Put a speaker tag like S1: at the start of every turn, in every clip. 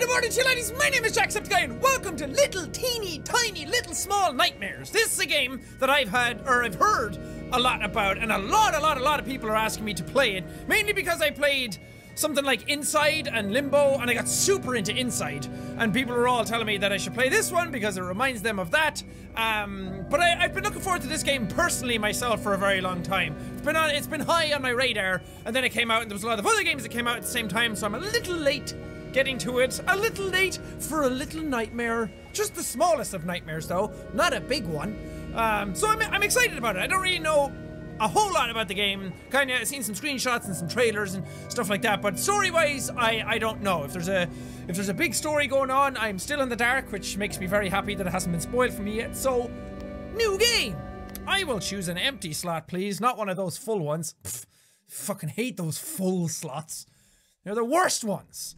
S1: The morning, chill ladies. My name is Jacksepticeye, and welcome to Little Teeny Tiny Little Small Nightmares. This is a game that I've had, or I've heard a lot about, and a lot, a lot, a lot of people are asking me to play it, mainly because I played something like Inside and Limbo, and I got super into Inside. And people are all telling me that I should play this one because it reminds them of that. Um, but I, have been looking forward to this game personally myself for a very long time. It's been on, it's been high on my radar, and then it came out, and there was a lot of other games that came out at the same time, so I'm a little late getting to it. A little late for a little nightmare. Just the smallest of nightmares, though, not a big one. Um, so I'm, I'm excited about it. I don't really know a whole lot about the game. Kind of seen some screenshots and some trailers and stuff like that. But story-wise, I I don't know if there's a if there's a big story going on. I'm still in the dark, which makes me very happy that it hasn't been spoiled for me yet. So, new game. I will choose an empty slot, please, not one of those full ones. Pff, fucking hate those full slots. They're the worst ones.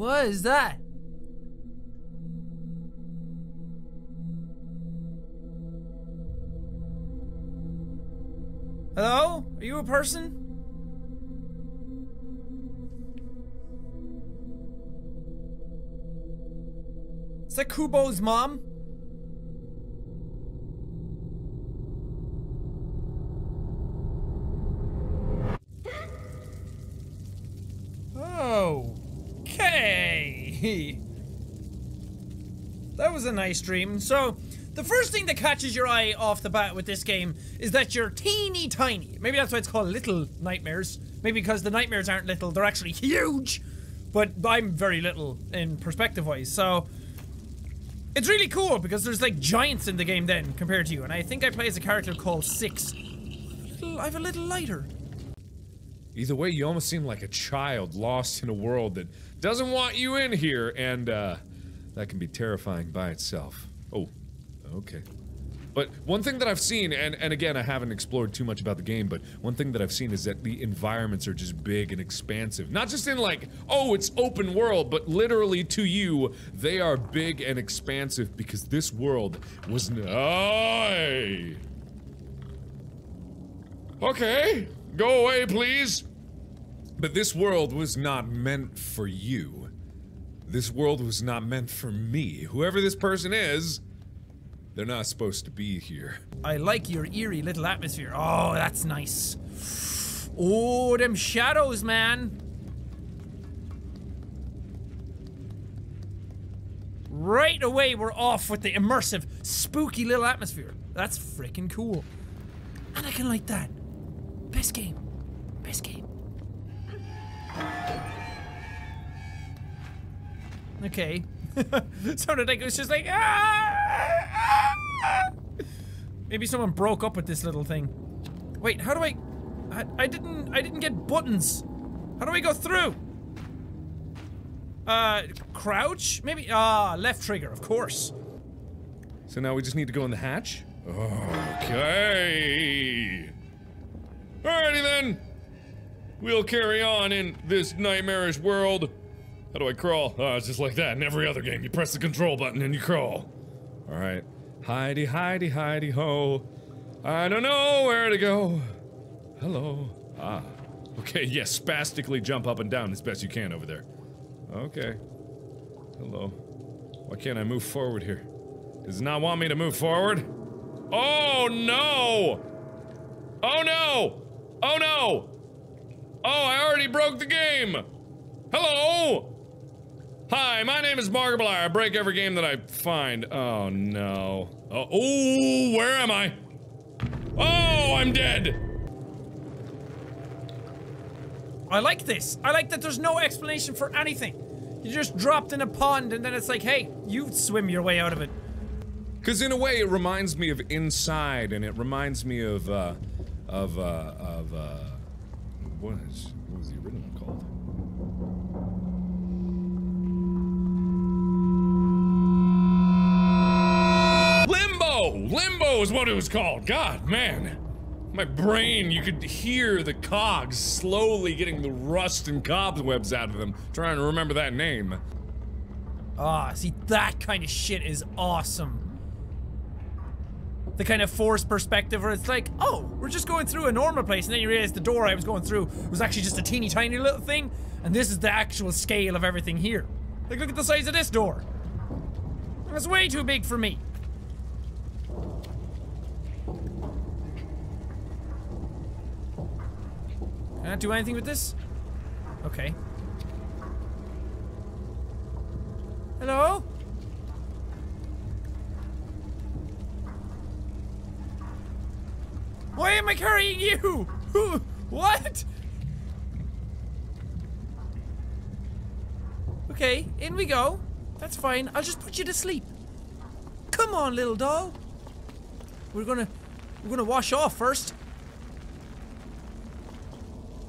S1: What is that? Hello? Are you a person? Is that Kubo's mom? Oh. Okay. That was a nice dream. So, the first thing that catches your eye off the bat with this game is that you're teeny tiny. Maybe that's why it's called Little Nightmares. Maybe because the nightmares aren't little, they're actually huge. But I'm very little in perspective wise, so it's really cool because there's like giants in the game then compared to you. And I think I play as a character called Six. I have a little lighter.
S2: Either way, you almost seem like a child lost in a world that doesn't want you in here, and uh, that can be terrifying by itself. Oh, okay. But one thing that I've seen, and, and again, I haven't explored too much about the game, but one thing that I've seen is that the environments are just big and expansive. Not just in like, oh, it's open world, but literally to you, they are big and expansive because this world was nice. Okay, go away, please. But this world was not meant for you. This world was not meant for me. Whoever this person is, they're not supposed to be here.
S1: I like your eerie little atmosphere. Oh, that's nice. Oh, them shadows, man. Right away, we're off with the immersive, spooky little atmosphere. That's freaking cool. And I can like that. Best game. Best game. Okay. Sounded like it was just like ah, ah, Maybe someone broke up with this little thing. Wait, how do I, I I didn't I didn't get buttons. How do I go through? Uh crouch? Maybe ah, left trigger, of course.
S2: So now we just need to go in the hatch? Okay. Alrighty then. We'll carry on in this nightmarish world. How do I crawl? Oh, it's just like that in every other game. You press the control button and you crawl. Alright. Heidi, Heidi, Heidi, ho. I don't know where to go. Hello. Ah. Okay, yes, spastically jump up and down as best you can over there. Okay. Hello. Why can't I move forward here? Does it not want me to move forward? Oh no! Oh no! Oh no! Oh, I already broke the game! Hello! Hi, my name is Markiplier. I break every game that I find. Oh no. Oh, oh, where am I? Oh, I'm dead!
S1: I like this. I like that there's no explanation for anything. You just dropped in a pond and then it's like, hey, you swim your way out of it.
S2: Cause in a way it reminds me of Inside and it reminds me of, uh, of, uh, of, uh, what is, what was the original called? Limbo! Limbo is what it was called. God, man. My brain, you could hear the cogs slowly getting the rust and cobwebs out of them, trying to remember that name.
S1: Ah, see, that kind of shit is awesome. The kind of forced perspective where it's like, oh, we're just going through a normal place, and then you realize the door I was going through was actually just a teeny tiny little thing, and this is the actual scale of everything here. Like, look at the size of this door. That's way too big for me. Can I do anything with this? Okay. Hello? Why am I carrying you? Who? What? Okay, in we go. That's fine. I'll just put you to sleep. Come on, little doll. We're gonna, we're gonna wash off first.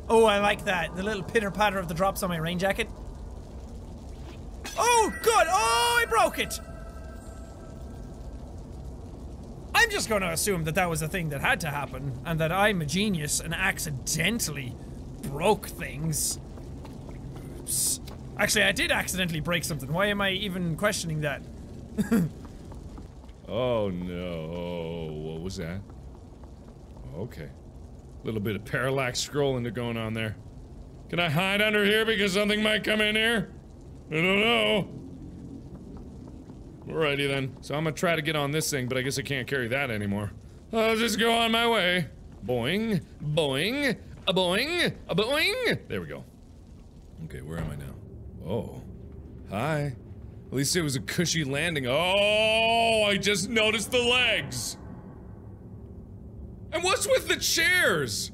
S1: Oh, I like that. The little pitter patter of the drops on my rain jacket. Oh, good. Oh, I broke it. I'm just going to assume that that was a thing that had to happen, and that I'm a genius and accidentally broke things. Oops. Actually, I did accidentally break something. Why am I even questioning that?
S2: oh no. What was that? Okay. A little bit of parallax scrolling going on there. Can I hide under here because something might come in here? I don't know. Alrighty then. So I'm gonna try to get on this thing, but I guess I can't carry that anymore. I'll just go on my way. Boing, boing, a boing, a boing. There we go. Okay, where am I now? Oh. Hi. At least it was a cushy landing. Oh, I just noticed the legs. And what's with the chairs?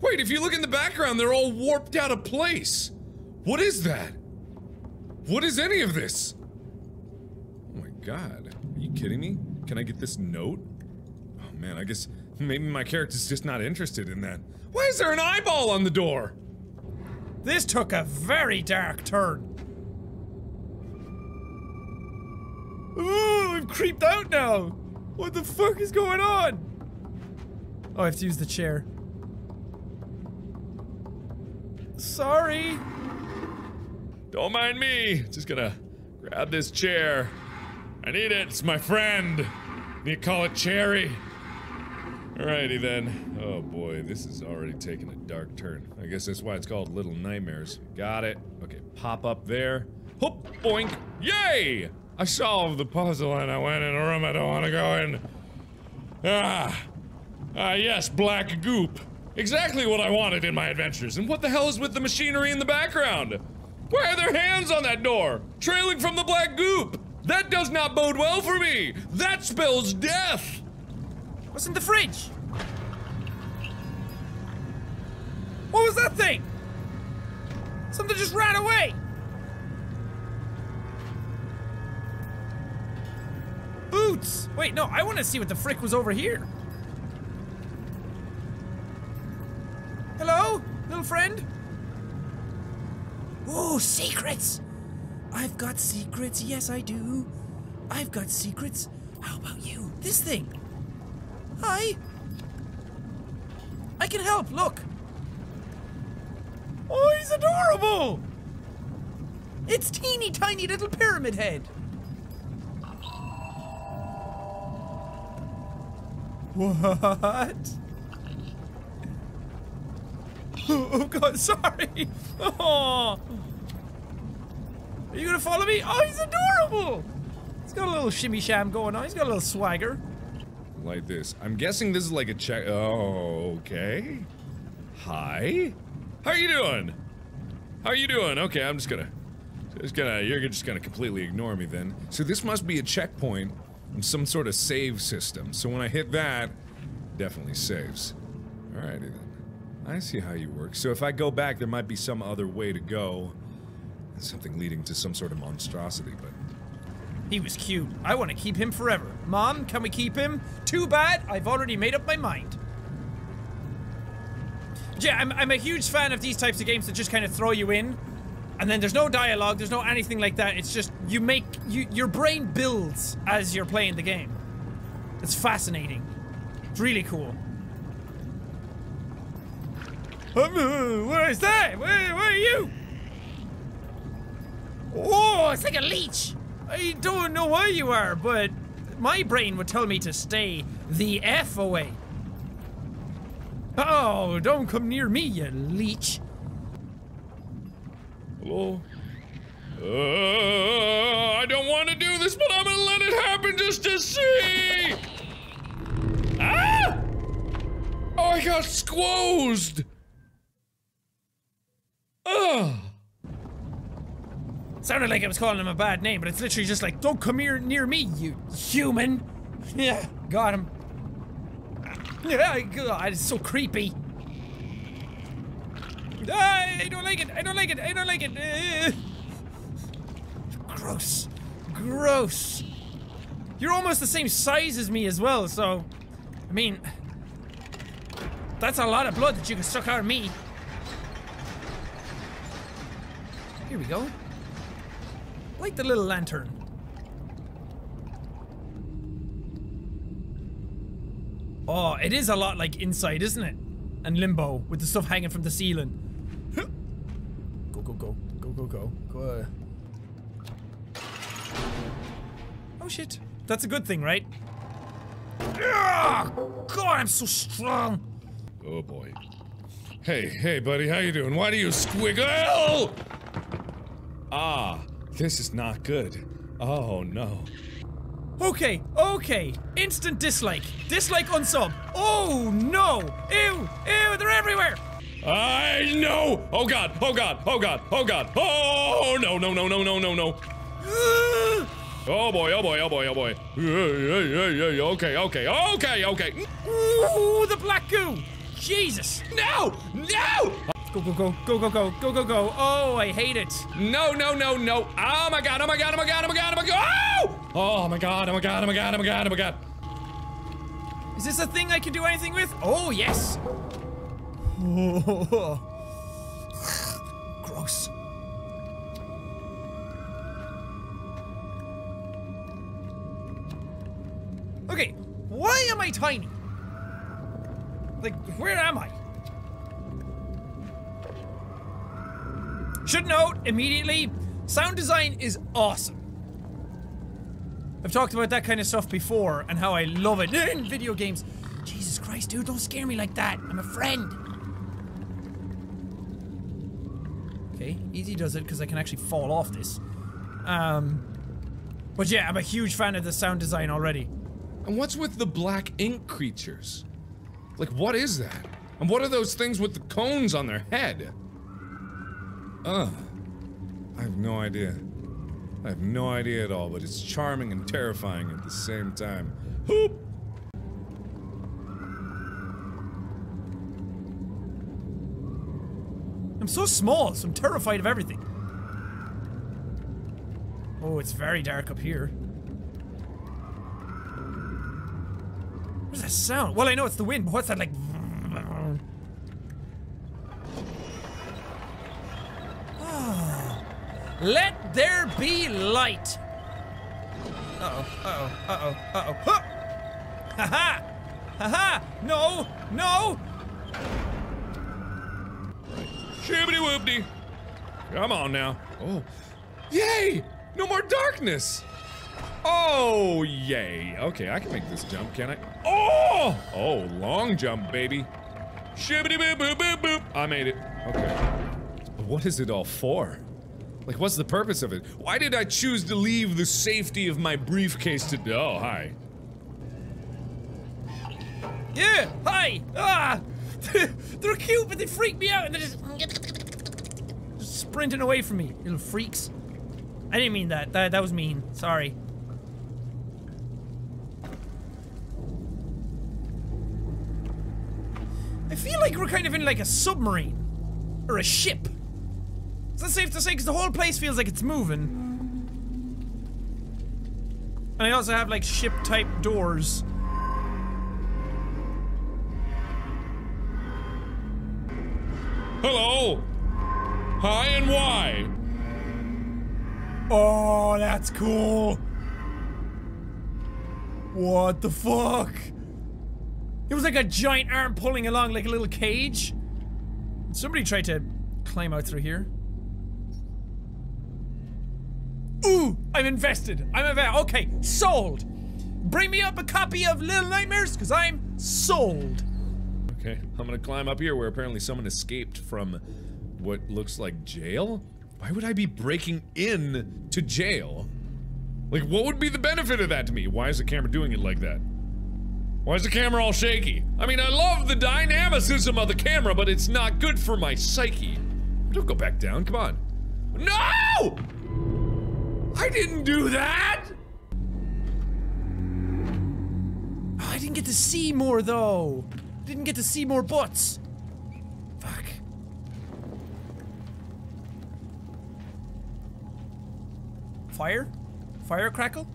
S2: Wait, if you look in the background, they're all warped out of place. What is that? What is any of this? God. Are you kidding me? Can I get this note? Oh man, I guess maybe my character's just not interested in that. Why is there an eyeball on the door?
S1: This took a very dark turn. Ooh, I'm creeped out now. What the fuck is going on? Oh, I have to use the chair. Sorry.
S2: Don't mind me. Just gonna grab this chair. I need it. It's my friend. You call it Cherry. Alrighty then. Oh boy, this is already taking a dark turn. I guess that's why it's called Little Nightmares. Got it. Okay, pop up there. Hoop, boink. Yay! I solved the puzzle and I went in a room I don't want to go in. Ah. Ah, yes, black goop. Exactly what I wanted in my adventures. And what the hell is with the machinery in the background? Why are there hands on that door? Trailing from the black goop! That does not bode well for me! That spells death!
S1: What's in the fridge? What was that thing? Something just ran away! Boots! Wait, no, I want to see what the frick was over here. Hello, little friend? Oh, secrets! I've got secrets, yes I do. I've got secrets. How about you? This thing. Hi. I can help, look. Oh, he's adorable! It's teeny tiny little pyramid head. What? Oh god, sorry! Oh. Are you gonna follow me? Oh, he's adorable! He's got a little shimmy sham going on, he's got a little swagger.
S2: Like this. I'm guessing this is like a check. Oh, okay. Hi. How are you doing? How are you doing? Okay, I'm just gonna. Just gonna. You're just gonna completely ignore me then. So this must be a checkpoint in some sort of save system. So when I hit that, definitely saves. Alrighty then. I see how you work. So if I go back, there might be some other way to go. Something leading to some sort of monstrosity, but...
S1: He was cute. I want to keep him forever. Mom, can we keep him? Too bad, I've already made up my mind. Yeah, I'm, I'm a huge fan of these types of games that just kind of throw you in, and then there's no dialogue, there's no anything like that. It's just, you make, you, your brain builds as you're playing the game. It's fascinating. It's really cool. Where is that? Where, where are you? Oh, it's like a leech. I don't know why you are, but my brain would tell me to stay the F away. Oh, don't come near me, you leech.
S2: Hello? Uh, I don't want to do this, but I'm gonna let it happen just to see! Ah! Oh, I got squozed! Ugh!
S1: Sounded like I was calling him a bad name, but it's literally just like, don't come here near me, you human. Yeah, got him. Yeah, God, it's so creepy. I don't like it. I don't like it. I don't like it. Gross. Gross. You're almost the same size as me as well, so. I mean. That's a lot of blood that you can suck out of me. Here we go. Light the little lantern. Oh, it is a lot like Inside, isn't it? And Limbo, with the stuff hanging from the ceiling. Go, go, go. Go, go, go. Go. Oh shit. That's a good thing, right? Ugh! God, I'm so strong!
S2: Oh boy. Hey, hey, buddy, how you doing? Why do you squiggle? Ah, this is not good. Oh no.
S1: Okay, okay. Instant dislike. Dislike unsub. Oh no! Ew! Ew! They're everywhere!
S2: I know! Oh god, oh god, oh god, oh god, oh no, no, no, no, no, no, no. Oh boy, oh boy, oh boy, oh boy. Hey, hey, hey, hey, okay, okay, okay, okay.
S1: Ooh, the black goo! Jesus!
S2: No! No!
S1: Go, go, go, go, go, go, go, go, go. Oh, I hate it.
S2: No, no, no, no. Oh my god, oh my god, oh my god, oh my god, oh my god. Oh! Oh my god, oh my god, oh my god, oh my god, oh my god.
S1: Is this a thing I can do anything with? Oh, yes. Gross. Okay, why am I tiny? Like, where am I? Should note immediately, sound design is awesome. I've talked about that kind of stuff before and how I love it in video games. Jesus Christ, dude, don't scare me like that. I'm a friend. Okay, easy does it because I can actually fall off this. Um, but yeah, I'm a huge fan of the sound design already.
S2: And what's with the black ink creatures? Like, what is that? And what are those things with the cones on their head? Ugh. I have no idea. I have no idea at all, but it's charming and terrifying at the same time. Hoop!
S1: I'm so small, so I'm terrified of everything. Oh, it's very dark up here. What's that sound? Well, I know it's the wind, but what's that like? Let there be light. Uh oh, uh oh, uh oh, uh oh. Ha! Ha ha! Ha ha! No! No!
S2: Shibbity whoopty! Come on now. Oh. Yay! No more darkness! Oh, yay. Okay, I can make this jump, can I? Oh! Oh, long jump, baby. Shibbity boop boop boop boop. I made it. Okay. What is it all for? Like, what's the purpose of it? Why did I choose to leave the safety of my briefcase to- Oh, hi.
S1: Yeah! Hi! Ah! they're cute, but they freak me out and they're just, just sprinting away from me, little freaks. I didn't mean that. That that was mean. Sorry. I feel like we're kind of in like a submarine or a ship. Is that safe to say? Because the whole place feels like it's moving. And I also have like ship type doors.
S2: Hello! Hi and why?
S1: Oh, that's cool. What the fuck? It was like a giant arm pulling along like a little cage. Somebody tried to climb out through here. Ooh, I'm invested. I'm invested. Okay, sold. bring me up a copy of Little Nightmares, because I'm sold.
S2: Okay, I'm gonna climb up here where apparently someone escaped from what looks like jail? Why would I be breaking in to jail? Like, what would be the benefit of that to me? Why is the camera doing it like that? Why is the camera all shaky? I mean, I love the dynamicism of the camera, but it's not good for my psyche. Don't go back down, come on. No! I didn't do that!
S1: Oh, I didn't get to see more, though. Didn't get to see more butts. Fuck. Fire? Fire crackle?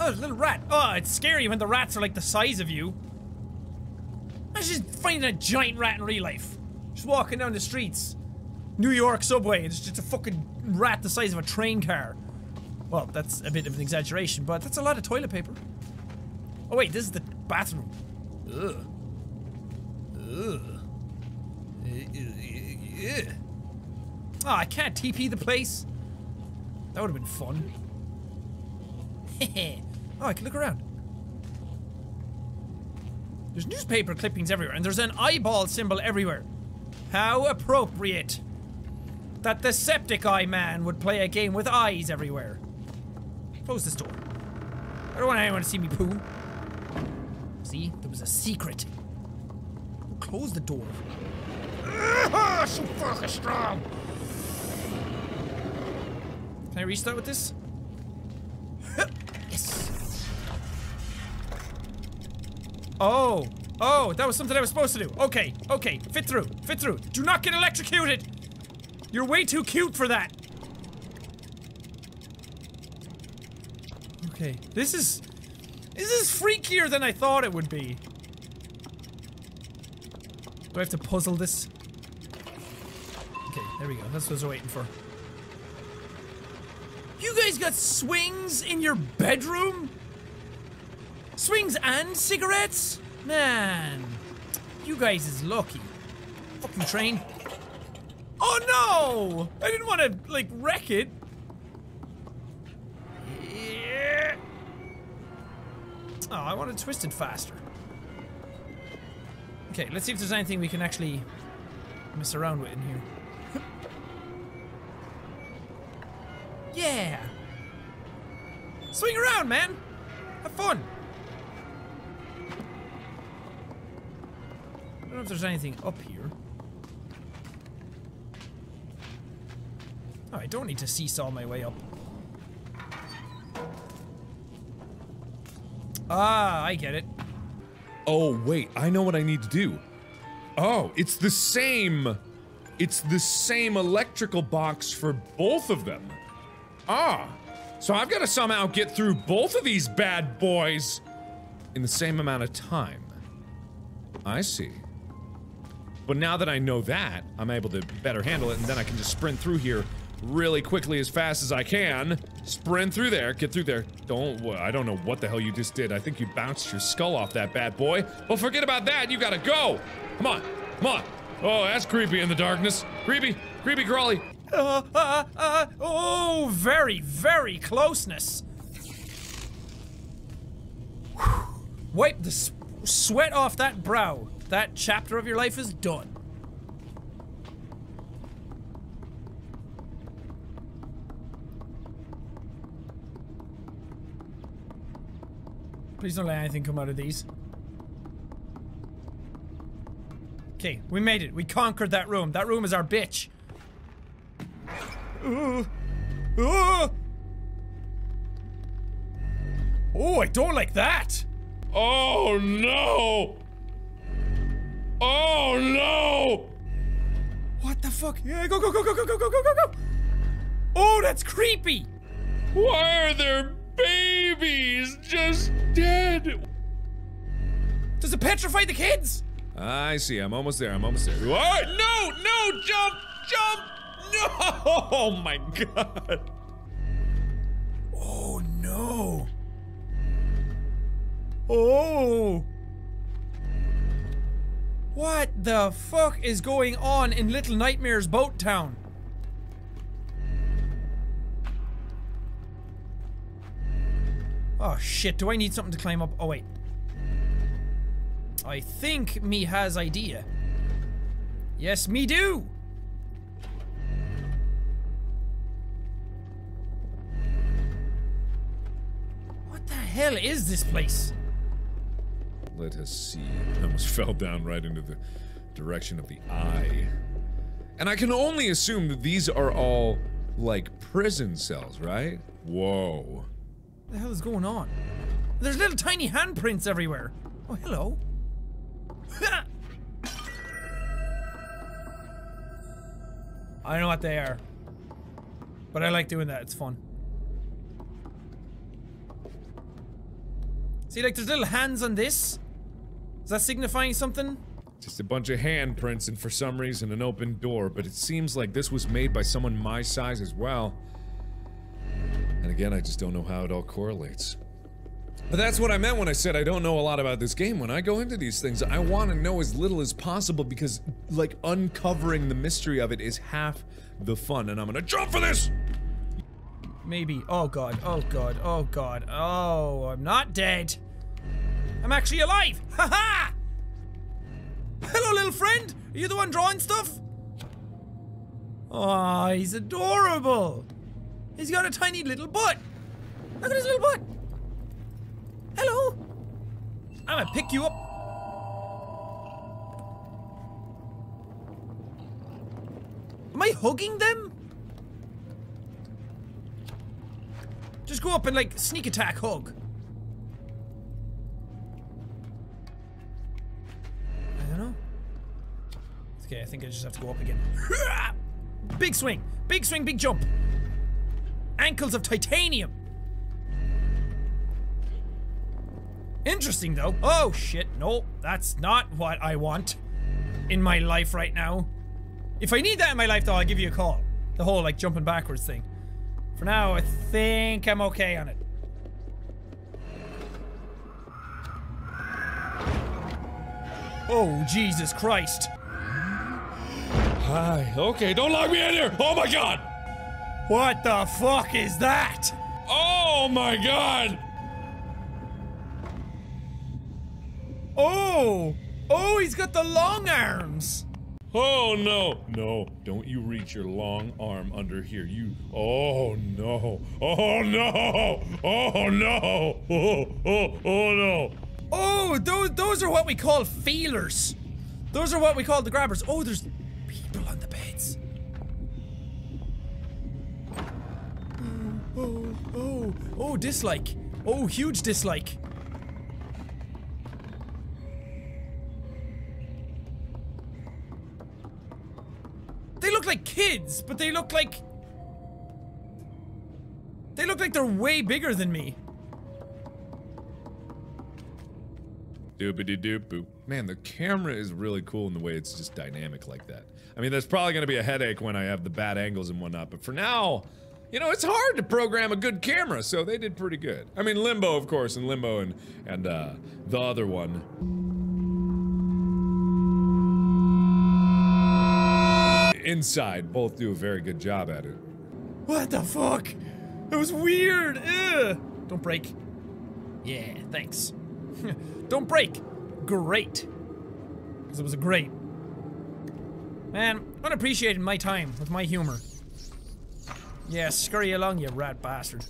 S1: Oh, little rat. Oh, it's scary when the rats are like the size of you. I just finding a giant rat in real life. Just walking down the streets. New York subway, it's just a fucking rat the size of a train car. Well, that's a bit of an exaggeration, but that's a lot of toilet paper. Oh wait, this is the bathroom. Ugh. Ugh. Oh, I can't TP the place. That would have been fun. oh, I can look around. There's newspaper clippings everywhere, and there's an eyeball symbol everywhere. How appropriate that the septic eye man would play a game with eyes everywhere. Close this door. I don't want anyone to see me poo. See? There was a secret. Close the door. Ah, so fucking strong. Can I restart with this? yes. Oh. Oh, that was something I was supposed to do. Okay, okay. Fit through. Fit through. Do not get electrocuted. You're way too cute for that. Okay, this is... This is freakier than I thought it would be. Do I have to puzzle this? Okay, there we go. That's what I was waiting for. You guys got swings in your bedroom? Swings and cigarettes? Man, you guys is lucky. Fucking train. No! I didn't want to, like, wreck it. Yeah. Oh, I want it faster. Okay, let's see if there's anything we can actually mess around with in here. yeah! Swing around, man! Have fun! I don't know if there's anything up here. Oh, I don't need to seesaw my way up. Ah, I get it.
S2: Oh, wait, I know what I need to do. Oh, it's the same. It's the same electrical box for both of them. Ah, so I've got to somehow get through both of these bad boys in the same amount of time. I see. But now that I know that, I'm able to better handle it, and then I can just sprint through here really quickly as fast as I can. Sprint through there, get through there. Don't, I don't know what the hell you just did. I think you bounced your skull off that bad boy. Well, forget about that, you gotta go! Come on, come on! Oh, that's creepy in the darkness. Creepy, creepy crawly.
S1: Uh, uh, uh, oh, very, very closeness. Wipe the sweat off that brow. That chapter of your life is done. Please don't let anything come out of these. Okay, we made it. We conquered that room. That room is our bitch. Uh, uh. Oh, I don't like that.
S2: Oh no! Oh no!
S1: What the fuck? Yeah, go, go, go, go, go, go, go, go, go, go! Oh, that's creepy!
S2: Why are there babies just dead?
S1: Does it petrify the kids?
S2: I see. I'm almost there. I'm almost there. What? No! No! Jump! Jump! No! Oh my god!
S1: Oh no! Oh! What the fuck is going on in Little Nightmares Boat Oh shit, do I need something to climb up? Oh wait. I think me has idea. Yes, me do! What the hell is this place?
S2: Let us see. I almost fell down right into the direction of the eye. And I can only assume that these are all, like, prison cells, right? Whoa.
S1: What the hell is going on? There's little tiny handprints everywhere. Oh, hello. I don't know what they are. But I like doing that, it's fun. See, like, there's little hands on this. Is that signifying something?
S2: Just a bunch of handprints and for some reason an open door, but it seems like this was made by someone my size as well. And again, I just don't know how it all correlates. But that's what I meant when I said I don't know a lot about this game. When I go into these things, I want to know as little as possible because, like, uncovering the mystery of it is half the fun. And I'm gonna jump for this!
S1: Maybe. Oh god, oh god, oh god. Oh, I'm not dead. I'm actually alive! Ha ha! Hello, little friend! Are you the one drawing stuff? Oh, he's adorable! He's got a tiny little butt! Look at his little butt! Hello! I'm gonna pick you up. Am I hugging them? Just go up and like sneak attack hug. I don't know. Okay, I think I just have to go up again. Big swing! Big swing, big jump! Ankles of titanium! Interesting though. Oh shit, no, that's not what I want in my life right now. If I need that in my life though, I'll give you a call. The whole like jumping backwards thing. For now, I think I'm okay on it. Oh, Jesus Christ.
S2: Hi. Okay, don't lock me in here! Oh my god!
S1: What the fuck is that?
S2: Oh my god!
S1: Oh! Oh, he's got the long arms!
S2: Oh no! No, don't you reach your long arm under here. You. Oh no! Oh no! Oh no! Oh, oh, oh no!
S1: Oh, those those are what we call feelers. Those are what we call the grabbers. Oh, there's people on the beds. Oh, oh, oh, dislike. Oh, huge dislike. They look like kids, but they look like... They look like they're way bigger than me.
S2: Doopity doop boop. Man, the camera is really cool in the way it's just dynamic like that. I mean, there's probably gonna be a headache when I have the bad angles and whatnot, but for now, you know, it's hard to program a good camera, so they did pretty good. I mean, Limbo, of course, and Limbo and, and, uh, the other one. Inside, both do a very good job at it.
S1: What the fuck? That was weird. Ugh. Don't break. Yeah, thanks. Don't break. Great. Because it was a great. Man, unappreciated my time with my humor. Yeah, scurry along, you rat bastard.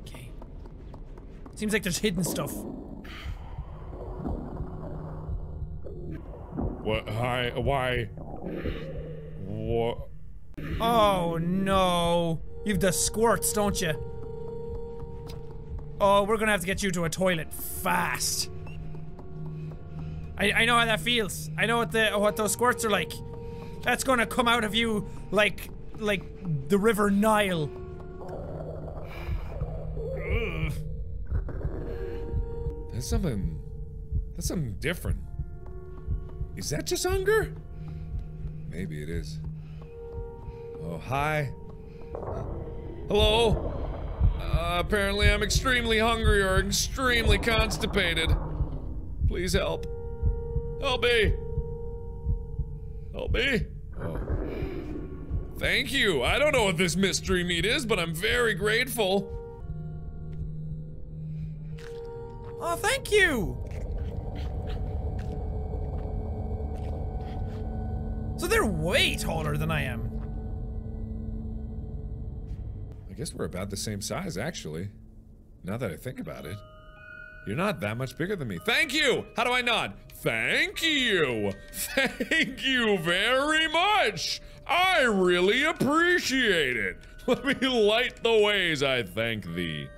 S1: Okay. Seems like there's hidden stuff.
S2: What? Hi? Why? What?
S1: Oh no. You've the squirts, don't you? Oh, we're gonna have to get you to a toilet fast. I, I know how that feels. I know what the what those squirts are like. That's gonna come out of you like like the River Nile.
S2: That's something. That's something different. Is that just hunger? Maybe it is. Oh, hi. Hello? Uh, apparently I'm extremely hungry or extremely constipated. Please help. Help me. Help me. Oh. Thank you. I don't know what this mystery meat is, but I'm very grateful.
S1: Oh, thank you! So they're way taller than I am.
S2: I guess we're about the same size, actually. Now that I think about it. You're not that much bigger than me. Thank you! How do I nod? Thank you! Thank you very much! I really appreciate it! Let me light the ways I thank thee.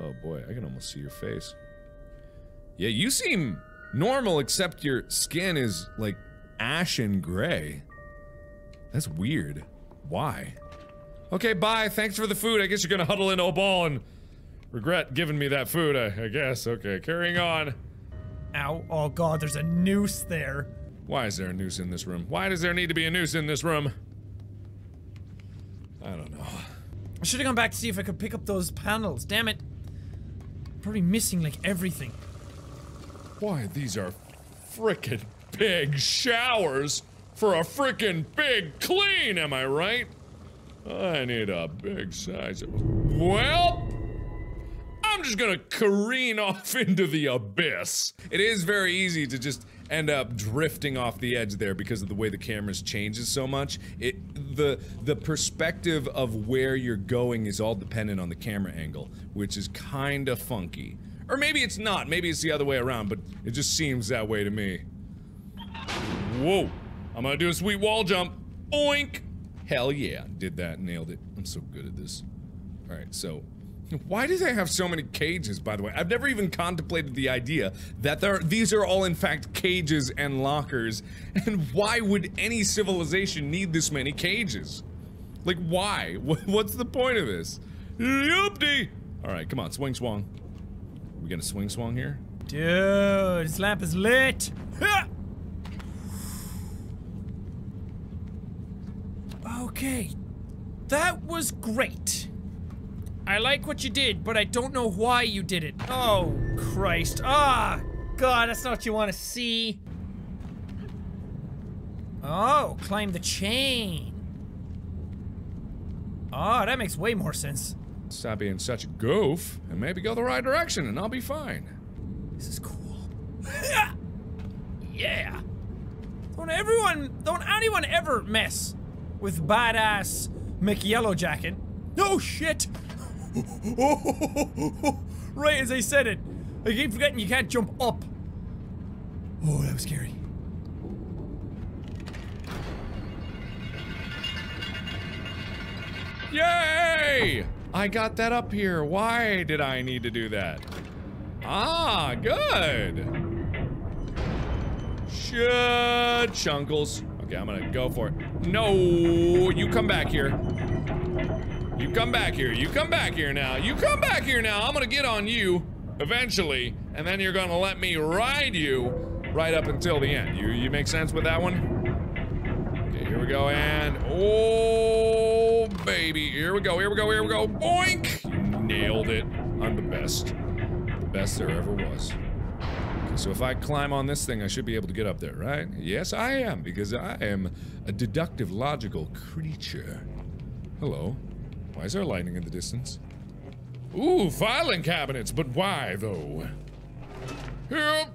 S2: Oh boy, I can almost see your face. Yeah, you seem normal except your skin is like ashen gray. That's weird. Why? Okay, bye. Thanks for the food. I guess you're gonna huddle into a ball and regret giving me that food, I, I guess. Okay, carrying on.
S1: Ow. Oh god, there's a noose there.
S2: Why is there a noose in this room? Why does there need to be a noose in this room? I don't know.
S1: I should have gone back to see if I could pick up those panels. Damn it. Probably missing like everything.
S2: Why, these are frickin' big showers for a frickin' big clean, am I right? I need a big size Well, I'm just gonna careen off into the abyss. It is very easy to just end up drifting off the edge there because of the way the cameras changes so much. It the the perspective of where you're going is all dependent on the camera angle, which is kind of funky. Or maybe it's not. Maybe it's the other way around, but it just seems that way to me. Whoa. I'm gonna do a sweet wall jump. Oink! Hell yeah. Did that, nailed it. I'm so good at this. Alright, so. Why do they have so many cages, by the way? I've never even contemplated the idea that there these are all in fact cages and lockers. And why would any civilization need this many cages? Like, why? What's the point of this? Yoopty! Alright, come on, swing swung. We gonna swing swung here?
S1: Dude, this lamp is lit. Ha! Okay. That was great. I like what you did, but I don't know why you did it. Oh, Christ. Ah, God, that's not what you want to see. Oh, climb the chain. Oh, that makes way more sense.
S2: Stop being such a goof and maybe go the right direction and I'll be fine.
S1: This is cool. yeah. Don't everyone, don't anyone ever mess with badass McYellow Jacket. Oh shit! right as I said it. I keep forgetting you can't jump up. Oh, that was scary.
S2: Yay! I got that up here. Why did I need to do that? Ah, good. Should chunkles. Okay, I'm gonna go for it. No, you come back here. You come back here. You come back here now. You come back here now. I'm gonna get on you eventually, and then you're gonna let me ride you right up until the end. You you make sense with that one? Okay, here we go, and oh baby, here we go, here we go, here we go. Boink! You nailed it. I'm the best. The best there ever was. So if I climb on this thing, I should be able to get up there, right? Yes, I am, because I am a deductive, logical creature. Hello. Why is there lightning in the distance? Ooh, filing cabinets, but why, though? Help!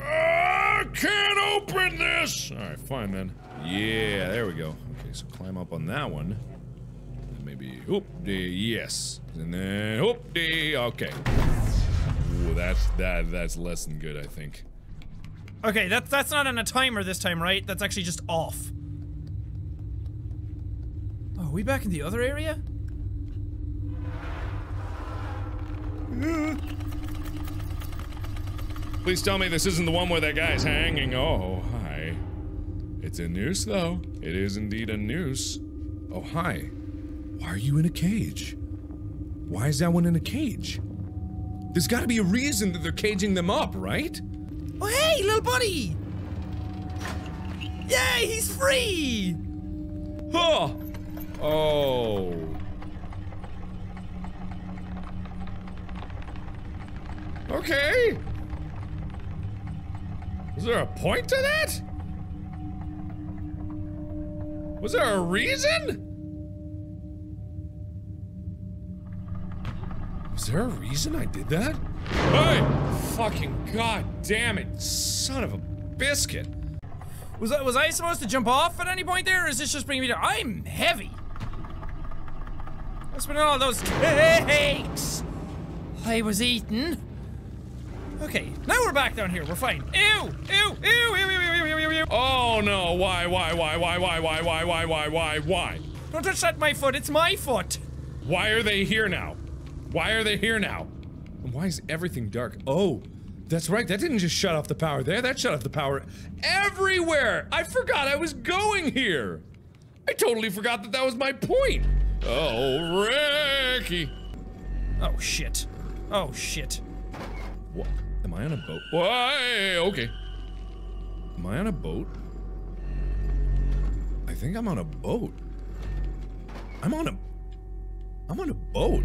S2: I ah, can't open this! Alright, fine then. Yeah, there we go. Okay, so climb up on that one. And maybe, oop, yes. And then, oop, okay. Ooh, that's, that, that's less than good, I think.
S1: Okay, that's that's not on a timer this time, right? That's actually just off. Oh, are we back in the other area?
S2: Please tell me this isn't the one where that guy's hanging. Oh, hi. It's a noose, though. It is indeed a noose. Oh, hi. Why are you in a cage? Why is that one in a cage? There's gotta be a reason that they're caging them up, right?
S1: Oh, hey, little buddy! Yay, he's free!
S2: Huh! Oh. Okay. Was there a point to that? Was there a reason? Was there a reason I did that? Hey! Fucking god damn it, son of a biscuit.
S1: Was I, was I supposed to jump off at any point there, or is this just bringing me down? I'm heavy. I spent all those cakes I was eating. Okay, now we're back down here. We're fine. Ew! Ew! Ew! Ew! Ew! Ew! Ew! Ew! Ew!
S2: Oh no, why, why, why, why, why, why, why, why, why, why, why?
S1: Don't touch that my foot. It's my foot.
S2: Why are they here now? Why are they here now? And why is everything dark? Oh, that's right. That didn't just shut off the power there. That shut off the power everywhere. I forgot I was going here. I totally forgot that that was my point. Oh, Ricky.
S1: Oh shit. Oh shit.
S2: What? Am I on a boat? Why? Okay. Am I on a boat? I think I'm on a boat. I'm on a. I'm on a boat.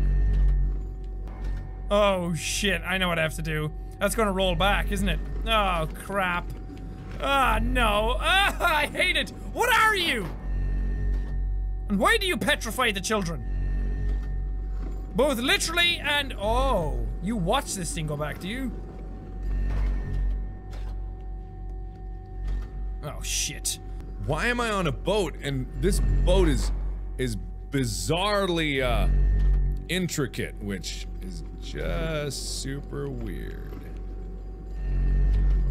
S1: Oh shit. I know what I have to do. That's gonna roll back, isn't it? Oh crap. Ah no. Ah, I hate it. What are you? And why do you petrify the children? Both literally and oh, you watch this thing go back, do you? Oh shit.
S2: Why am I on a boat and this boat is is bizarrely uh intricate, which is just super weird.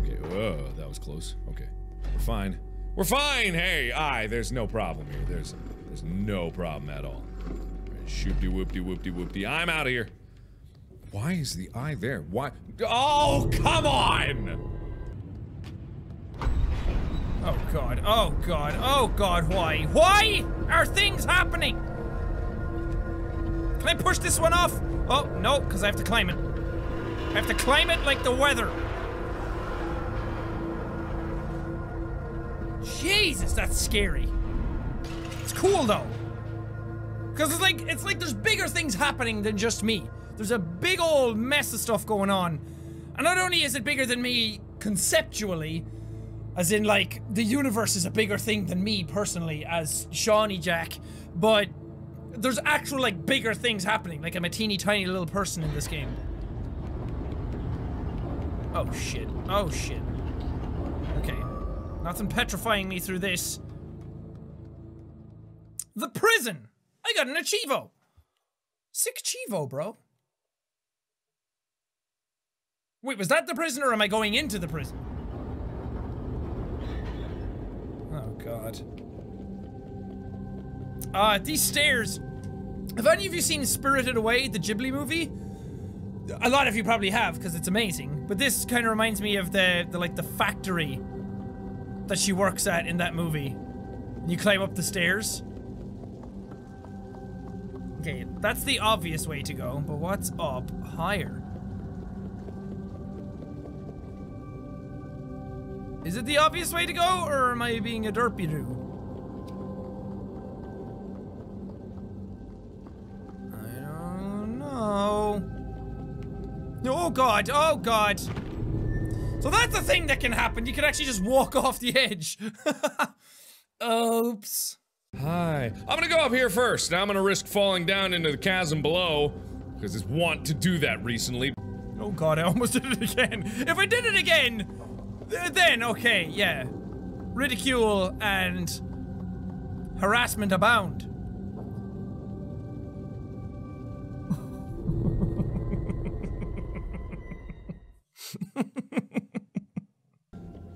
S2: Okay, whoa, that was close. Okay. We're fine. We're fine! Hey, aye, there's no problem here. There's there's no problem at all. Right, shoopty whoopty whoopty whoopty. I'm out of here. Why is the eye there? Why? Oh, come on!
S1: Oh god. Oh god. Oh god. Why? Why are things happening? Can I push this one off? Oh, no, because I have to climb it. I have to climb it like the weather. Jesus, that's scary. It's cool though. Cause it's like it's like there's bigger things happening than just me. There's a big old mess of stuff going on. And not only is it bigger than me conceptually, as in like the universe is a bigger thing than me personally as Shawnee Jack, but there's actual like bigger things happening. Like I'm a teeny tiny little person in this game. Oh shit. Oh shit. Okay. Nothing petrifying me through this. The prison! I got an Achievo! Sick Chivo, bro. Wait, was that the prison or am I going into the prison? Oh god. Ah, uh, these stairs. Have any of you seen Spirited Away, the Ghibli movie? A lot of you probably have, because it's amazing. But this kind of reminds me of the, the, like, the factory that she works at in that movie. You climb up the stairs. Okay, that's the obvious way to go, but what's up higher? Is it the obvious way to go, or am I being a derpy-doo? I don't know. Oh god, oh god. So that's the thing that can happen. You can actually just walk off the edge. Oops.
S2: Hi. I'm gonna go up here first. Now I'm gonna risk falling down into the chasm below. Because it's want to do that recently.
S1: Oh god, I almost did it again. If I did it again, then, okay, yeah. Ridicule and harassment abound.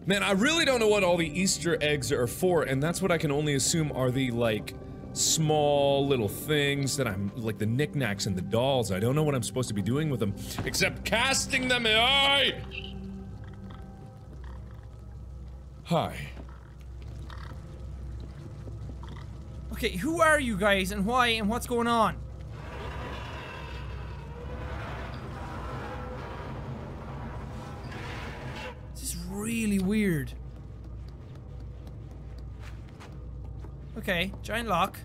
S2: Man, I really don't know what all the Easter eggs are for, and that's what I can only assume are the, like, small little things that I'm, like the knickknacks and the dolls. I don't know what I'm supposed to be doing with them, except casting them eh, in. Hi.
S1: Okay, who are you guys and why and what's going on? This is really weird. Okay, giant lock.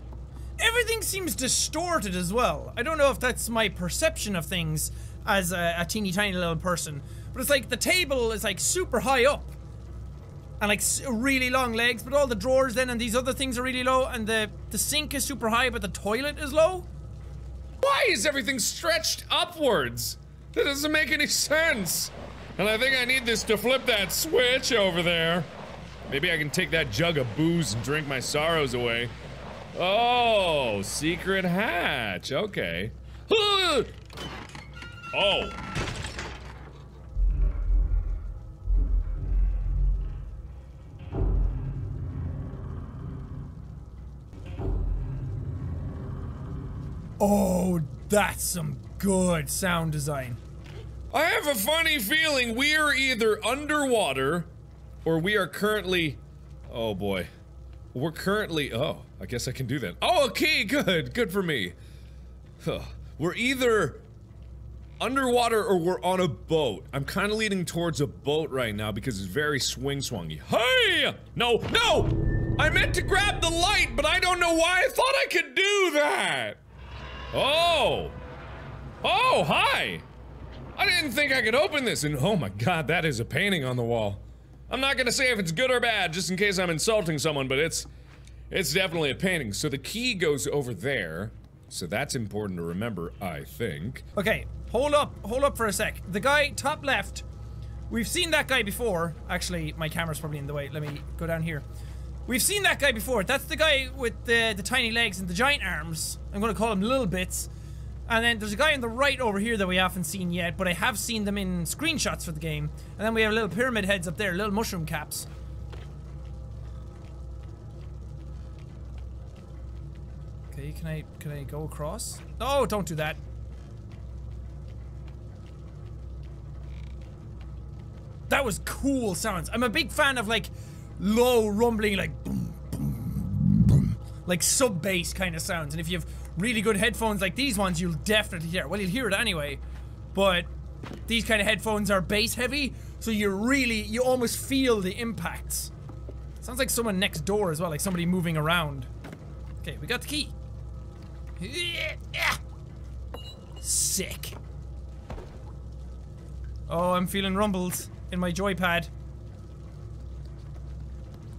S1: Everything seems distorted as well. I don't know if that's my perception of things as a, a teeny tiny little person, but it's like the table is like super high up and like really long legs, but all the drawers then and these other things are really low, and the the sink is super high, but the toilet is low.
S2: Why is everything stretched upwards? That doesn't make any sense. And I think I need this to flip that switch over there. Maybe I can take that jug of booze and drink my sorrows away. Oh, secret hatch. Okay. Oh.
S1: Oh, that's some good sound design.
S2: I have a funny feeling we are either underwater or we are currently. Oh boy. We're currently. Oh, I guess I can do that. Oh, okay, good. Good for me. Huh. We're either underwater or we're on a boat. I'm kind of leaning towards a boat right now because it's very swing swungy. Hey! No, no! I meant to grab the light, but I don't know why I thought I could do that! Oh! Oh, hi! I didn't think I could open this, and oh my god, that is a painting on the wall. I'm not gonna say if it's good or bad, just in case I'm insulting someone, but it's... It's definitely a painting. So the key goes over there. So that's important to remember, I think.
S1: Okay, hold up, hold up for a sec. The guy top left, we've seen that guy before. Actually, my camera's probably in the way. Let me go down here. We've seen that guy before. That's the guy with the, the tiny legs and the giant arms. I'm gonna call him Little Bits. And then there's a guy on the right over here that we haven't seen yet, but I have seen them in screenshots for the game. And then we have little pyramid heads up there, little mushroom caps. Okay, can I can I go across? No, don't do that. That was cool sounds. I'm a big fan of like low rumbling like boom boom boom like sub bass kind of sounds. And if you have really good headphones like these ones, you'll definitely hear. Well, you'll hear it anyway. But these kind of headphones are bass heavy, so you really you almost feel the impacts. Sounds like someone next door as well, like somebody moving around. Okay, we got the key. Sick. Oh, I'm feeling rumbles in my joypad.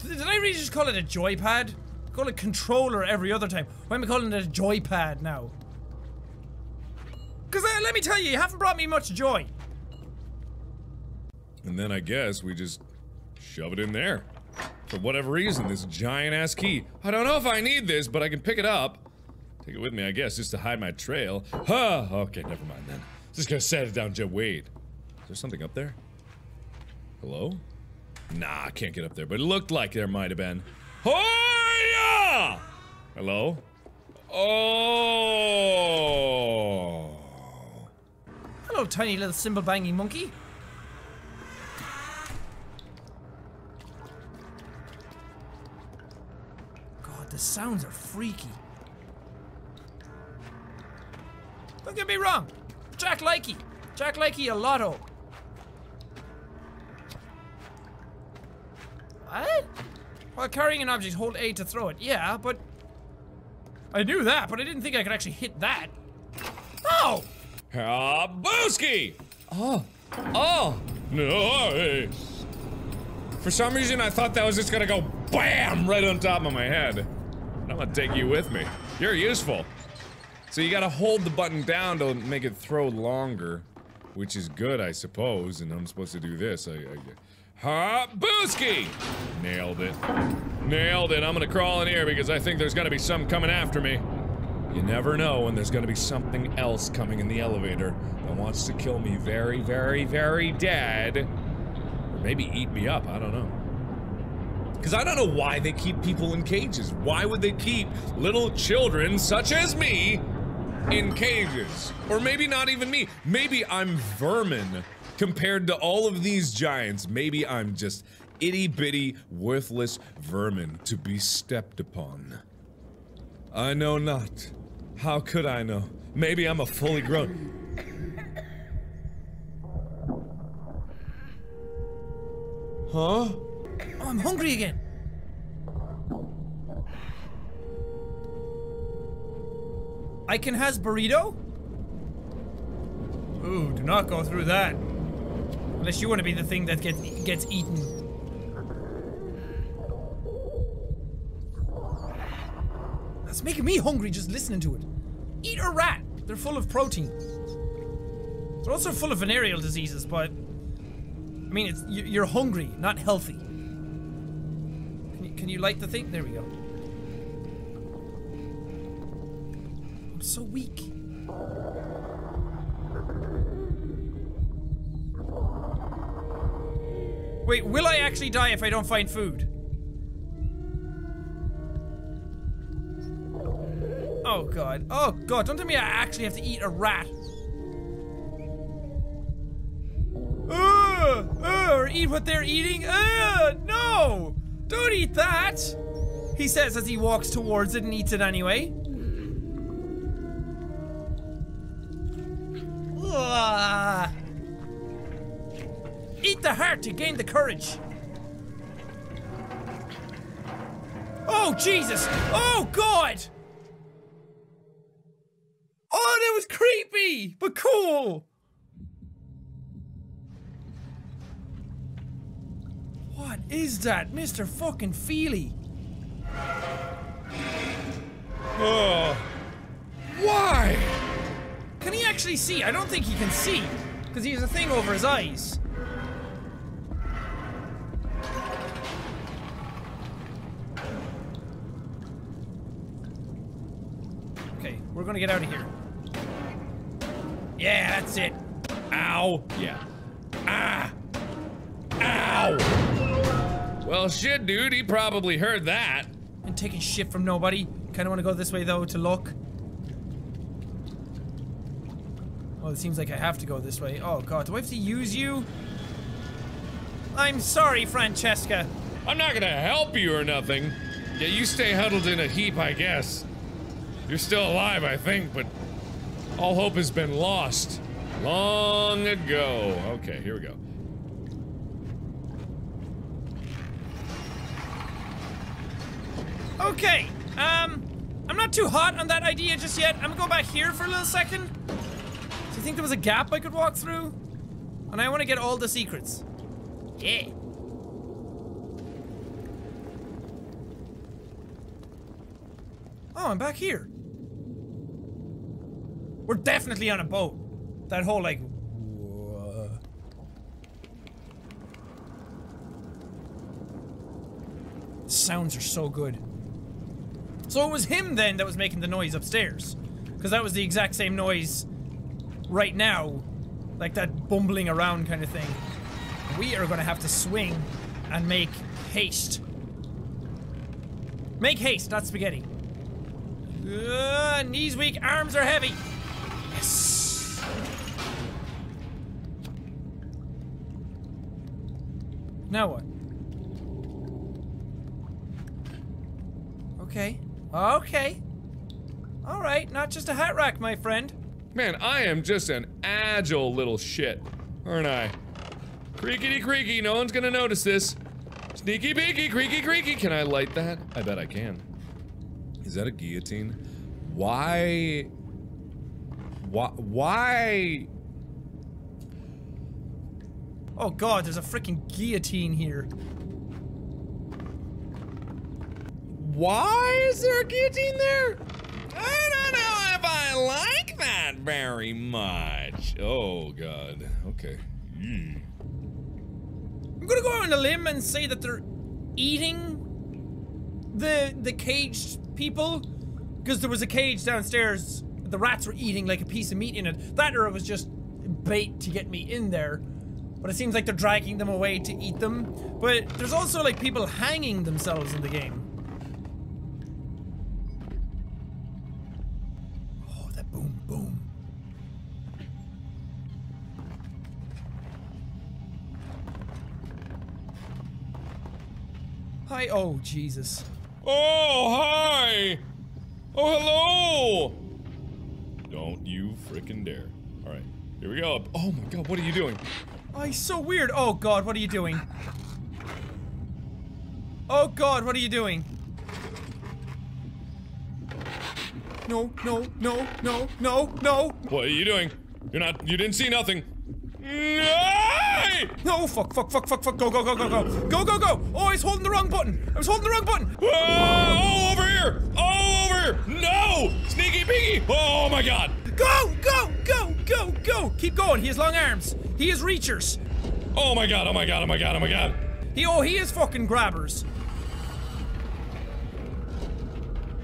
S1: Did I really just call it a joypad? I call it controller every other time. Why am I calling it a joypad now? Because uh, let me tell you, you haven't brought me much joy.
S2: And then I guess we just shove it in there. For whatever reason, this giant ass key. I don't know if I need this, but I can pick it up. Take it with me, I guess, just to hide my trail. Huh! Okay, never mind then. Just gonna set it down, Jeb. Wait. Is there something up there? Hello? Nah, I can't get up there, but it looked like there might have been. Hoya! Hello? Oh!
S1: Hello, tiny little cymbal banging monkey. God, the sounds are freaky. Don't get me wrong. Jack Likey. Jack Likey a lotto. What? While carrying an object, hold A to throw it. Yeah, but... I knew that, but I didn't think I could actually hit that. Oh!
S2: Ah, Oh. Oh! No! For some reason, I thought that was just gonna go BAM! Right on top of my head. I'm gonna take you with me. You're useful. So you gotta hold the button down to make it throw longer. Which is good, I suppose, and I'm supposed to do this. I, I, Ha! Booski! Nailed it. Nailed it. I'm gonna crawl in here because I think there's gonna be some coming after me. You never know when there's gonna be something else coming in the elevator that wants to kill me very, very, very dead. Or maybe eat me up, I don't know. Because I don't know why they keep people in cages. Why would they keep little children, such as me, in cages? Or maybe not even me. Maybe I'm vermin compared to all of these giants. Maybe I'm just itty bitty, worthless vermin to be stepped upon. I know not. How could I know? Maybe I'm a fully grown. Huh?
S1: Oh, I'm hungry again. I can has burrito? Ooh, do not go through that. Unless you want to be the thing that gets gets eaten. That's making me hungry just listening to it. Eat a rat. they're full of protein. They're also full of venereal diseases, but I mean, it's you- you're hungry, not healthy. Can you, can you light the thing? There we go. I'm so weak. Wait, will I actually die if I don't find food? Oh god. Oh god, don't tell me I actually have to eat a rat. Ugh, ugh, or eat what they're eating? Ugh, no! Don't eat that! He says as he walks towards it and eats it anyway. Ugh. Eat the heart to gain the courage. Oh, Jesus! Oh, God! Oh, that was creepy, but cool! What is that, Mr. fucking Feely?
S2: Oh. Why?
S1: Can he actually see? I don't think he can see, because he has a thing over his eyes. We're gonna get out of here. Yeah, that's it.
S2: Ow. Yeah. Ah. Ow. Well, shit, dude. He probably heard that.
S1: And taking shit from nobody. Kinda wanna go this way though to look. Well, it seems like I have to go this way. Oh god, do I have to use you? I'm sorry, Francesca.
S2: I'm not gonna help you or nothing. Yeah, you stay huddled in a heap, I guess. You're still alive, I think, but all hope has been lost long ago. Okay, here we go.
S1: Okay, um, I'm not too hot on that idea just yet. I'm gonna go back here for a little second. Do you think there was a gap I could walk through? And I want to get all the secrets. Yeah. Oh, I'm back here. We're definitely on a boat. That whole like. Sounds are so good. So it was him then that was making the noise upstairs. Because that was the exact same noise right now. Like that bumbling around kind of thing. We are gonna have to swing and make haste. Make haste, not spaghetti. Uh, knees weak, arms are heavy. Now what? Okay. Okay. All right, not just a hat rack, my friend.
S2: Man, I am just an agile little shit, aren't I? Creakity creaky, no one's gonna notice this. Sneaky beaky, creaky creaky. Can I light that? I bet I can. Is that a guillotine? Why? Why? Why?
S1: Oh god, there's a freaking guillotine here.
S2: Why is there a guillotine there? I don't know if I like that very much. Oh god. Okay. Mm.
S1: I'm gonna go on a limb and say that they're eating the the caged people because there was a cage downstairs. The rats were eating like a piece of meat in it. That it was just bait to get me in there. But it seems like they're dragging them away to eat them. But there's also like people hanging themselves in the game. Oh, that boom boom. Hi. Oh, Jesus.
S2: Oh, hi! Oh, hello! Don't you frickin' dare. Alright, here we go. Oh my god, what are you doing?
S1: Oh, he's so weird. Oh, God, what are you doing? Oh, God, what are you doing? No, no, no, no, no, no,
S2: What are you doing? You're not- you didn't see nothing. Nay!
S1: no, fuck, fuck, fuck, fuck, fuck, go, go, go, go, go, go, go, go. Oh, I was holding the wrong button. I was holding the wrong button.
S2: Whoa! Oh, over here! Oh, over here! No! Sneaky peeky! Oh my god!
S1: Go, go, go, go, go! Keep going. He has long arms. He has reachers.
S2: Oh my god, oh my god, oh my god, oh my god.
S1: He oh he is fucking grabbers.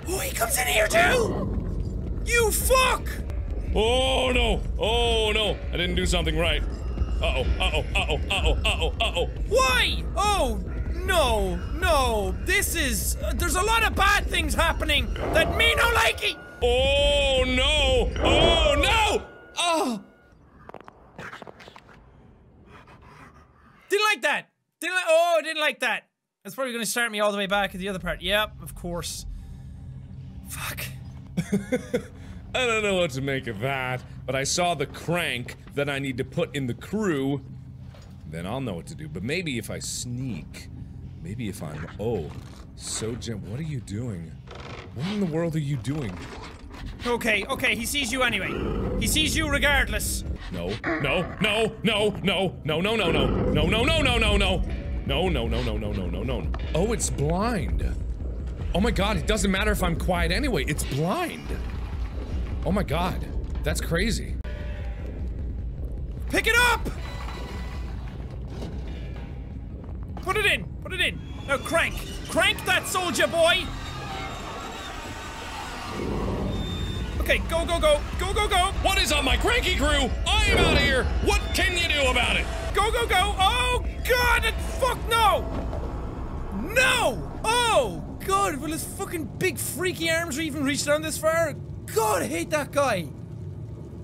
S1: Oh, he comes in here too. You fuck!
S2: Oh no! Oh no! I didn't do something right. Uh oh, uh oh, uh oh, uh oh, uh oh, uh oh.
S1: Why? Oh no, no! This is uh, there's a lot of bad things happening that me no likey.
S2: Oh no! Oh no! Oh!
S1: Didn't like that. Didn't like. Oh, didn't like that. That's probably gonna start me all the way back at the other part. Yep, of course. Fuck.
S2: I don't know what to make of that, but I saw the crank that I need to put in the crew. Then I'll know what to do. But maybe if I sneak, maybe if I'm. Oh, so Jim, what are you doing? What in the world are you doing?
S1: Okay, okay, he sees you anyway. He sees you regardless.
S2: No, no, no, no, no, no, no, no, no, no, no, no, no, no, no. No, no, no, no, no, no, no, no. Oh, it's blind. Oh my god, it doesn't matter if I'm quiet anyway. It's blind. Oh my god. That's crazy.
S1: Pick it up! Put it in, put it in. Now crank. Crank that soldier boy! Okay, go, go, go, go, go, go!
S2: What is up, my cranky crew? I am out of here. What can you do about it?
S1: Go, go, go! Oh, God! Fuck no! No! Oh, God! Will his fucking big freaky arms even reach down this far? God, I hate that guy!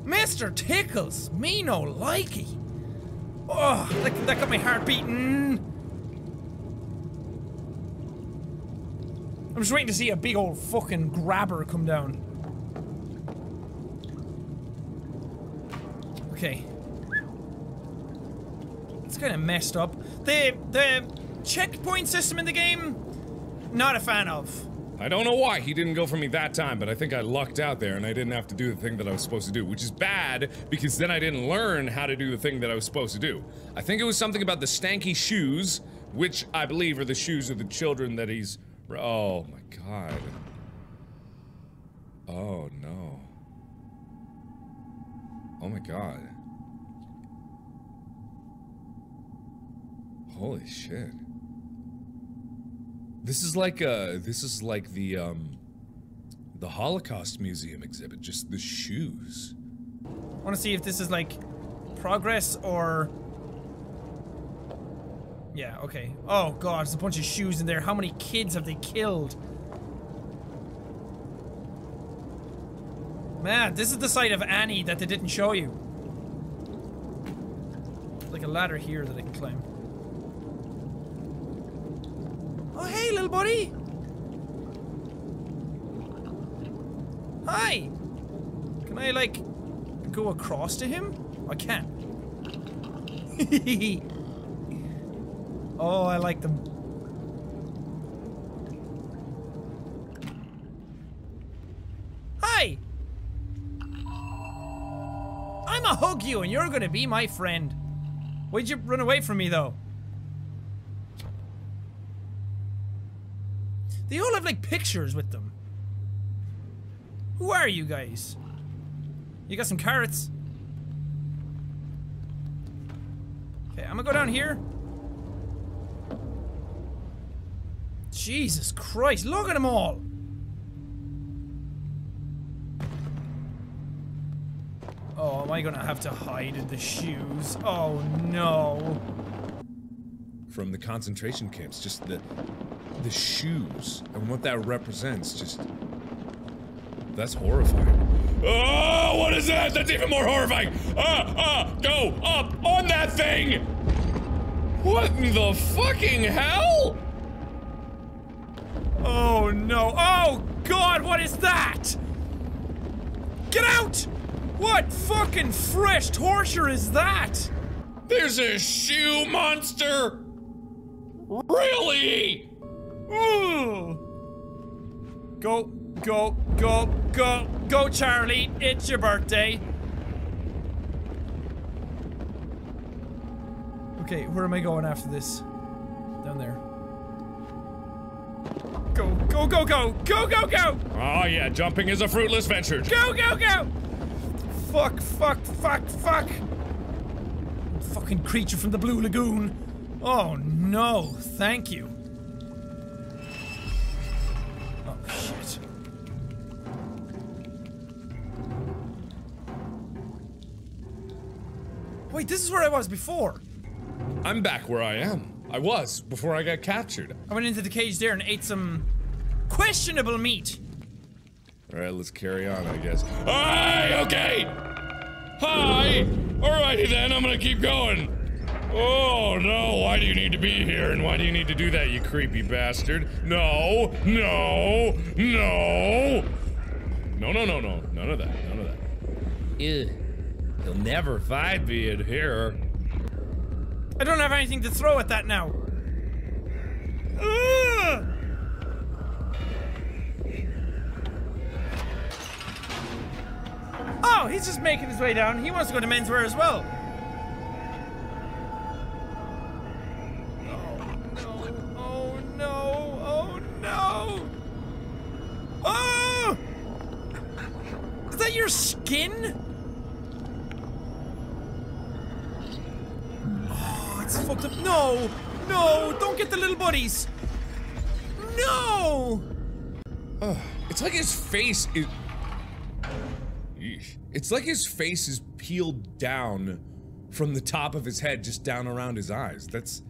S1: Mr. Tickles! Me no likey! Oh, that, that got my heart beating! I'm just waiting to see a big old fucking grabber come down. Okay. It's kind of messed up. The the checkpoint system in the game, not a fan of.
S2: I don't know why he didn't go for me that time, but I think I lucked out there and I didn't have to do the thing that I was supposed to do, which is bad because then I didn't learn how to do the thing that I was supposed to do. I think it was something about the stanky shoes, which I believe are the shoes of the children that he's. Oh my god. Oh no. Oh my god. Holy shit. This is like uh this is like the um the Holocaust Museum exhibit, just the shoes.
S1: I want to see if this is like progress or. Yeah, okay. Oh god, there's a bunch of shoes in there. How many kids have they killed? Man, this is the side of Annie that they didn't show you. Like a ladder here that I can climb. Oh, hey, little buddy! Hi! Can I, like, go across to him? I can't. oh, I like them. Hi! I'ma hug you and you're gonna be my friend. Why'd you run away from me, though? They all have, like, pictures with them. Who are you guys? You got some carrots? Okay, I'm gonna go down here. Jesus Christ, look at them all! Oh, am I gonna have to hide in the shoes? Oh no.
S2: From the concentration camps, just the the shoes and what that represents, just that's horrifying. Oh, what is that? That's even more horrifying! Ah, ah, go up on that thing! What in the fucking hell?
S1: Oh no. Oh god, what is that? Get out! What fucking fresh torture is that?
S2: There's a shoe monster! Really?
S1: Ooh. Go, go, go, go, go, Charlie. It's your birthday. Okay, where am I going after this? Down there. Go, go, go, go, go, go, go!
S2: Oh yeah, jumping is a fruitless venture.
S1: Go, go, go! Fuck, fuck, fuck, fuck! Fucking creature from the Blue Lagoon. Oh no, thank you. Oh shit. Wait, this is where I was before.
S2: I'm back where I am. I was before I got captured.
S1: I went into the cage there and ate some questionable meat.
S2: Alright, let's carry on, I guess. Hi, okay! Hi! Alrighty then, I'm gonna keep going. Oh no, why do you need to be here and why do you need to do that, you creepy bastard? No, no, no! No, no, no, no, none of that, none of that. Ew. You'll never find me in here.
S1: I don't have anything to throw at that now. Ugh! Oh, he's just making his way down. He wants to go to menswear as well. No, oh no, oh! Is that your skin? Oh, it's fucked up. No! No! Don't get the little buddies! No!
S2: Oh, It's like his face is. It's like his face is peeled down from the top of his head just down around his eyes. That's.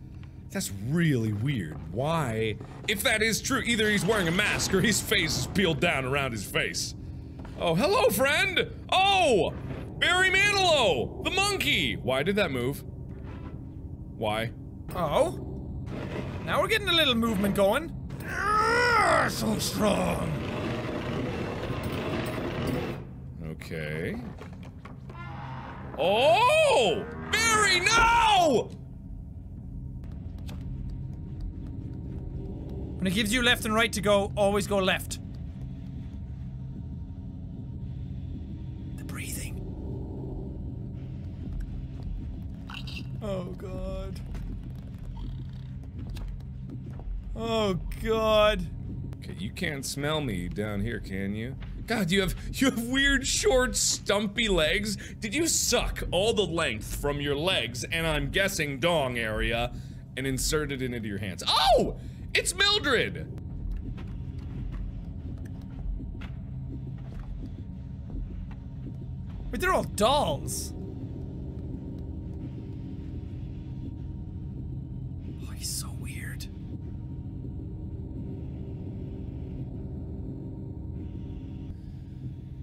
S2: That's really weird. Why? If that is true, either he's wearing a mask or his face is peeled down around his face. Oh, hello, friend! Oh! Barry Manilow! The monkey! Why did that move? Why?
S1: Oh? Now we're getting a little movement going. Ah, so strong.
S2: Okay. Oh! Barry, no!
S1: When it gives you left and right to go, always go left. The breathing. Oh god. Oh god.
S2: Okay, you can't smell me down here, can you? God, you have you have weird, short, stumpy legs. Did you suck all the length from your legs and I'm guessing dong area and inserted it into your hands? Oh! It's Mildred!
S1: But they're all dolls. Oh, he's so weird.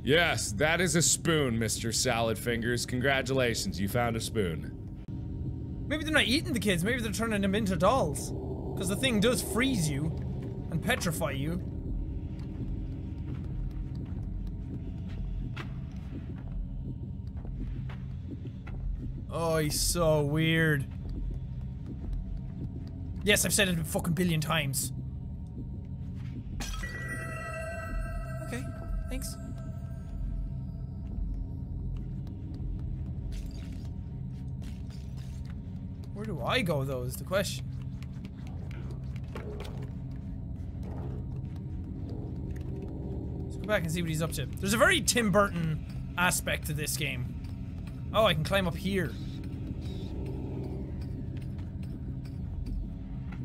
S2: Yes, that is a spoon, Mr. Salad Fingers. Congratulations, you found a spoon.
S1: Maybe they're not eating the kids, maybe they're turning them into dolls. Because the thing does freeze you and petrify you. Oh, he's so weird. Yes, I've said it a fucking billion times. Okay, thanks. Where do I go, though, is the question. Go back and see what he's up to. There's a very Tim Burton aspect to this game. Oh, I can climb up here.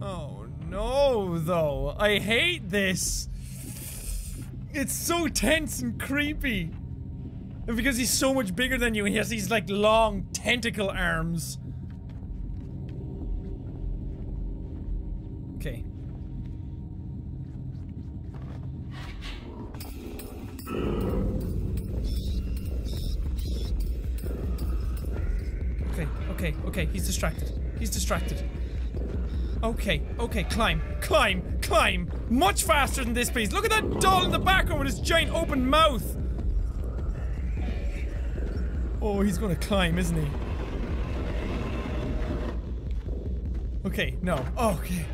S1: Oh no, though. I hate this. It's so tense and creepy. And because he's so much bigger than you, and he has these like long tentacle arms. Okay. Okay, okay, okay, he's distracted. He's distracted. Okay, okay, climb, climb, climb! Much faster than this, please. Look at that doll in the background with his giant open mouth! Oh, he's gonna climb, isn't he? Okay, no. Okay.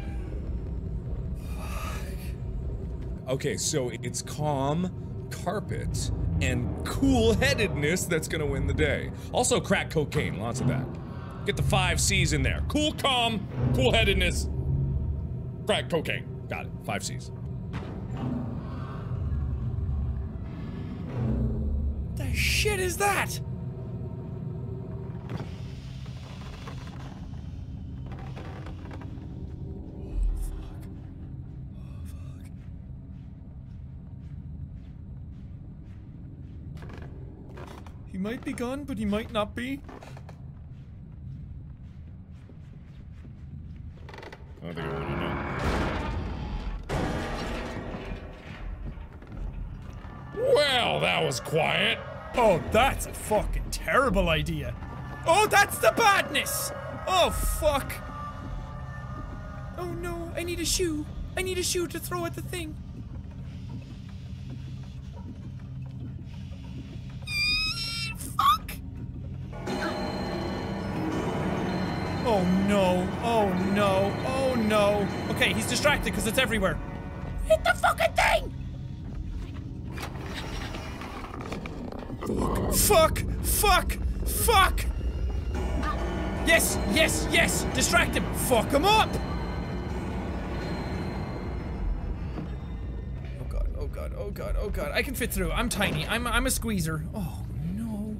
S2: Okay, so it's calm, carpet, and cool-headedness that's gonna win the day. Also crack cocaine, lots of that. Get the five C's in there. Cool, calm, cool-headedness, crack cocaine. Got it, five C's.
S1: What The shit is that? Might be gone, but he might not be.
S2: I don't think I want to know. Well, that was quiet.
S1: Oh, that's a fucking terrible idea. Oh, that's the badness! Oh, fuck. Oh no, I need a shoe. I need a shoe to throw at the thing. Oh no, oh no. Okay, he's distracted because it's everywhere. Hit the fucking thing! Fuck! Fuck! Fuck! Yes! Yes! Yes! Distract him! Fuck him up! Oh god! Oh god! Oh god! Oh god! I can fit through. I'm tiny. I'm I'm a squeezer. Oh no!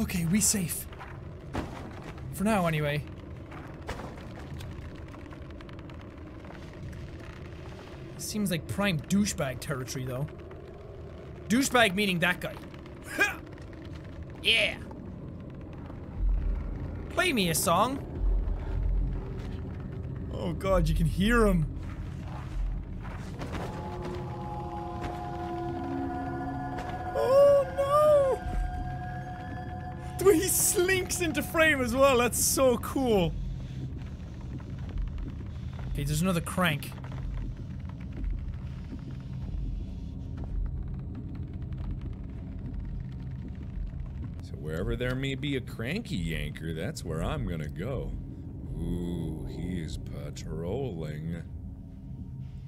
S1: Okay. Okay, we safe. For now, anyway. Seems like prime douchebag territory, though. Douchebag meaning that guy. yeah. Play me a song. Oh god, you can hear him. Slinks into frame as well, that's so cool. Okay, there's another crank.
S2: So wherever there may be a cranky yanker, that's where I'm gonna go. Ooh, he's patrolling.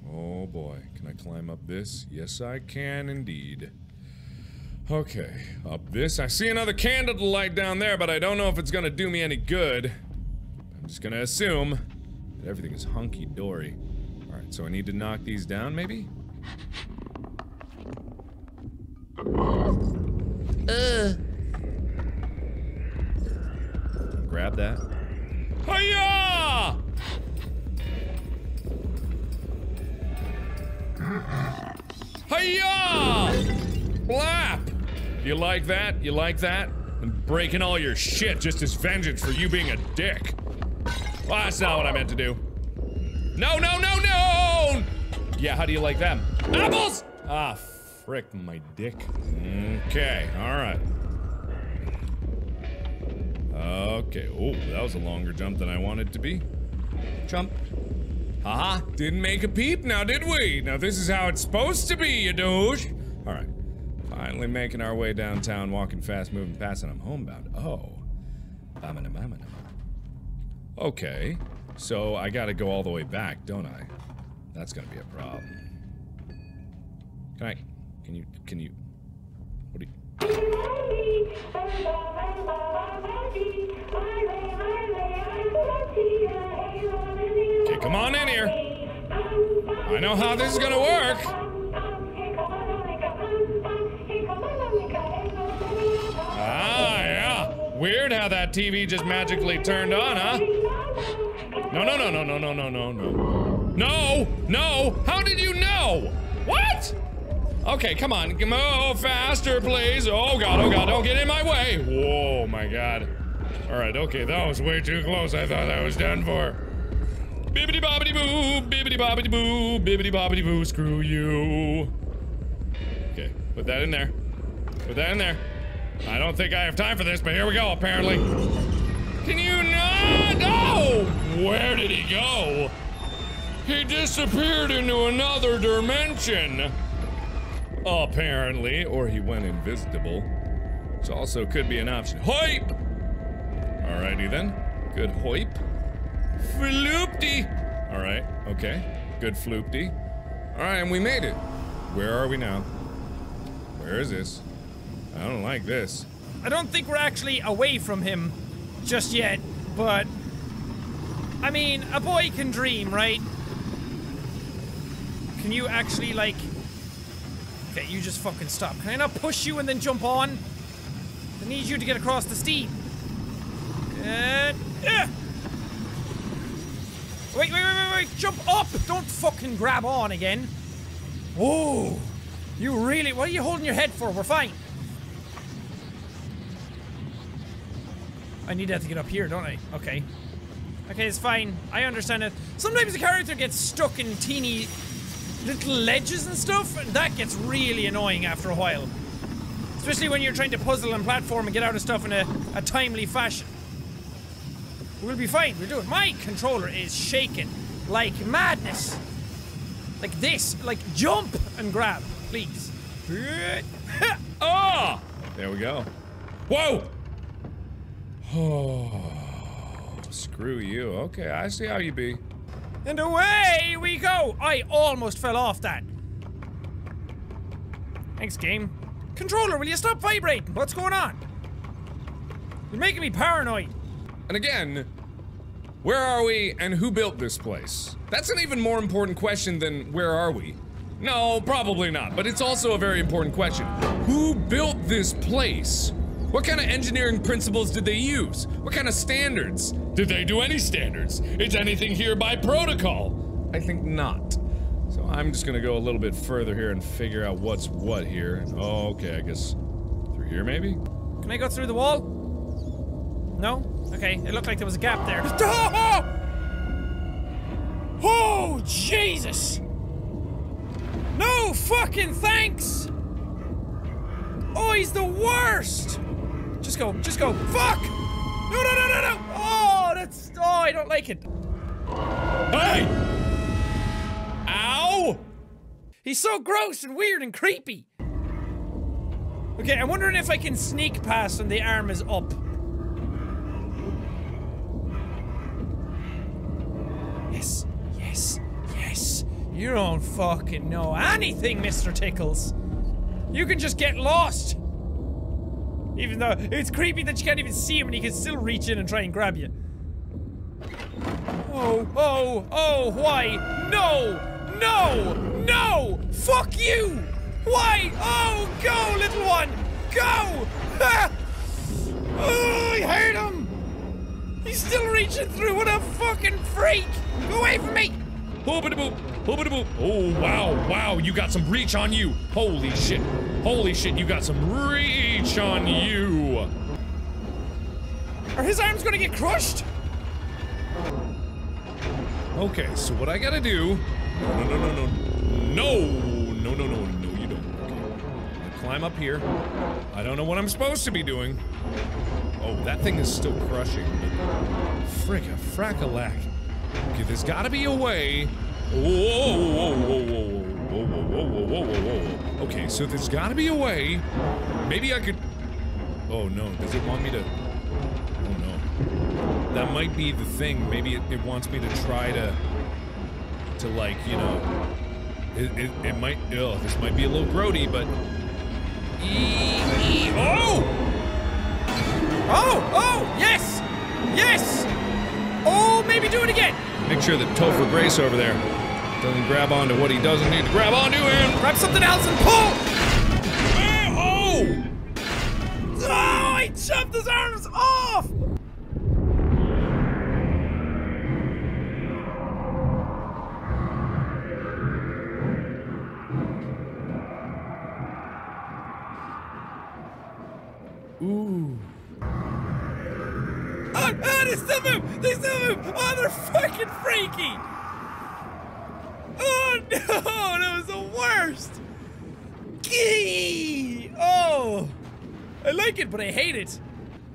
S2: Oh boy, can I climb up this? Yes, I can indeed. Okay, up this. I see another candle to light down there, but I don't know if it's gonna do me any good. I'm just gonna assume that everything is hunky dory. Alright, so I need to knock these down, maybe? Like that? You like that? And breaking all your shit just as vengeance for you being a dick. Well, that's not what I meant to do. No, no, no, no! Yeah, how do you like them? Apples! Ah, frick my dick. Okay, alright. Okay, oh, that was a longer jump than I wanted to be. Jump. Haha, didn't make a peep now, did we? Now this is how it's supposed to be, you douche. Finally making our way downtown, walking fast, moving fast, and I'm homebound. Oh. Okay. So I gotta go all the way back, don't I? That's gonna be a problem. Can I can you can you what do you Okay, come on in here. I know how this is gonna work. Weird how that TV just magically turned on, huh? No, no, no, no, no, no, no, no, no. No! No! How did you know? What? Okay, come on. Go oh, faster, please. Oh god, oh god, don't get in my way. Whoa, my god. Alright, okay, that was way too close. I thought that was done for. Bibbidi bobbidi boo, bibbidi bobbidi boo, bibbidi bobbidi boo, screw you. Okay, put that in there. Put that in there. I don't think I have time for this, but here we go, apparently. Can you not? Oh! Where did he go? He disappeared into another dimension. Apparently, or he went invisible. Which also could be an option. Hoip! Alrighty then. Good hoip. Floopty! Alright, okay. Good floopty. Alright, and we made it. Where are we now? Where is this? I don't like this.
S1: I don't think we're actually away from him just yet, but. I mean, a boy can dream, right? Can you actually, like. Okay, you just fucking stop. Can I not push you and then jump on? I need you to get across the steam. And. Uh, Wait, wait, wait, wait, wait! Jump up! Don't fucking grab on again. Oh, you really? What are you holding your head for? We're fine. I need that to get up here, don't I? Okay. Okay, it's fine. I understand it. Sometimes the character gets stuck in teeny little ledges and stuff, and that gets really annoying after a while. Especially when you're trying to puzzle and platform and get out of stuff in a, a timely fashion. We'll be fine, we'll do it. My controller is shaking like madness. Like this, like jump and grab, please.
S2: Ah! There we go. Whoa! Oh, screw you. Okay, I see how you be.
S1: And away we go! I almost fell off that. Thanks, game. Controller, will you stop vibrating? What's going on? You're making me paranoid.
S2: And again, where are we and who built this place? That's an even more important question than where are we? No, probably not, but it's also a very important question. Who built this place? What kind of engineering principles did they use? What kind of standards? Did they do any standards? Is anything here by protocol? I think not. So I'm just gonna go a little bit further here and figure out what's what here. Oh, okay, I guess through here maybe?
S1: Can I go through the wall? No? Okay, it looked like there was a gap there. Oh, Jesus! No fucking thanks! Oh, he's the worst! Just go, just go. Fuck! No, no, no, no, no! Oh, that's. Oh, I don't like it.
S2: Hey! Ow!
S1: He's so gross and weird and creepy. Okay, I'm wondering if I can sneak past when the arm is up. Yes, yes, yes. You don't fucking know anything, Mr. Tickles. You can just get lost. Even though it's creepy that you can't even see him and he can still reach in and try and grab you. Oh, oh, oh, why? No! No! No! Fuck you! Why? Oh, go, little one! Go! Ah! Oh, I hurt him! He's still reaching through. What a fucking freak! Go away from me!
S2: Boop, boop. Oh, wow, wow, you got some reach on you. Holy shit. Holy shit, you got some reach on you.
S1: Are his arms gonna get crushed?
S2: Okay, so what I gotta do. No, no, no, no, no. No, no, no, no, no, you don't. Okay. Climb up here. I don't know what I'm supposed to be doing. Oh, that thing is still crushing. Frick a frack a frackalack. Okay, there's gotta be a way. Whoa, whoa, whoa, whoa, whoa, whoa, whoa, whoa, whoa, whoa. Okay, so there's gotta be a way. Maybe I could. Oh no, does it want me to? Oh no. That might be the thing. Maybe it, it wants me to try to. To like, you know. It, it, it might. Oh, this might be a little grody, but. E, e, oh!
S1: Oh! Oh! Yes! Yes! Oh, maybe do it again!
S2: Make sure that Topher Grace over there doesn't grab onto what he doesn't need to grab onto and.
S1: Grab something else and pull!
S2: Oh!
S1: Oh! I chopped his arms off! They still move! They still move! Oh, they're fucking freaky! Oh no, that was the worst! Gee! Oh! I like it, but I hate it.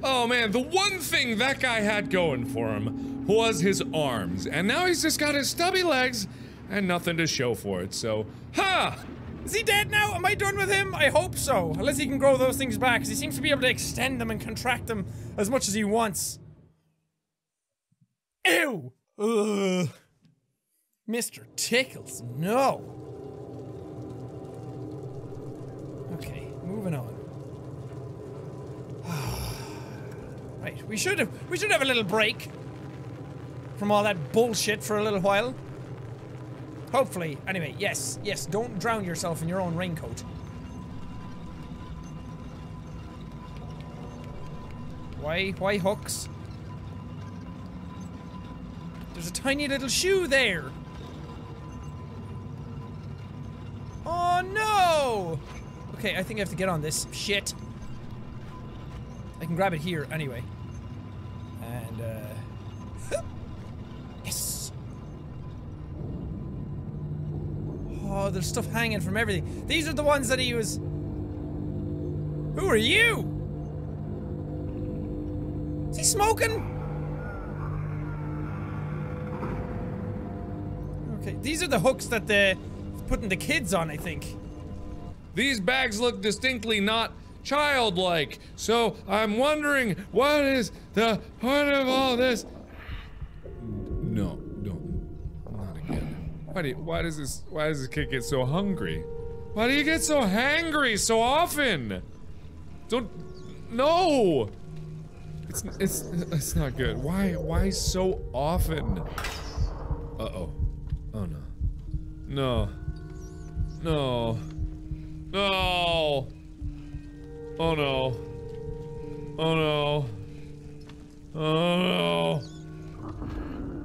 S2: Oh man, the one thing that guy had going for him was his arms, and now he's just got his stubby legs and nothing to show for it, so, ha!
S1: Is he dead now? Am I done with him? I hope so. Unless he can grow those things back, because he seems to be able to extend them and contract them as much as he wants. Ew! Ugh. Mr. Tickles, no! Okay, moving on. right, we should have we should have a little break from all that bullshit for a little while. Hopefully. Anyway, yes, yes, don't drown yourself in your own raincoat. Why why hooks? There's a tiny little shoe there. Oh no! Okay, I think I have to get on this. Shit. I can grab it here anyway. And, uh. yes! Oh, there's stuff hanging from everything. These are the ones that he was. Who are you? Is he smoking? These are the hooks that they're putting the kids on, I think.
S2: These bags look distinctly not childlike, so I'm wondering what is the point of all this? No, don't, not again. Why do you, why does this why does this kid get so hungry? Why do you get so hangry so often? Don't, no. It's it's it's not good. Why why so often? Uh Oh no. No. No. No! Oh no. Oh no. Oh no.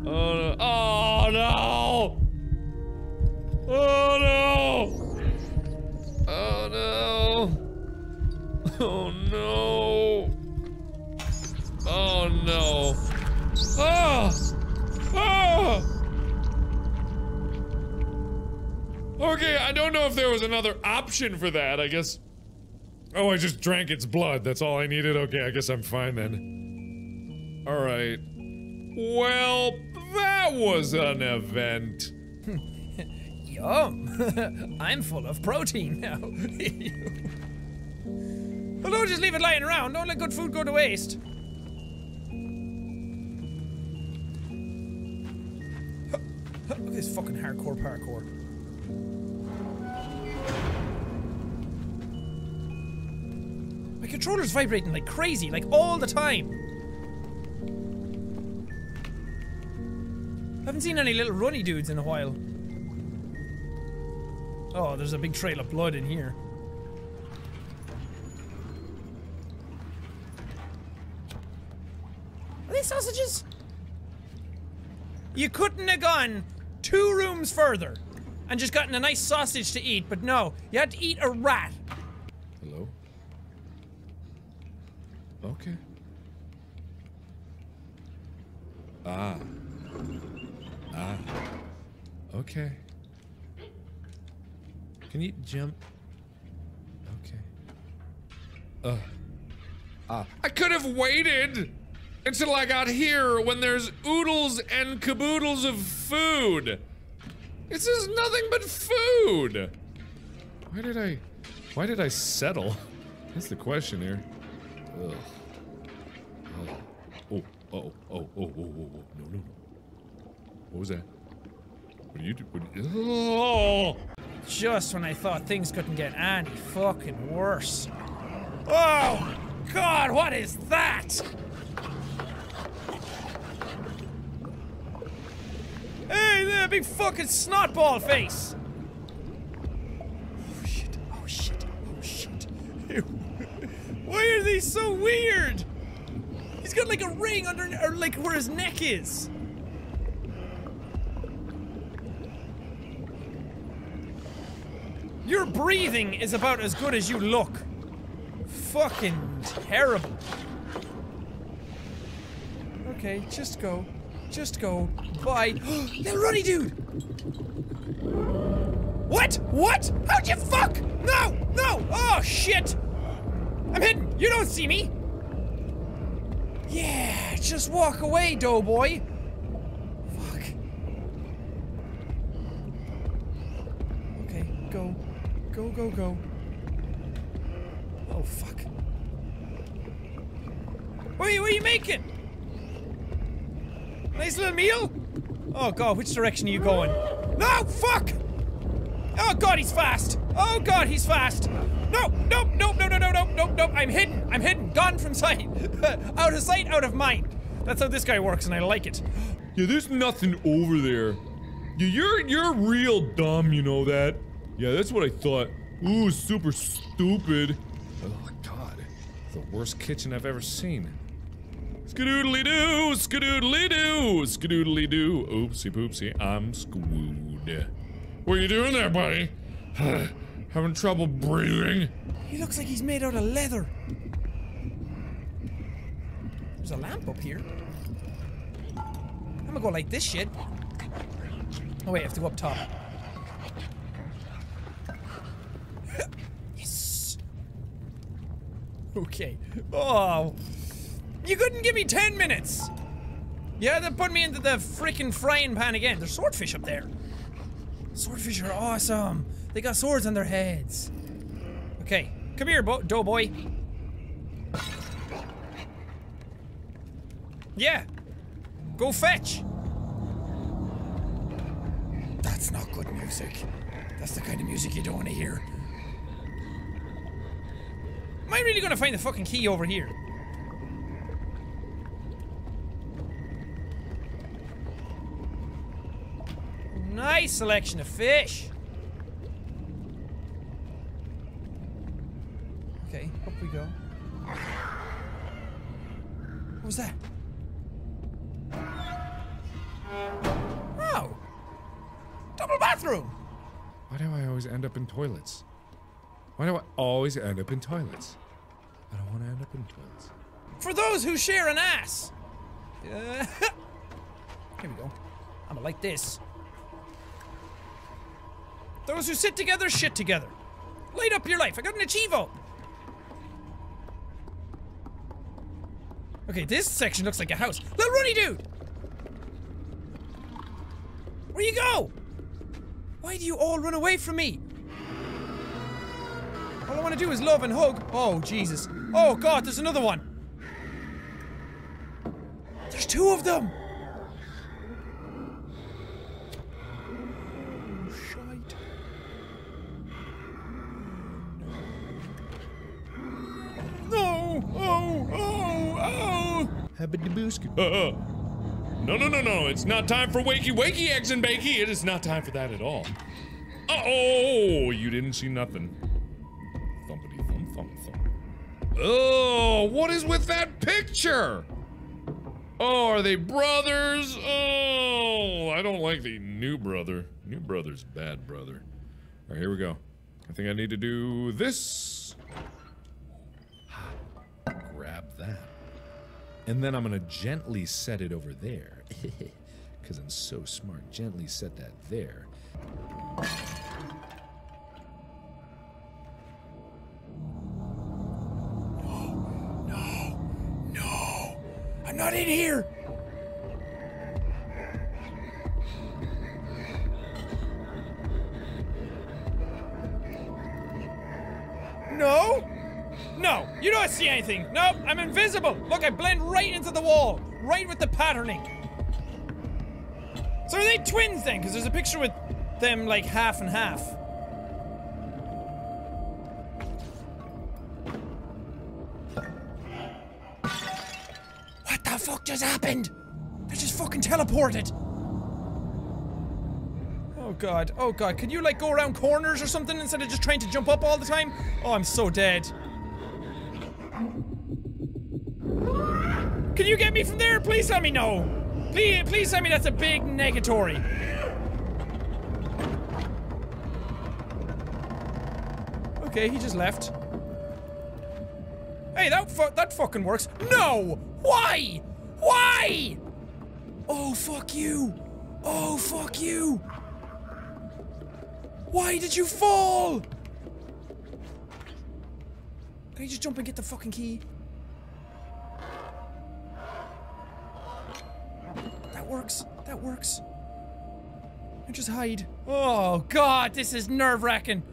S2: Oh no. Oh no! Oh no! Oh no! Oh no! Oh no! Ah! Ah! Okay, I don't know if there was another option for that, I guess. Oh, I just drank its blood, that's all I needed? Okay, I guess I'm fine then. Alright. Well, that was an event.
S1: Yum! I'm full of protein now. well, don't just leave it lying around. Don't let good food go to waste. Look at this fucking hardcore parkour. My controller's vibrating like crazy, like all the time. Haven't seen any little runny dudes in a while. Oh, there's a big trail of blood in here. Are these sausages? You couldn't have gone two rooms further and just gotten a nice sausage to eat, but no, you had to eat a rat.
S2: Hello? Okay. Ah. Ah. Okay. Can you jump? Okay. Uh. Ah. I could have waited until I got here when there's oodles and caboodles of food. This is nothing but food. Why did I, why did I settle? That's the question here. Ugh. Oh. Oh, oh, oh, oh, oh, oh, oh, no, no, no. What was that? What do you do? What do you, oh!
S1: Just when I thought things couldn't get any fucking worse. Oh, God, what is that? There, big fucking snotball face! Oh shit, oh shit, oh shit. Why are they so weird? He's got like a ring under, or like where his neck is. Your breathing is about as good as you look. Fucking terrible. Okay, just go. Just go. Bye. Little runny dude! What? What? How'd you fuck? No! No! Oh, shit! I'm hidden! You don't see me! Yeah, just walk away, doughboy. Fuck. Okay, go. Go, go, go. Oh, fuck. You, what are you making? Nice little meal? Oh god, which direction are you going? No, fuck! Oh god, he's fast! Oh god, he's fast! No, no, no, no, no, no, no, no, no, I'm hidden! I'm hidden! Gone from sight! out of sight, out of mind! That's how this guy works, and I like it.
S2: Yeah, there's nothing over there. Yeah, you're you're real dumb, you know that. Yeah, that's what I thought. Ooh, super stupid. Oh god. The worst kitchen I've ever seen. Skadoodly doo, skadoodly doo, skadoodly doo. Oopsie poopsie, I'm screwed. What are you doing there, buddy? Having trouble breathing?
S1: He looks like he's made out of leather. There's a lamp up here. I'm gonna go like this shit. Oh wait, I have to go up top. yes. Okay. Oh. You couldn't give me 10 minutes! Yeah, they put me into the freaking frying pan again. There's swordfish up there. Swordfish are awesome. They got swords on their heads. Okay, come here, bo doughboy. Yeah, go fetch. That's not good music. That's the kind of music you don't want to hear. Am I really gonna find the fucking key over here? Nice selection of fish. Okay, up we go. What was that? Oh! Double bathroom!
S2: Why do I always end up in toilets? Why do I always end up in toilets? I don't want to end up in toilets.
S1: For those who share an ass! Uh, here we go. I'ma like this. Those who sit together, shit together. Light up your life. I got an achievo. Okay, this section looks like a house. Little runny dude! Where you go? Why do you all run away from me? All I want to do is love and hug. Oh, Jesus. Oh, God, there's another one. There's two of them. Oh, shite. No! Oh! Oh! Oh!
S2: Habidabooski. Uh, no, no, no, no. It's not time for wakey wakey eggs and bakey. It is not time for that at all. Uh oh, you didn't see nothing. Thumpity thump thump thump. Oh, what is with that picture? Oh, are they brothers? Oh, I don't like the new brother. New brother's bad brother. All right, here we go. I think I need to do this. And then I'm gonna gently set it over there. Because I'm so smart. Gently set that there.
S1: No. No! I'm not in here! You don't see anything. Nope, I'm invisible. Look, I blend right into the wall, right with the patterning. So are they twins then? Because there's a picture with them like half and half. What the fuck just happened? They just fucking teleported. Oh god, oh god, can you like go around corners or something instead of just trying to jump up all the time? Oh, I'm so dead. Can you get me from there? Please tell me no. Please, please tell me that's a big negatory. Okay, he just left. Hey, that fu that fucking works. No! Why? Why? Oh, fuck you. Oh, fuck you. Why did you fall? Can you just jump and get the fucking key? Works. That works. And just hide. Oh god, this is nerve-wracking.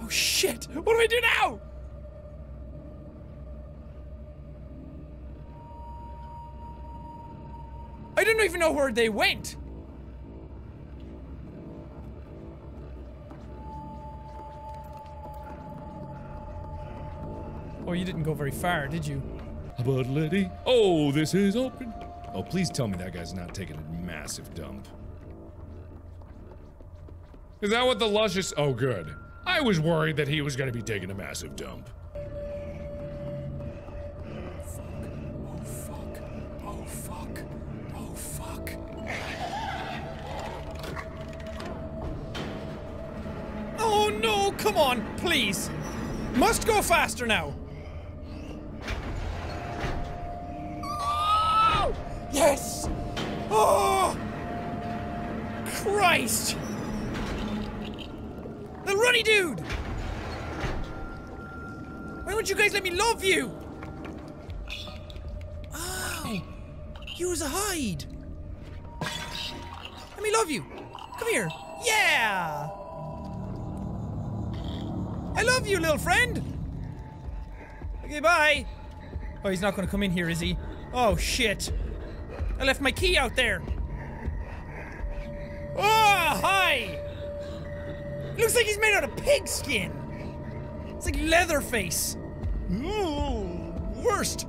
S1: Oh shit! What do I do now? I don't even know where they went. Oh, you didn't go very far, did you?
S2: about Letty? Oh, this is open. Oh, please tell me that guy's not taking a massive dump. Is that what the luscious? Oh, good. I was worried that he was going to be taking a massive dump.
S1: Oh, come on, please. Must go faster now. Yes! Oh! Christ! The runny dude! Why won't you guys let me love you? Oh! Use a hide! Let me love you! Come here! Yeah! I love you, little friend! Okay, bye! Oh, he's not gonna come in here, is he? Oh, shit. I left my key out there. Oh, hi! Looks like he's made out of pig skin. It's like Leatherface. Ooh, worst.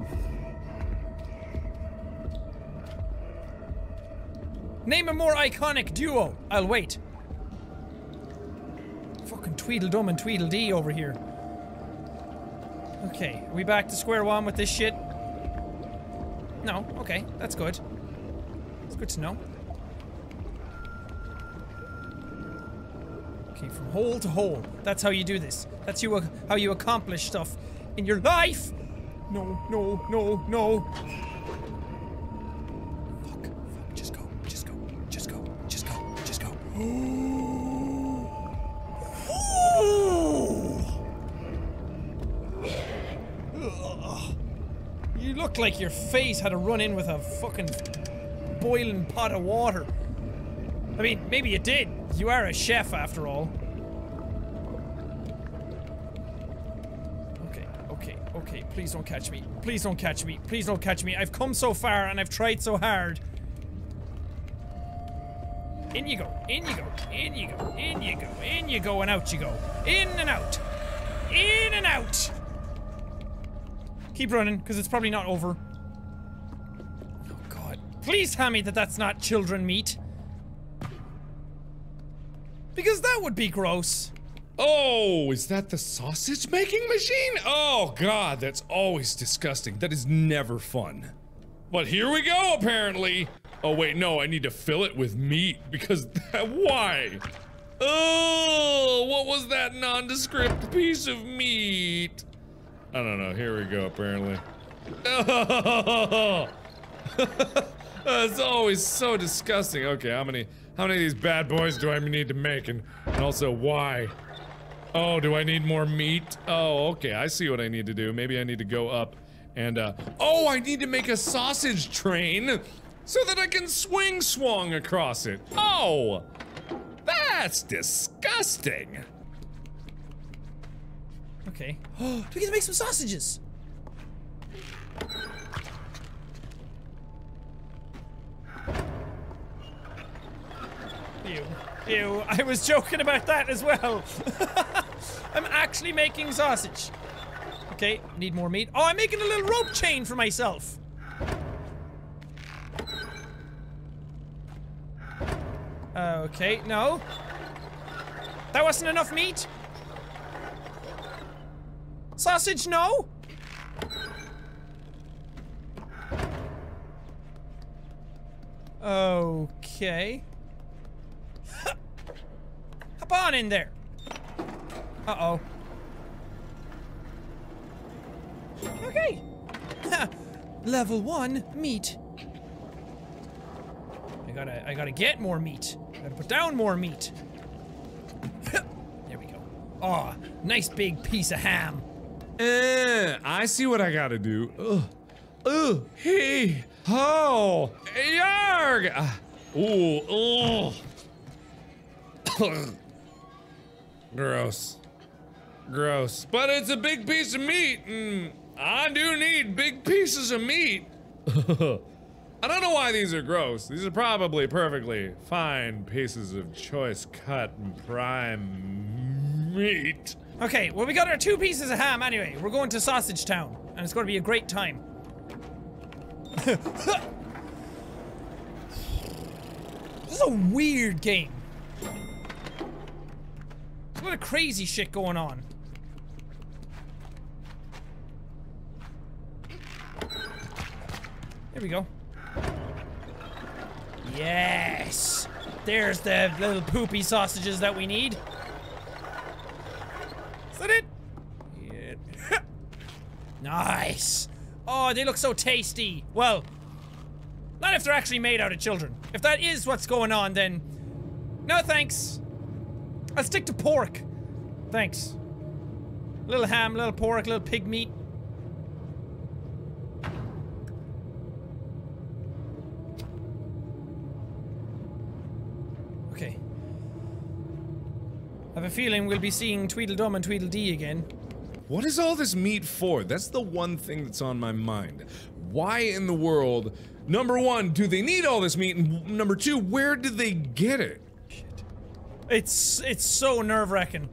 S1: Name a more iconic duo. I'll wait. Fucking Tweedledum and Tweedledee over here. Okay, are we back to square one with this shit? No, okay, that's good. It's good to know. Okay, from hole to hole. That's how you do this. That's you uh, how you accomplish stuff in your life. No, no, no, no. Fuck, fuck, just go, just go, just go, just go, just go. You look like your face had a run in with a fucking boiling pot of water. I mean, maybe it did. You are a chef after all. Okay, okay, okay. Please don't catch me. Please don't catch me. Please don't catch me. I've come so far and I've tried so hard. In you go. In you go. In you go. In you go. In you go and out you go. In and out. In and out. Keep running, because it's probably not over. Please tell me that that's not children meat. Because that would be gross.
S2: Oh, is that the sausage making machine? Oh god, that's always disgusting. That is never fun. But here we go, apparently. Oh wait, no, I need to fill it with meat because why? Oh, what was that nondescript piece of meat? I don't know. Here we go, apparently. Oh, it's always so disgusting. Okay, how many how many of these bad boys do I need to make and, and also why? Oh, do I need more meat? Oh, okay, I see what I need to do. Maybe I need to go up and uh Oh, I need to make a sausage train so that I can swing swung across it. Oh! That's disgusting.
S1: Okay. Oh, we get to make some sausages. Ew. Ew. I was joking about that as well. I'm actually making sausage. Okay, need more meat. Oh, I'm making a little rope chain for myself. Okay, no. That wasn't enough meat? Sausage, no? Okay. On in there. Uh-oh. Okay. Level one, meat. I gotta, I gotta get more meat. I gotta put down more meat. there we go. Oh, nice big piece of ham.
S2: Eh, I see what I gotta do. Ugh. Ugh. Hey. Oh. Yarg. Ah. Ooh. Ugh. Gross. Gross. But it's a big piece of meat, and I do need big pieces of meat. I don't know why these are gross. These are probably perfectly fine pieces of choice cut and prime meat.
S1: Okay, well we got our two pieces of ham anyway. We're going to Sausage Town, and it's going to be a great time. this is a weird game. A lot of crazy shit going on. There we go. Yes! There's the little poopy sausages that we need. Is that it? Yeah. nice. Oh, they look so tasty. Well, not if they're actually made out of children. If that is what's going on, then no thanks. I'll stick to pork. Thanks. Little ham, little pork, little pig meat. Okay. I have a feeling we'll be seeing Tweedledum and Tweedledee again.
S2: What is all this meat for? That's the one thing that's on my mind. Why in the world, number one, do they need all this meat? And number two, where did they get it?
S1: It's it's so nerve-wracking.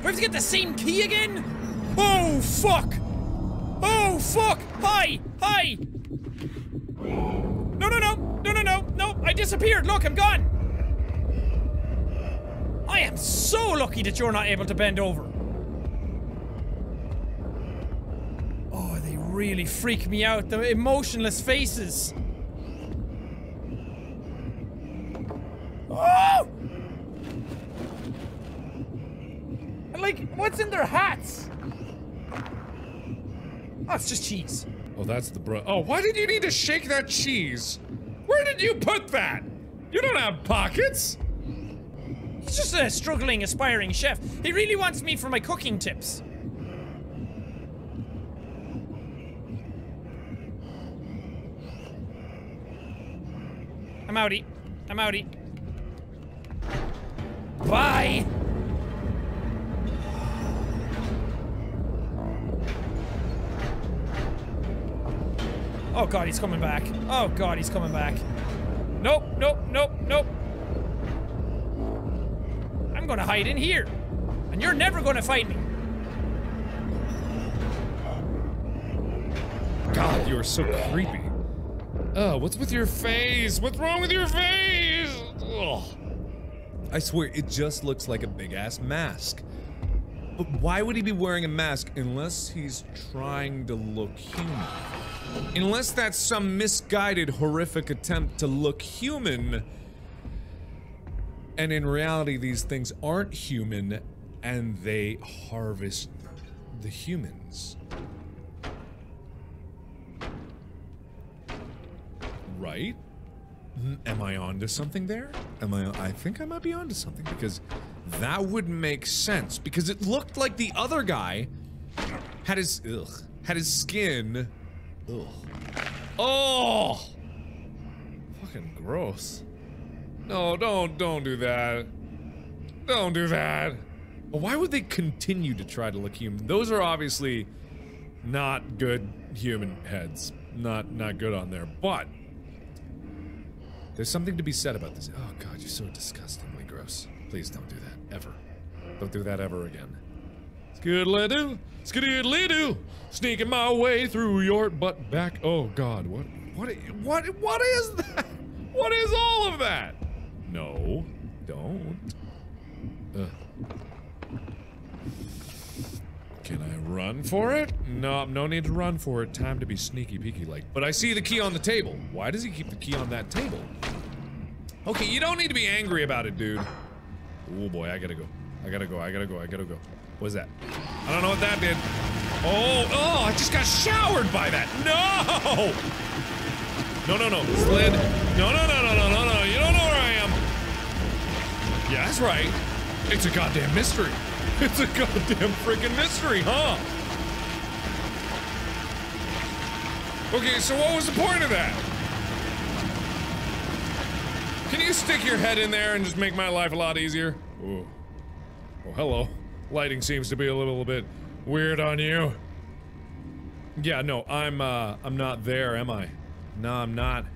S1: We have to get the same key again? Oh fuck! Oh fuck! Hi! Hi! No no no! No no no! No! I disappeared! Look, I'm gone! I am so lucky that you're not able to bend over. Oh, they really freak me out, the emotionless faces. Oh! And like, what's in their hats? Oh, it's just cheese.
S3: Oh, that's the bro. Oh, why did you need to shake that cheese? Where did you put that? You don't have pockets.
S1: He's just a struggling, aspiring chef. He really wants me for my cooking tips. I'm outie. I'm outie. Bye! Oh god, he's coming back. Oh god, he's coming back. Nope, nope, nope, nope. I'm gonna hide in here. And you're never gonna fight me.
S3: God, you're so creepy. Oh, what's with your face? What's wrong with your face? Ugh.
S2: I swear, it just looks like a big ass mask. But why would he be wearing a mask unless he's trying to look human? Unless that's some misguided, horrific attempt to look human. And in reality, these things aren't human and they harvest the humans. Right? Am I onto something there? Am I? I think I might be onto something because that would make sense because it looked like the other guy had his ugh had his skin. Ugh. Oh, fucking gross. No, don't don't do that. Don't do that. Why would they continue to try to look human? Those are obviously not good human heads. Not not good on there. But there's something to be said about this. Oh god, you're so disgustingly gross. Please don't do that ever. Don't do that ever again.
S3: Skiddly doo, skiddly doo, sneaking my way through your butt back. Oh God, what,
S2: What? What? What is that?
S3: what is all of that?
S2: No, don't.
S3: Ugh. Can I run for it? No, no need to run for it. Time to be sneaky peeky like.
S2: But I see the key on the table. Why does he keep the key on that table? Okay, you don't need to be angry about it, dude. Oh boy, I gotta go. I gotta go. I gotta go. I gotta go. What's that? I don't know what that did. Oh, oh! I just got showered by that. No! No, no, no, slid. No, no, no, no, no, no, no. You don't know where I am. Yeah, that's right. It's a goddamn mystery. It's a goddamn freaking mystery, huh? Okay, so what was the point of that? Can you stick your head in there and just make my life a lot easier? Ooh. Oh, hello. Lighting seems to be a little bit weird on you. Yeah, no, I'm, uh, I'm not there, am I? No, I'm not.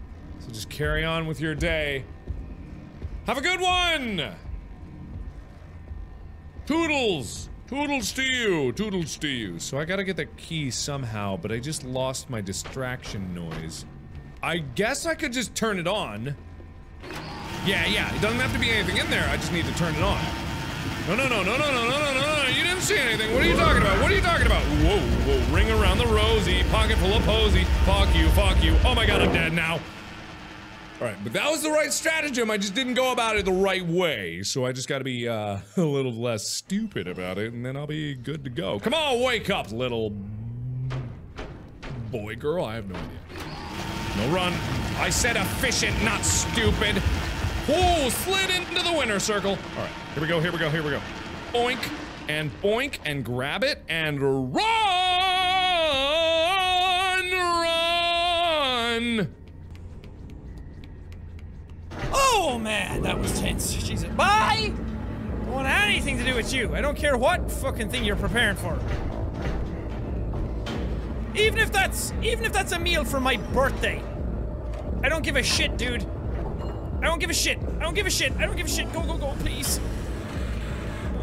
S2: So just carry on with your day. Have a good one! Toodles! Toodles to you! Toodles to you. So I gotta get the key somehow, but I just lost my distraction noise. I guess I could just turn it on. Yeah, yeah, it doesn't have to be anything in there, I just need to turn it on. No, no, no, no, no, no, no, no, no, no, you didn't see anything. What are you talking about? What are you talking about? Whoa, whoa, ring around the rosy, pocket full of posy. Fuck you, fuck you. Oh my god, I'm dead now. Alright, but that was the right stratagem. I just didn't go about it the right way. So I just gotta be uh, a little less stupid about it, and then I'll be good to go. Come on, wake up, little boy, girl. I have no idea. No run. I said efficient, not stupid. Oh, slid into the winner circle. Alright, here we go, here we go, here we go. Boink, and boink, and grab it, and run! Run!
S1: Oh man, that was tense. Jesus. Bye! Don't want anything to do with you. I don't care what fucking thing you're preparing for. Even if that's even if that's a meal for my birthday. I don't give a shit, dude. I don't give a shit. I don't give a shit. I don't give a shit. Go, go, go, please.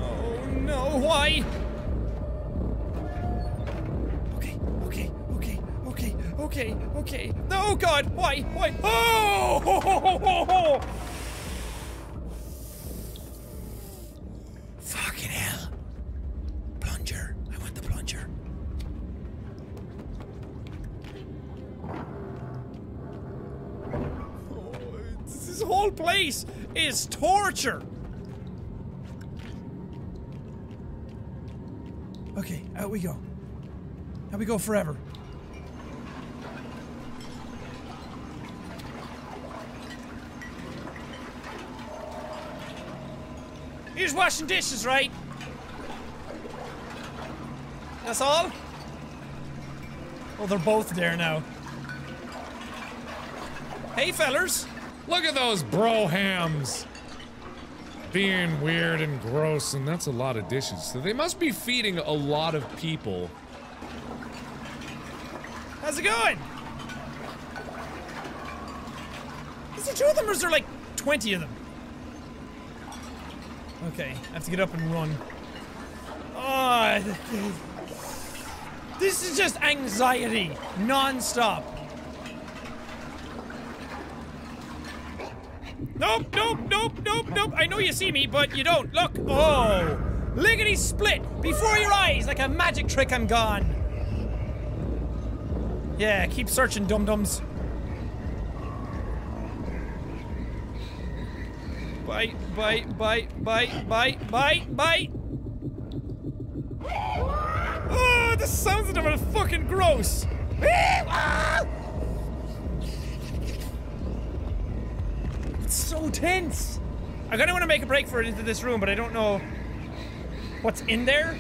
S1: Oh no, why? Okay, okay, okay, okay, okay, okay. No, God, why, why? Oh! Ho, ho, ho, ho, ho. Fucking hell. Plunger. I want the plunger. Oh, this whole is torture. Okay, out we go. Out we go forever. Here's washing dishes, right? That's all? Oh, they're both there now. Hey, fellers.
S2: Look at those bro hams. Being weird and gross, and that's a lot of dishes. So they must be feeding a lot of people.
S1: How's it going? Is there two of them or is there like 20 of them? Okay, I have to get up and run. Oh, this is just anxiety, non-stop. Nope, nope, nope, nope, nope. I know you see me, but you don't. Look. Oh, lickety split before your eyes like a magic trick. I'm gone. Yeah, keep searching, dum dums. Bite, bite, bite, bite, bite, bite, bite. Oh, the sounds of them fucking gross. Ah! It's so tense. I kind of want to make a break for it into this room, but I don't know what's in there.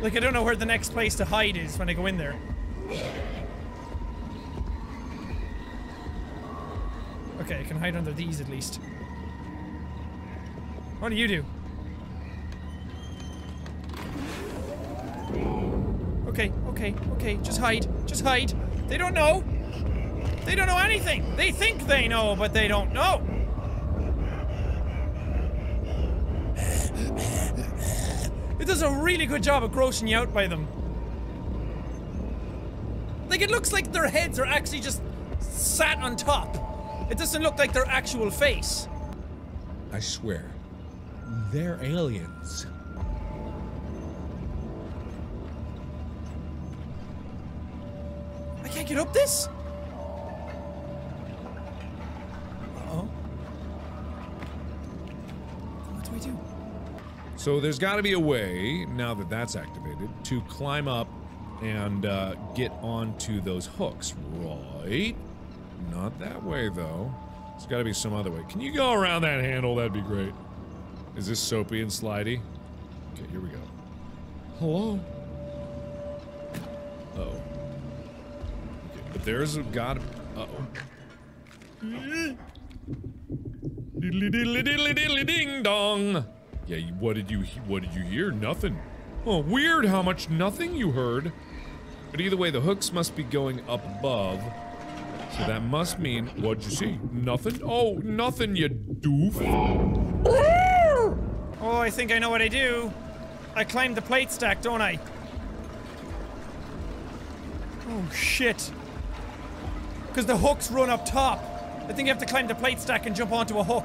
S1: Like, I don't know where the next place to hide is when I go in there. Okay, I can hide under these at least. What do you do? Okay, okay, okay, just hide. Just hide. They don't know. They don't know anything. They think they know, but they don't know. It does a really good job of grossing you out by them. Like, it looks like their heads are actually just sat on top. It doesn't look like their actual face.
S2: I swear, they're aliens.
S1: I can't get up this?
S2: So there's got to be a way, now that that's activated, to climb up and uh, get onto those hooks, right? Not that way, though. There's got to be some other way. Can you go around that handle? That'd be great. Is this soapy and slidey? Okay, here we go. Hello? Uh oh Okay, but there's a god. Uh oh Diddly diddly diddly diddly ding dong. Yeah, what did you what did you hear? Nothing. Oh, weird how much nothing you heard. But either way, the hooks must be going up above. So that must mean what'd you see? Nothing? Oh, nothing, you doof.
S1: Oh, I think I know what I do. I climb the plate stack, don't I? Oh, shit. Because the hooks run up top. I think you have to climb the plate stack and jump onto a hook.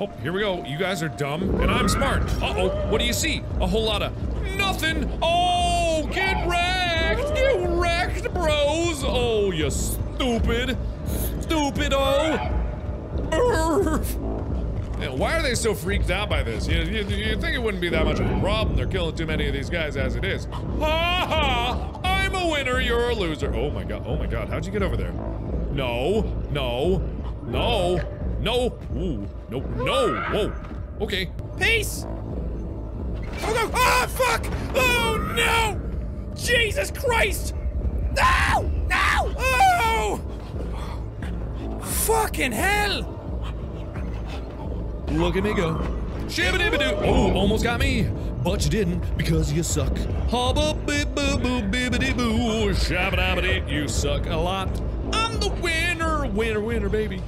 S2: Oh, here we go. You guys are dumb, and I'm smart. Uh-oh, what do you see? A whole lot of nothing. Oh, get wrecked. Get wrecked, bros. Oh, you stupid. Stupid, oh. Why are they so freaked out by this? You, you, you think it wouldn't be that much of a problem. They're killing too many of these guys as it is. Ha ha! I'm a winner, you're a loser. Oh my god, oh my god, how'd you get over there? No, no, no, no, ooh, no, no, whoa. Okay.
S1: Peace! Oh no! Ah, fuck! Oh no! Jesus Christ! No! No! Oh! Fucking hell!
S2: Look at me go. Shibbity-bidoo. Oh, almost got me. But you didn't because you suck. Hubba bib boo boo bibbity boo. Shabba You suck a lot. I'm winner. Winner, winner, baby.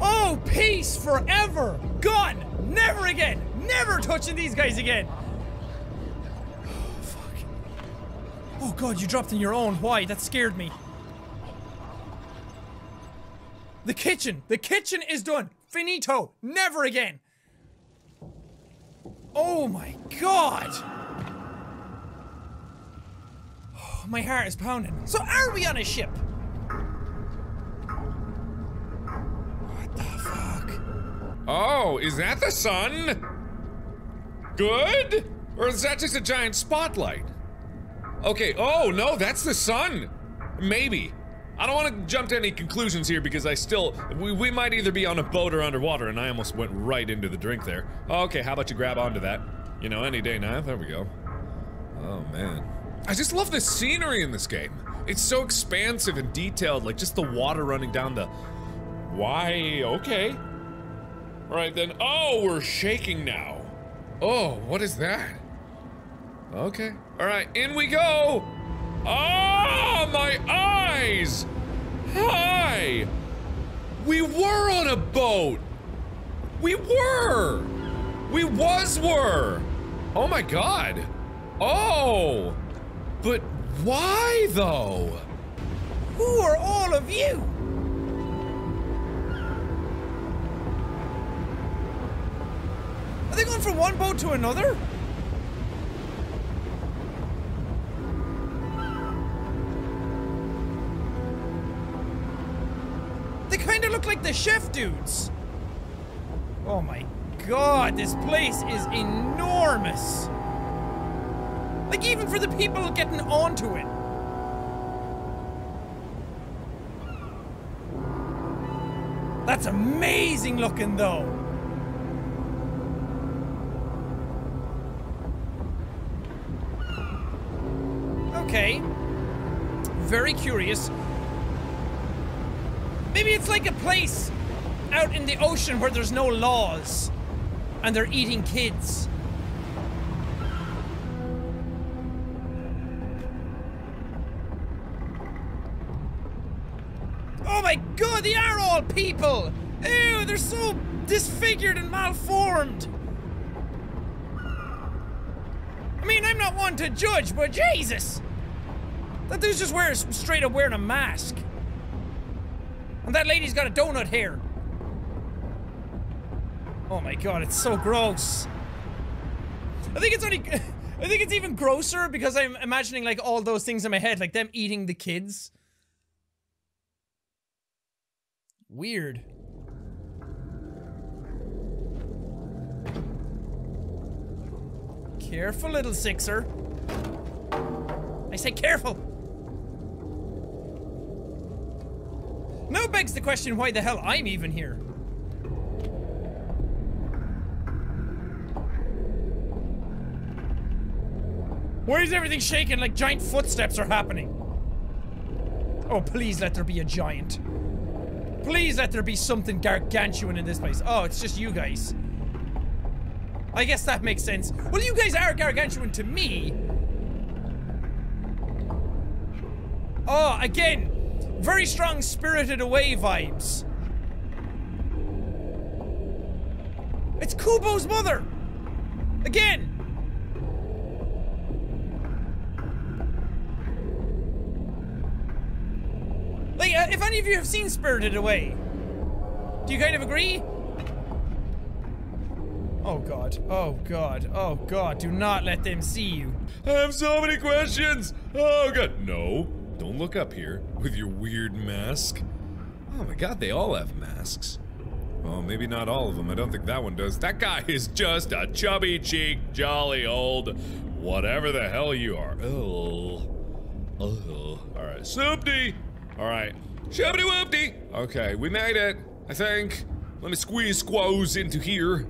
S1: Oh, peace forever! Gone! Never again! Never touching these guys again! Oh, fuck. Oh god, you dropped in your own. Why? That scared me. The kitchen! The kitchen is done! Finito! Never again! Oh my god! Oh, my heart is pounding. So are we on a ship? The fuck?
S2: Oh, is that the sun? Good? Or is that just a giant spotlight? Okay, oh no, that's the sun! Maybe. I don't want to jump to any conclusions here because I still- we, we might either be on a boat or underwater and I almost went right into the drink there. Okay, how about you grab onto that? You know, any day now. There we go. Oh man. I just love the scenery in this game. It's so expansive and detailed, like just the water running down the... Why, okay. Alright then, oh, we're shaking now. Oh, what is that? Okay. Alright, in we go! Ah, my eyes! Hi! We were on a boat! We were! We was were! Oh my god! Oh! But why though?
S1: Who are all of you? Are they going from one boat to another? They kind of look like the chef dudes. Oh my god, this place is enormous. Like, even for the people getting onto it. That's amazing looking, though. Okay. Very curious. Maybe it's like a place out in the ocean where there's no laws and they're eating kids. Oh my god, they are all people! Ew, they're so disfigured and malformed! I mean, I'm not one to judge, but Jesus! That dude's just wearing straight up wearing a mask. And that lady's got a donut hair. Oh my god, it's so gross. I think it's only I think it's even grosser because I'm imagining like all those things in my head, like them eating the kids. Weird. Careful, little sixer. I say careful. Now begs the question why the hell I'm even here. Why is everything shaking like giant footsteps are happening? Oh, please let there be a giant. Please let there be something gargantuan in this place. Oh, it's just you guys. I guess that makes sense. Well, you guys are gargantuan to me. Oh, again, very strong Spirited Away vibes. It's Kubo's mother! Again! Like, uh, if any of you have seen Spirited Away, do you kind of agree? Oh god. Oh god. Oh god. Do not let them see you.
S2: I have so many questions. Oh god. No, don't look up here with your weird mask. Oh my god, they all have masks. Well, maybe not all of them. I don't think that one does. That guy is just a chubby cheek, jolly old whatever the hell you are. Oh. Oh. Alright. Soupty! Alright. Shubbity whoopty! Okay, we made it. I think. Let me squeeze squoze into here.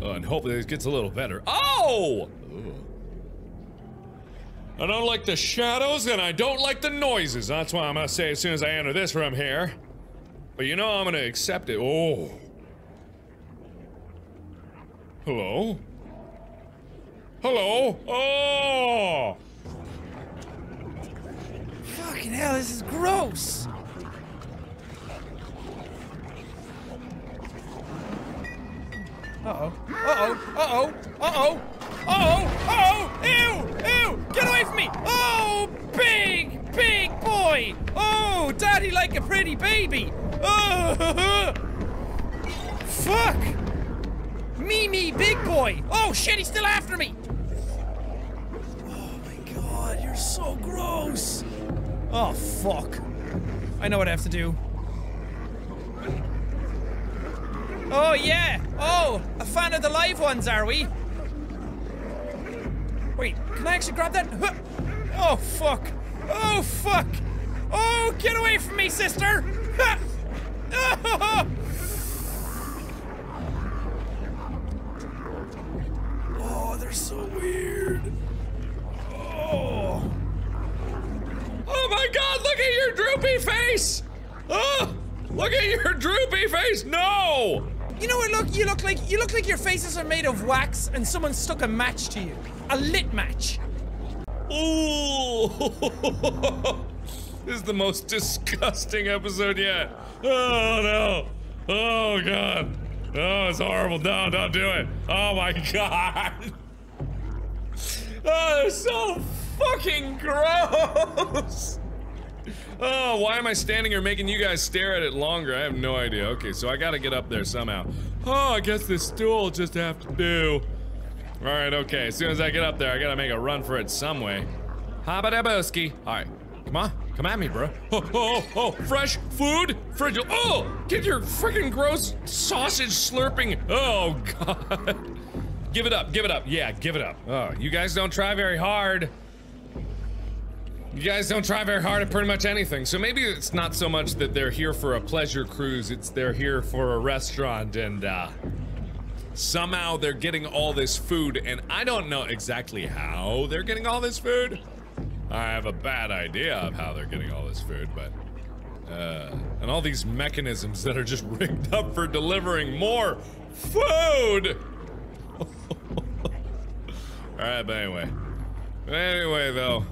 S2: Uh, and hopefully that it gets a little better. Oh! Ugh. I don't like the shadows and I don't like the noises. That's why I'm gonna say as soon as I enter this room here. But you know I'm gonna accept it. Oh. Hello? Hello? Oh!
S1: Fucking hell, this is gross. Uh-oh. Uh-oh. Uh-oh. Uh-oh. Uh-oh. Uh-oh. Ew. Ew. Get away from me. Oh, big, big boy. Oh, daddy like a pretty baby. Oh. Fuck. Mimi, big boy. Oh, shit, he's still after me. Oh, my God. You're so gross. Oh, fuck. I know what I have to do. Oh, yeah! Oh, a fan of the live ones, are we? Wait, can I actually grab that? Oh, fuck! Oh, fuck! Oh, get away from me, sister! Oh, they're so weird. Oh.
S2: Oh my god, look at your droopy face! Oh! Look at your droopy face! No!
S1: You know what look you look like? You look like your faces are made of wax and someone stuck a match to you. A lit match.
S2: Ooh! this is the most disgusting episode yet. Oh no! Oh god! Oh, it's horrible. No, don't do it. Oh my god! Oh, they're so fucking gross! Oh, why am I standing here making you guys stare at it longer? I have no idea. Okay, so I gotta get up there somehow. Oh, I guess this stool just have to do. Alright, okay. As soon as I get up there, I gotta make a run for it some way. Habadaboski. Alright. Come on. Come at me, bro. Oh, oh, oh, fresh food? Fragile. Oh! Get your freaking gross sausage slurping. Oh, God. Give it up, give it up. Yeah, give it up. Oh, you guys don't try very hard. You guys don't try very hard at pretty much anything, so maybe it's not so much that they're here for a pleasure cruise, it's they're here for a restaurant and, uh, somehow they're getting all this food, and I don't know exactly how they're getting all this food. I have a bad idea of how they're getting all this food, but, uh, and all these mechanisms that are just rigged up for delivering more food! Alright, but anyway. Anyway, though.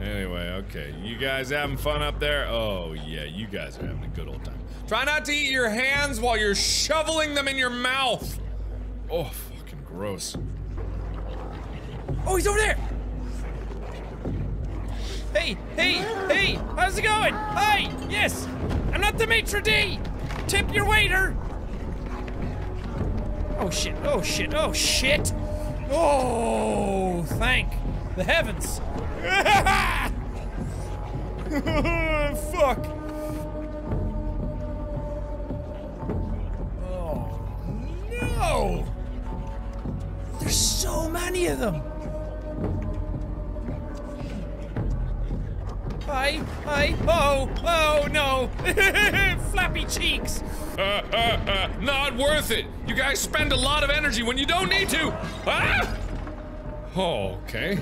S2: Anyway, okay. You guys having fun up there? Oh, yeah, you guys are having a good old time. Try not to eat your hands while you're shoveling them in your mouth! Oh, fucking gross.
S1: Oh, he's over there! Hey, hey, hey! How's it going? Hi! Yes! I'm not the maitre d'! Tip your waiter! Oh shit, oh shit, oh shit! Oh, thank the heavens! Fuck! Oh, no! There's so many of them! Hi, hi, oh, oh no! Flappy cheeks!
S2: Not worth it! You guys spend a lot of energy when you don't need to! Ah! Oh, okay.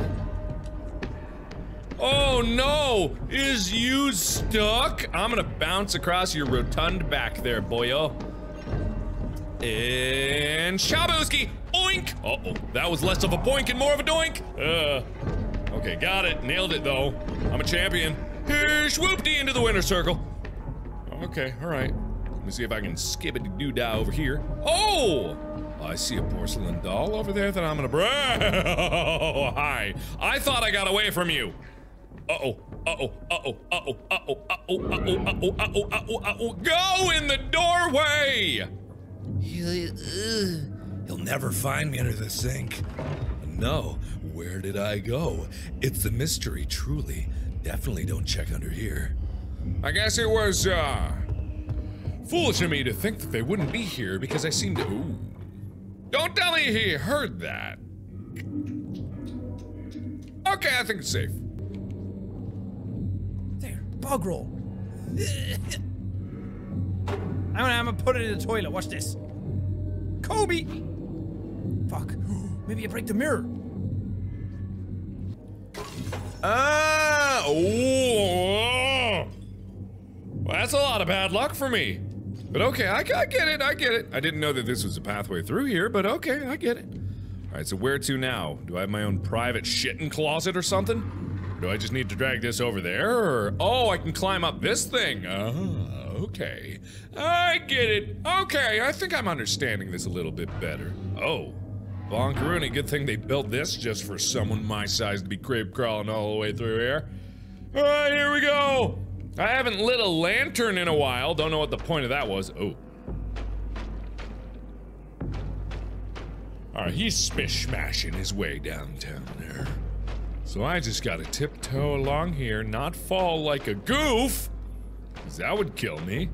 S2: Oh no! Is you stuck? I'm gonna bounce across your rotund back there, boyo. And Shabuski! Oink! Uh-oh, that was less of a boink and more of a doink! Uh, okay, got it. Nailed it, though. I'm a champion. Here, swoopty into the winner's circle. Okay, alright. Let me see if I can skip skibbity doo dah over here. Oh! I see a porcelain doll over there that I'm gonna brag. Oh, hi. I thought I got away from you. Uh-oh, uh-oh, uh-oh, uh-oh, uh-oh, uh-oh, uh-oh, uh-oh, uh-oh, uh-oh, uh-oh. Go in the doorway!
S4: He'll never find me under the sink. No, where did I go? It's a mystery, truly. Definitely don't check under here.
S2: I guess it was, uh. Foolish of me to think that they wouldn't be here because I seemed to. Ooh. Don't tell me he heard that. Okay, I think it's safe.
S1: Bog roll. I'm gonna, I'm gonna put it in the toilet. Watch this. Kobe! Fuck. Maybe I break the mirror.
S2: Ah! Oh! Well, that's a lot of bad luck for me. But okay, I, I get it, I get it. I didn't know that this was a pathway through here, but okay, I get it. Alright, so where to now? Do I have my own private shitting closet or something? Do I just need to drag this over there? Or, oh, I can climb up this thing. Ah, okay. I get it. Okay, I think I'm understanding this a little bit better. Oh. Von Karuni, good thing they built this just for someone my size to be creep crawling all the way through here. Alright, here we go! I haven't lit a lantern in a while. Don't know what the point of that was. Oh. Alright, he's spish smashing his way downtown there. So I just gotta tiptoe along here, not fall like a goof, because that would kill me.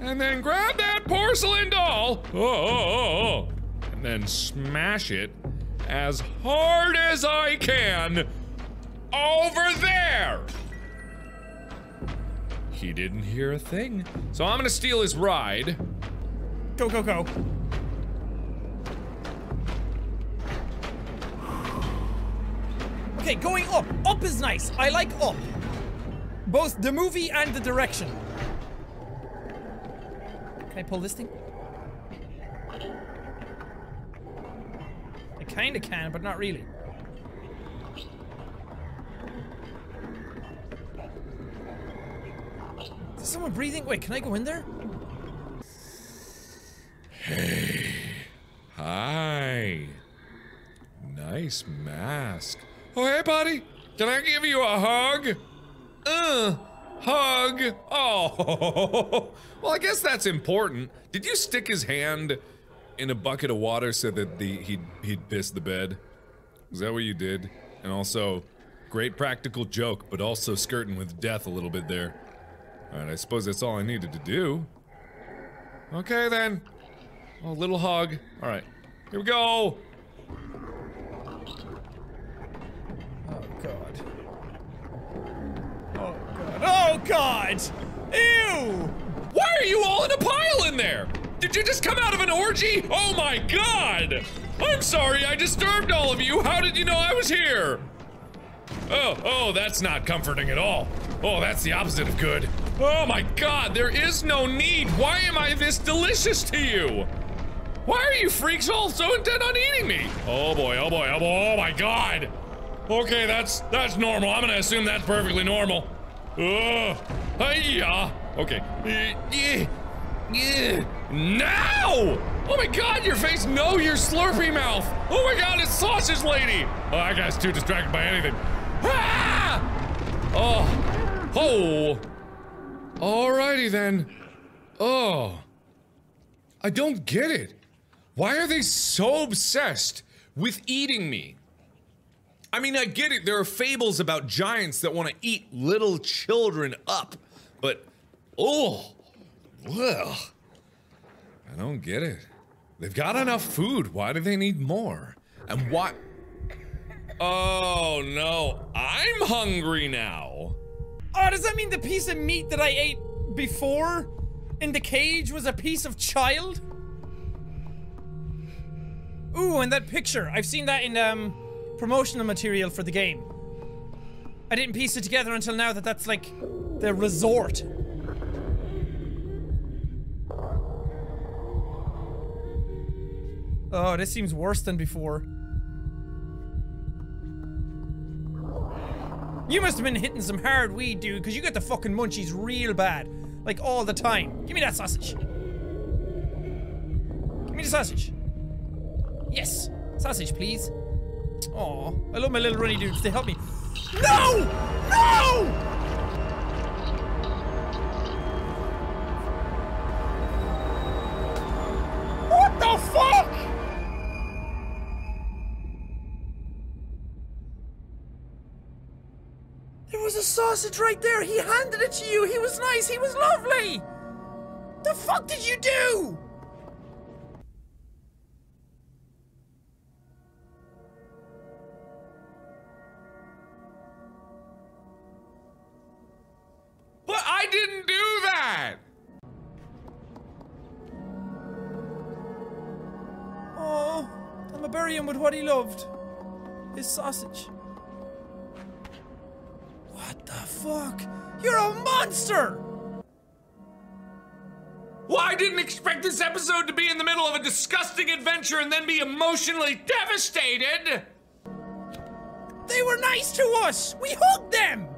S2: And then grab that porcelain doll. Oh, oh, oh, oh. And then smash it as hard as I can over there. He didn't hear a thing. So I'm gonna steal his ride.
S1: Go, go, go. Okay, going up. Up is nice. I like up. Both the movie and the direction. Can I pull this thing? I kinda can, but not really. Is someone breathing? Wait, can I go in there? Hey.
S2: Hi. Nice mask. Oh, hey, buddy. Can I give you a hug? Uh, hug. Oh, well, I guess that's important. Did you stick his hand in a bucket of water so that the he'd he'd piss the bed? Is that what you did? And also, great practical joke, but also skirting with death a little bit there. All right, I suppose that's all I needed to do. Okay then. A little hug. All right, here we go.
S1: Oh god. Oh god. Ew!
S2: Why are you all in a pile in there? Did you just come out of an orgy? Oh my god! I'm sorry I disturbed all of you. How did you know I was here? Oh, oh, that's not comforting at all. Oh, that's the opposite of good. Oh my god, there is no need. Why am I this delicious to you? Why are you freaks all so intent on eating me? Oh boy, oh boy, oh boy, oh my god. Okay, that's that's normal. I'm gonna assume that's perfectly normal. Ugh. Hiya. Okay. Yeah. Yeah. Now! Oh my god, your face, no, your slurpy mouth! Oh my god, it's sausage lady! Oh, that guy's too distracted by anything. Ah! Oh. Oh. Alrighty then. Oh. I don't get it. Why are they so obsessed with eating me? I mean, I get it. There are fables about giants that want to eat little children up, but oh, well, I don't get it. They've got enough food. Why do they need more? And why? Oh no, I'm hungry now.
S1: Oh, does that mean the piece of meat that I ate before in the cage was a piece of child? Ooh, and that picture. I've seen that in um promotional material for the game. I didn't piece it together until now that that's like the resort. Oh, this seems worse than before. You must have been hitting some hard weed, dude, because you got the fucking munchies real bad. Like, all the time. Give me that sausage. Give me the sausage. Yes. Sausage, please. Aw, I love my little runny dudes. They help me. No! No! What the fuck? There was a sausage right there. He handed it to you. He was nice. He was lovely. The fuck did you do?
S2: But I didn't do that!
S1: Oh, I'm a bury him with what he loved. His sausage. What the fuck? You're a monster!
S2: Well, I didn't expect this episode to be in the middle of a disgusting adventure and then be emotionally devastated!
S1: They were nice to us! We hugged them!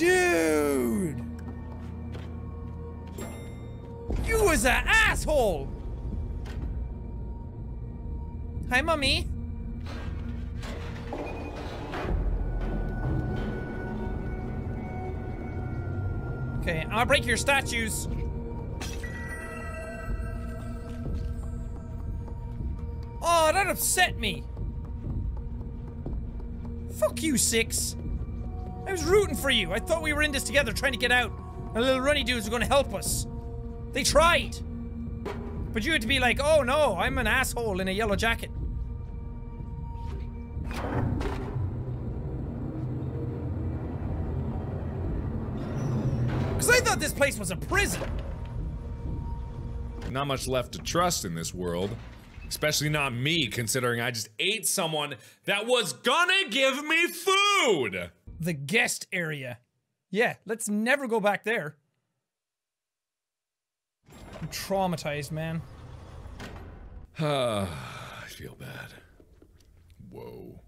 S1: Dude! You was an asshole! Hi, mummy. Okay, I'll break your statues. Oh, that upset me. Fuck you, Six. I was rooting for you. I thought we were in this together trying to get out. And little runny dudes were gonna help us. They tried. But you had to be like, oh no, I'm an asshole in a yellow jacket. Because I thought this place was a prison.
S2: Not much left to trust in this world. Especially not me, considering I just ate someone that was gonna give me food!
S1: The guest area. Yeah, let's never go back there. I'm traumatized, man.
S2: Ah, I feel bad. Whoa.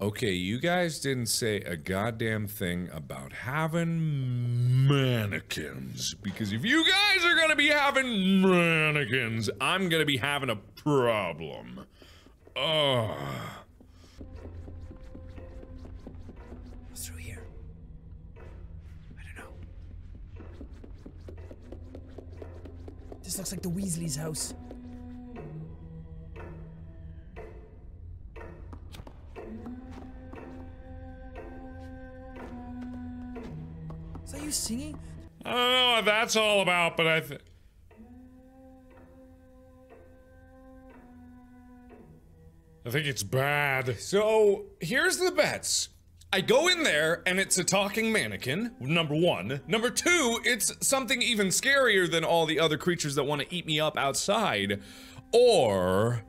S2: Okay, you guys didn't say a goddamn thing about having mannequins. Because if you guys are gonna be having mannequins, I'm gonna be having a problem. Ugh.
S1: This looks like the Weasley's house. Is that you singing?
S2: I don't know what that's all about, but I th- I think it's bad. So, here's the bets. I go in there and it's a talking mannequin, number one. Number two, it's something even scarier than all the other creatures that want to eat me up outside. Or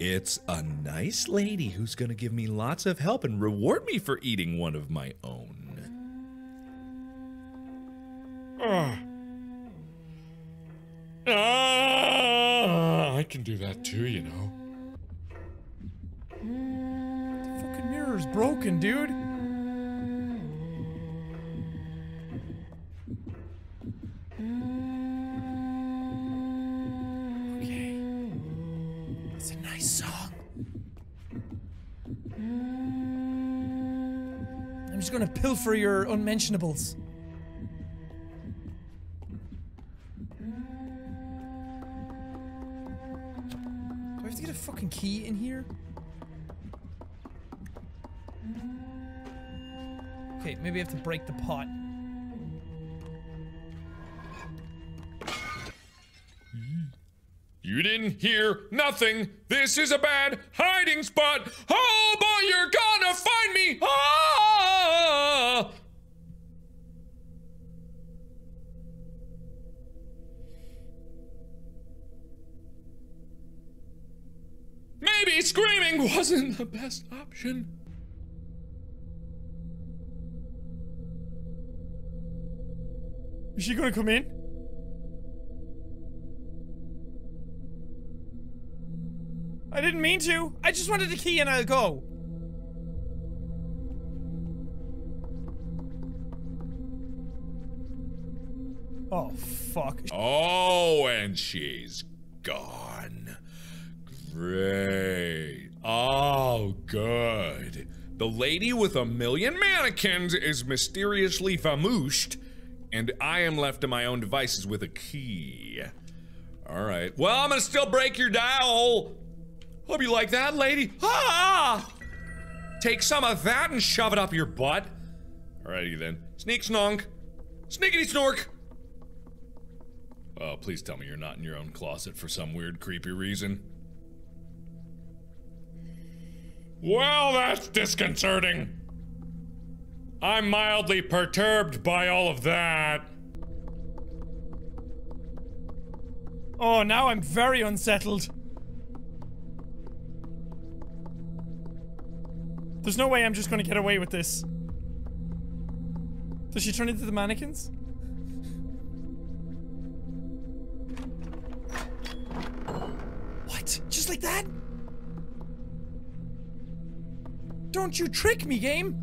S2: it's a nice lady who's gonna give me lots of help and reward me for eating one of my own. Ah, I can do that too, you know.
S1: The fucking mirror's broken, dude. Song. I'm just gonna pilfer your unmentionables. Do I have to get a fucking key in here? Okay, maybe I have to break the pot.
S2: You didn't hear nothing. This is a bad hiding spot. Oh boy, you're gonna find me. Ah! Maybe screaming wasn't the best option.
S1: Is she gonna come in? I didn't mean to. I just wanted the key and I'll go. Oh, fuck.
S2: Oh, and she's gone. Great. Oh, good. The lady with a million mannequins is mysteriously famooshed, and I am left to my own devices with a key. Alright. Well, I'm gonna still break your dial. Hope you like that, lady. Ah! Take some of that and shove it up your butt. Alrighty then. Sneak snonk. Sneakity snork. Oh, please tell me you're not in your own closet for some weird, creepy reason. Well, that's disconcerting. I'm mildly perturbed by all of that.
S1: Oh, now I'm very unsettled. There's no way I'm just gonna get away with this. Does she turn into the mannequins? What? Just like that? Don't you trick me, game!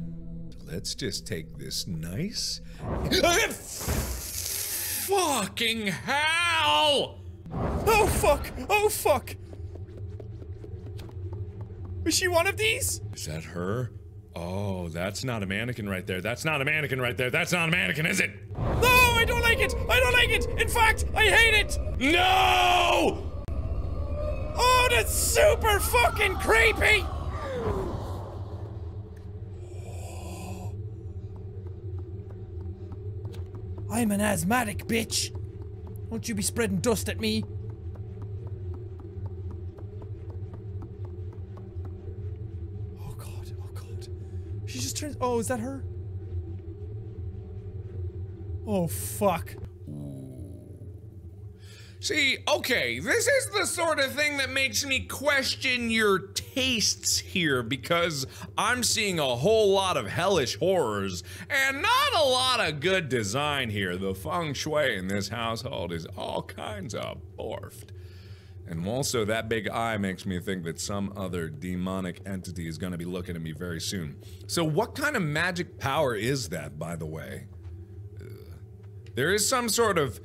S2: Let's just take this nice. Fucking hell!
S1: Oh fuck! Oh fuck! Is she one of these?
S2: Is that her? Oh, that's not a mannequin right there. That's not a mannequin right there. That's not a mannequin, is it?
S1: No, I don't like it! I don't like it! In fact, I hate it!
S2: No!
S1: Oh, that's super fucking creepy! I'm an asthmatic bitch. Won't you be spreading dust at me? Oh god, oh god. She just turns. Oh, is that her? Oh fuck.
S2: See, okay, this is the sort of thing that makes me question your tastes here because I'm seeing a whole lot of hellish horrors and not a lot of good design here. The feng shui in this household is all kinds of borfed. And also, that big eye makes me think that some other demonic entity is gonna be looking at me very soon. So, what kind of magic power is that, by the way? Uh, there is some sort of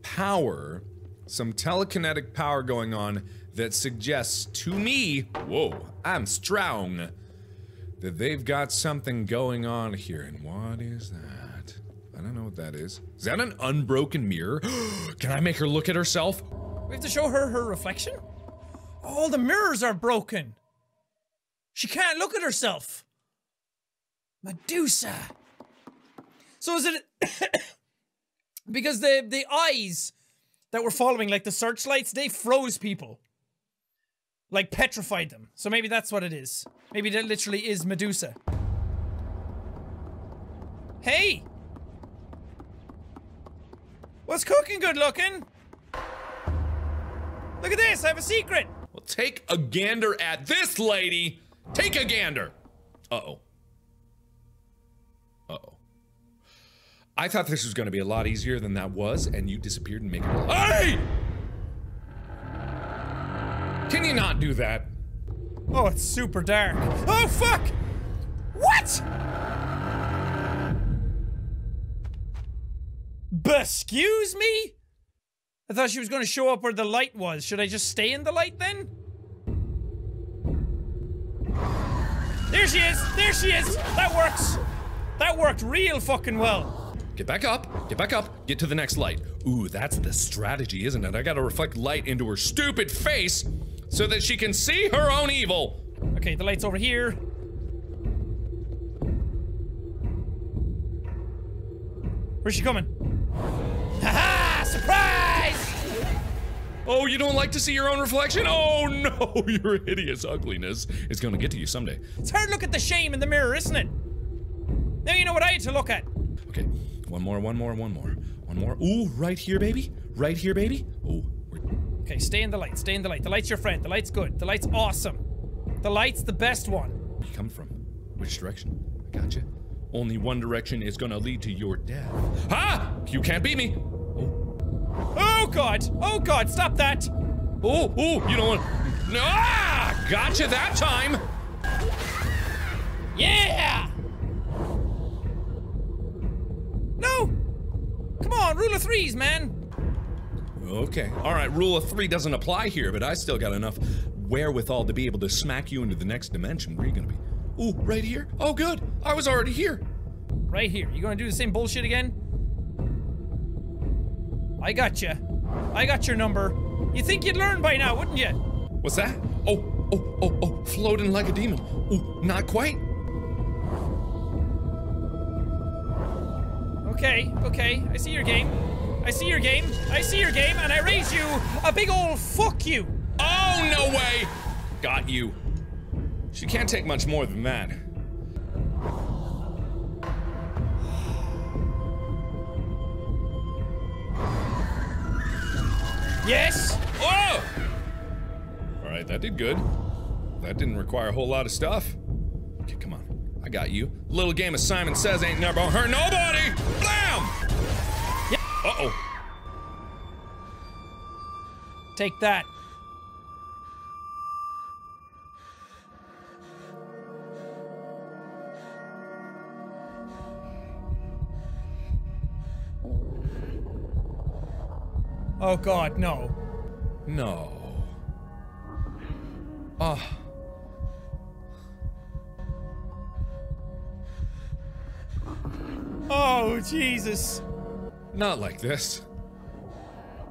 S2: power, some telekinetic power going on that suggests to me, whoa, I'm strong, that they've got something going on here. And what is that? I don't know what that is. Is that an unbroken mirror? Can I make her look at herself?
S1: We have to show her her reflection? All the mirrors are broken. She can't look at herself. Medusa. So is it because the the eyes that were following like the searchlights, they froze people. Like petrified them. So maybe that's what it is. Maybe that literally is Medusa. Hey! What's cooking good looking? Look at this, I have a secret!
S2: Well, take a gander at this lady. Take a gander. Uh oh. Uh oh. I thought this was going to be a lot easier than that was, and you disappeared and make it. A lot hey! Can you not do that?
S1: Oh, it's super dark. Oh, fuck! What? Excuse me? I thought she was going to show up where the light was. Should I just stay in the light then? There she is! There she is! That works! That worked real fucking well.
S2: Get back up. Get back up. Get to the next light. Ooh, that's the strategy, isn't it? I gotta reflect light into her stupid face so that she can see her own evil.
S1: Okay, the light's over here. Where's she coming? Haha! Surprise!
S2: Oh, you don't like to see your own reflection? Oh no, your hideous ugliness is gonna get to you someday.
S1: It's hard to look at the shame in the mirror, isn't it? Now you know what I had to look at.
S2: Okay, one more, one more, one more, one more. Ooh, right here, baby. Right here, baby. Ooh.
S1: Okay, stay in the light, stay in the light. The light's your friend. The light's good. The light's awesome. The light's the best one.
S2: where you come from? Which direction? I gotcha. Only one direction is gonna lead to your death. Ha! You can't beat me.
S1: Oh god! Oh god, stop that!
S2: Oh, oh, you don't want. Ah! Gotcha that time.
S1: Yeah! No! Come on, rule of threes, man!
S2: Okay. All right. Rule of three doesn't apply here, but I still got enough wherewithal to be able to smack you into the next dimension. Where are you gonna be? Ooh, right here. Oh, good. I was already here.
S1: Right here. You gonna do the same bullshit again? I got you. I got your number. You think you'd learn by now, wouldn't you?
S2: What's that? Oh, oh, oh, oh, floating like a demon. Ooh, not quite.
S1: Okay, okay, I see your game. I see your game. I see your game, and I raise you a big old fuck you.
S2: Oh, no way! Got you. She can't take much more than that.
S1: Yes.
S2: Oh! Alright, that did good. That didn't require a whole lot of stuff. Okay, come on. I got you. Little game of Simon Says ain't never gonna hurt nobody! Blam! Uh-oh.
S1: Take that. Oh god, no.
S2: No. Ah.
S1: Oh, Jesus.
S2: Not like this.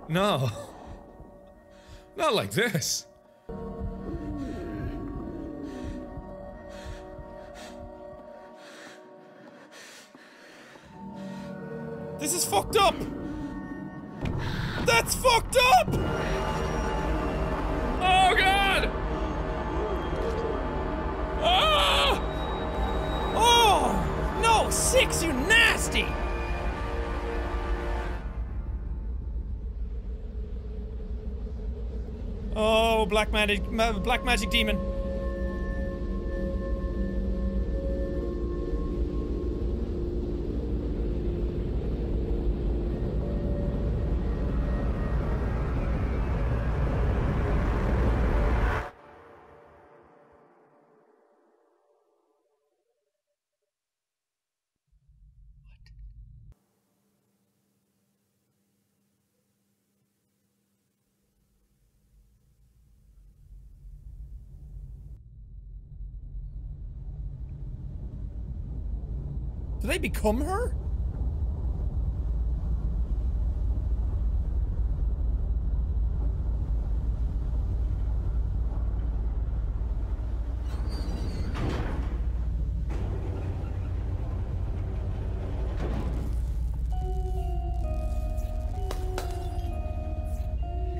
S2: No. Not like this.
S1: This is fucked up. That's fucked up.
S2: Oh god! Ah!
S1: Oh, no, six, you nasty. Oh, black magic, black magic demon. Did I become her?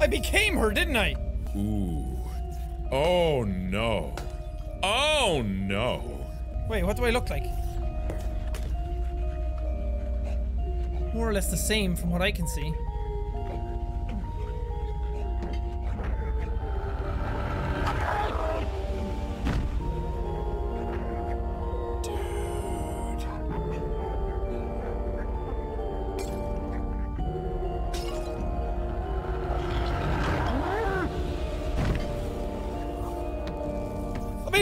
S1: I became her, didn't I?
S2: Ooh. Oh no. Oh no.
S1: Wait, what do I look like? More or less the same from what I can see.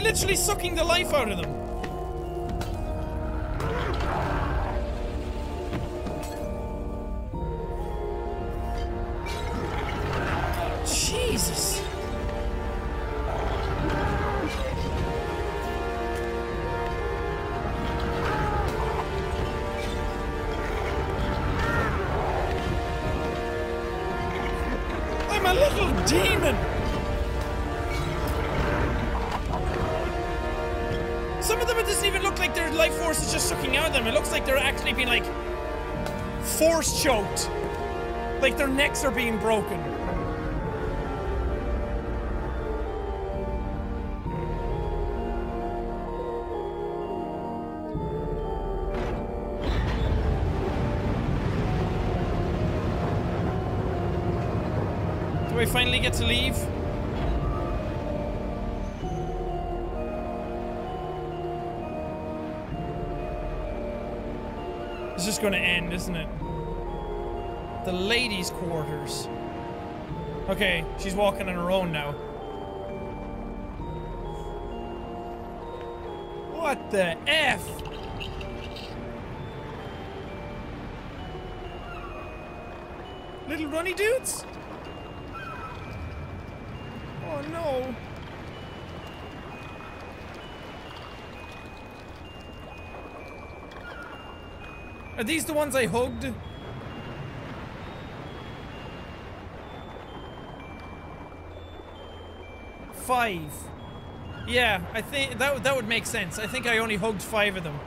S1: Literally sucking the life out of them? Are being broken. Do I finally get to leave? It's just gonna end, isn't it? The ladies' quarters. Okay, she's walking on her own now. What the F? Little runny dudes? Oh no. Are these the ones I hugged? Five. Yeah, I think that that would make sense. I think I only hugged five of them.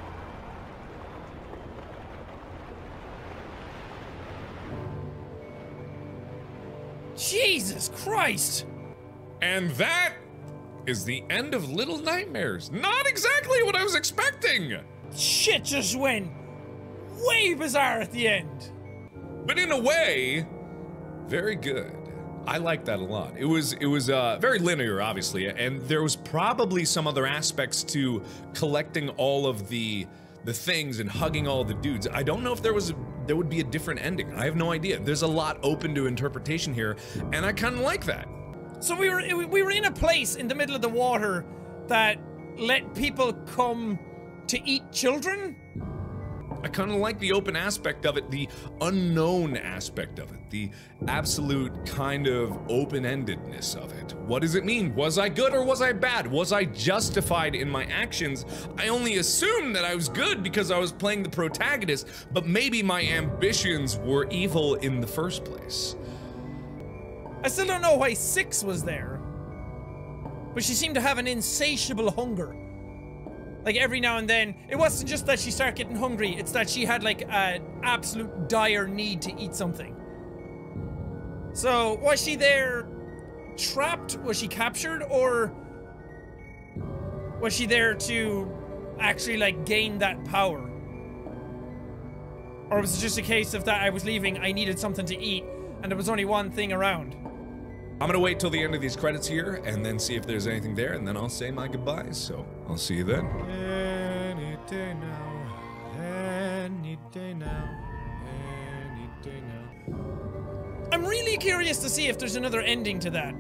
S1: Jesus Christ!
S2: And that is the end of Little Nightmares. Not exactly what I was expecting.
S1: Shit just went way bizarre at the end.
S2: but in a way, very good. I like that a lot. It was it was uh, very linear, obviously, and there was probably some other aspects to collecting all of the the things and hugging all the dudes. I don't know if there was a, there would be a different ending. I have no idea. There's a lot open to interpretation here, and I kind of like that.
S1: So we were we were in a place in the middle of the water that let people come to eat children.
S2: I kind of like the open aspect of it, the unknown aspect of it, the absolute kind of open endedness of it. What does it mean? Was I good or was I bad? Was I justified in my actions? I only assumed that I was good because I was playing the protagonist, but maybe my ambitions were evil in the first place.
S1: I still don't know why Six was there. But she seemed to have an insatiable hunger. Like every now and then, it wasn't just that she started getting hungry, it's that she had like an absolute dire need to eat something. So, was she there trapped? Was she captured? Or was she there to actually like gain that power? Or was it just a case of that I was leaving, I needed something to eat, and there was only one thing around?
S2: I'm gonna wait till the end of these credits here and then see if there's anything there, and then I'll say my goodbyes. So I'll see you then. Any day now, any day now, any day now.
S1: I'm really curious to see if there's another ending to that.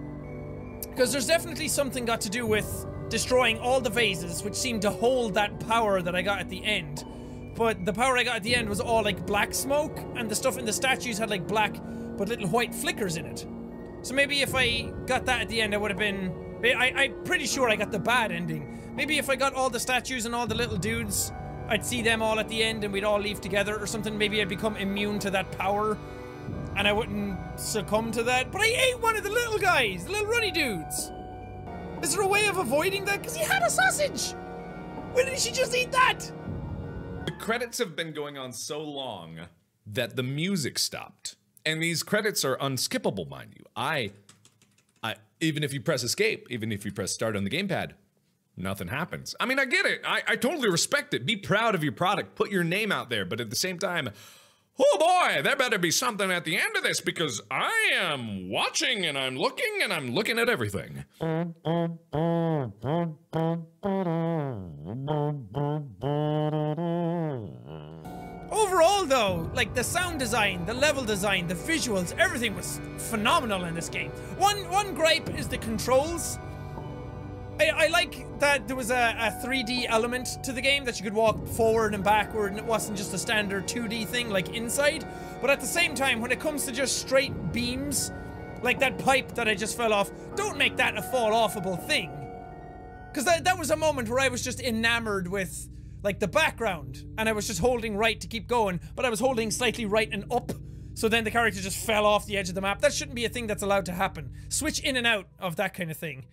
S1: Because there's definitely something got to do with destroying all the vases, which seemed to hold that power that I got at the end. But the power I got at the end was all like black smoke, and the stuff in the statues had like black but little white flickers in it. So maybe if I got that at the end, I would have been. I, I'm pretty sure I got the bad ending. Maybe if I got all the statues and all the little dudes, I'd see them all at the end and we'd all leave together or something. Maybe I'd become immune to that power and I wouldn't succumb to that. But I ate one of the little guys, the little runny dudes. Is there a way of avoiding that? Because he had a sausage. Why didn't she just eat that?
S2: The credits have been going on so long that the music stopped. And these credits are unskippable, mind you. I I even if you press escape, even if you press start on the gamepad, nothing happens. I mean, I get it. I, I totally respect it. Be proud of your product. Put your name out there. But at the same time, oh boy, there better be something at the end of this because I am watching and I'm looking and I'm looking at everything.
S1: Overall, though, like the sound design, the level design, the visuals, everything was phenomenal in this game. One one gripe is the controls. I, I like that there was a, a 3D element to the game that you could walk forward and backward, and it wasn't just a standard 2D thing like inside. But at the same time, when it comes to just straight beams, like that pipe that I just fell off, don't make that a fall offable thing. Because that, that was a moment where I was just enamored with, like, the background. And I was just holding right to keep going, but I was holding slightly right and up. So then the character just fell off the edge of the map. That shouldn't be a thing that's allowed to happen. Switch in and out of that kind of thing.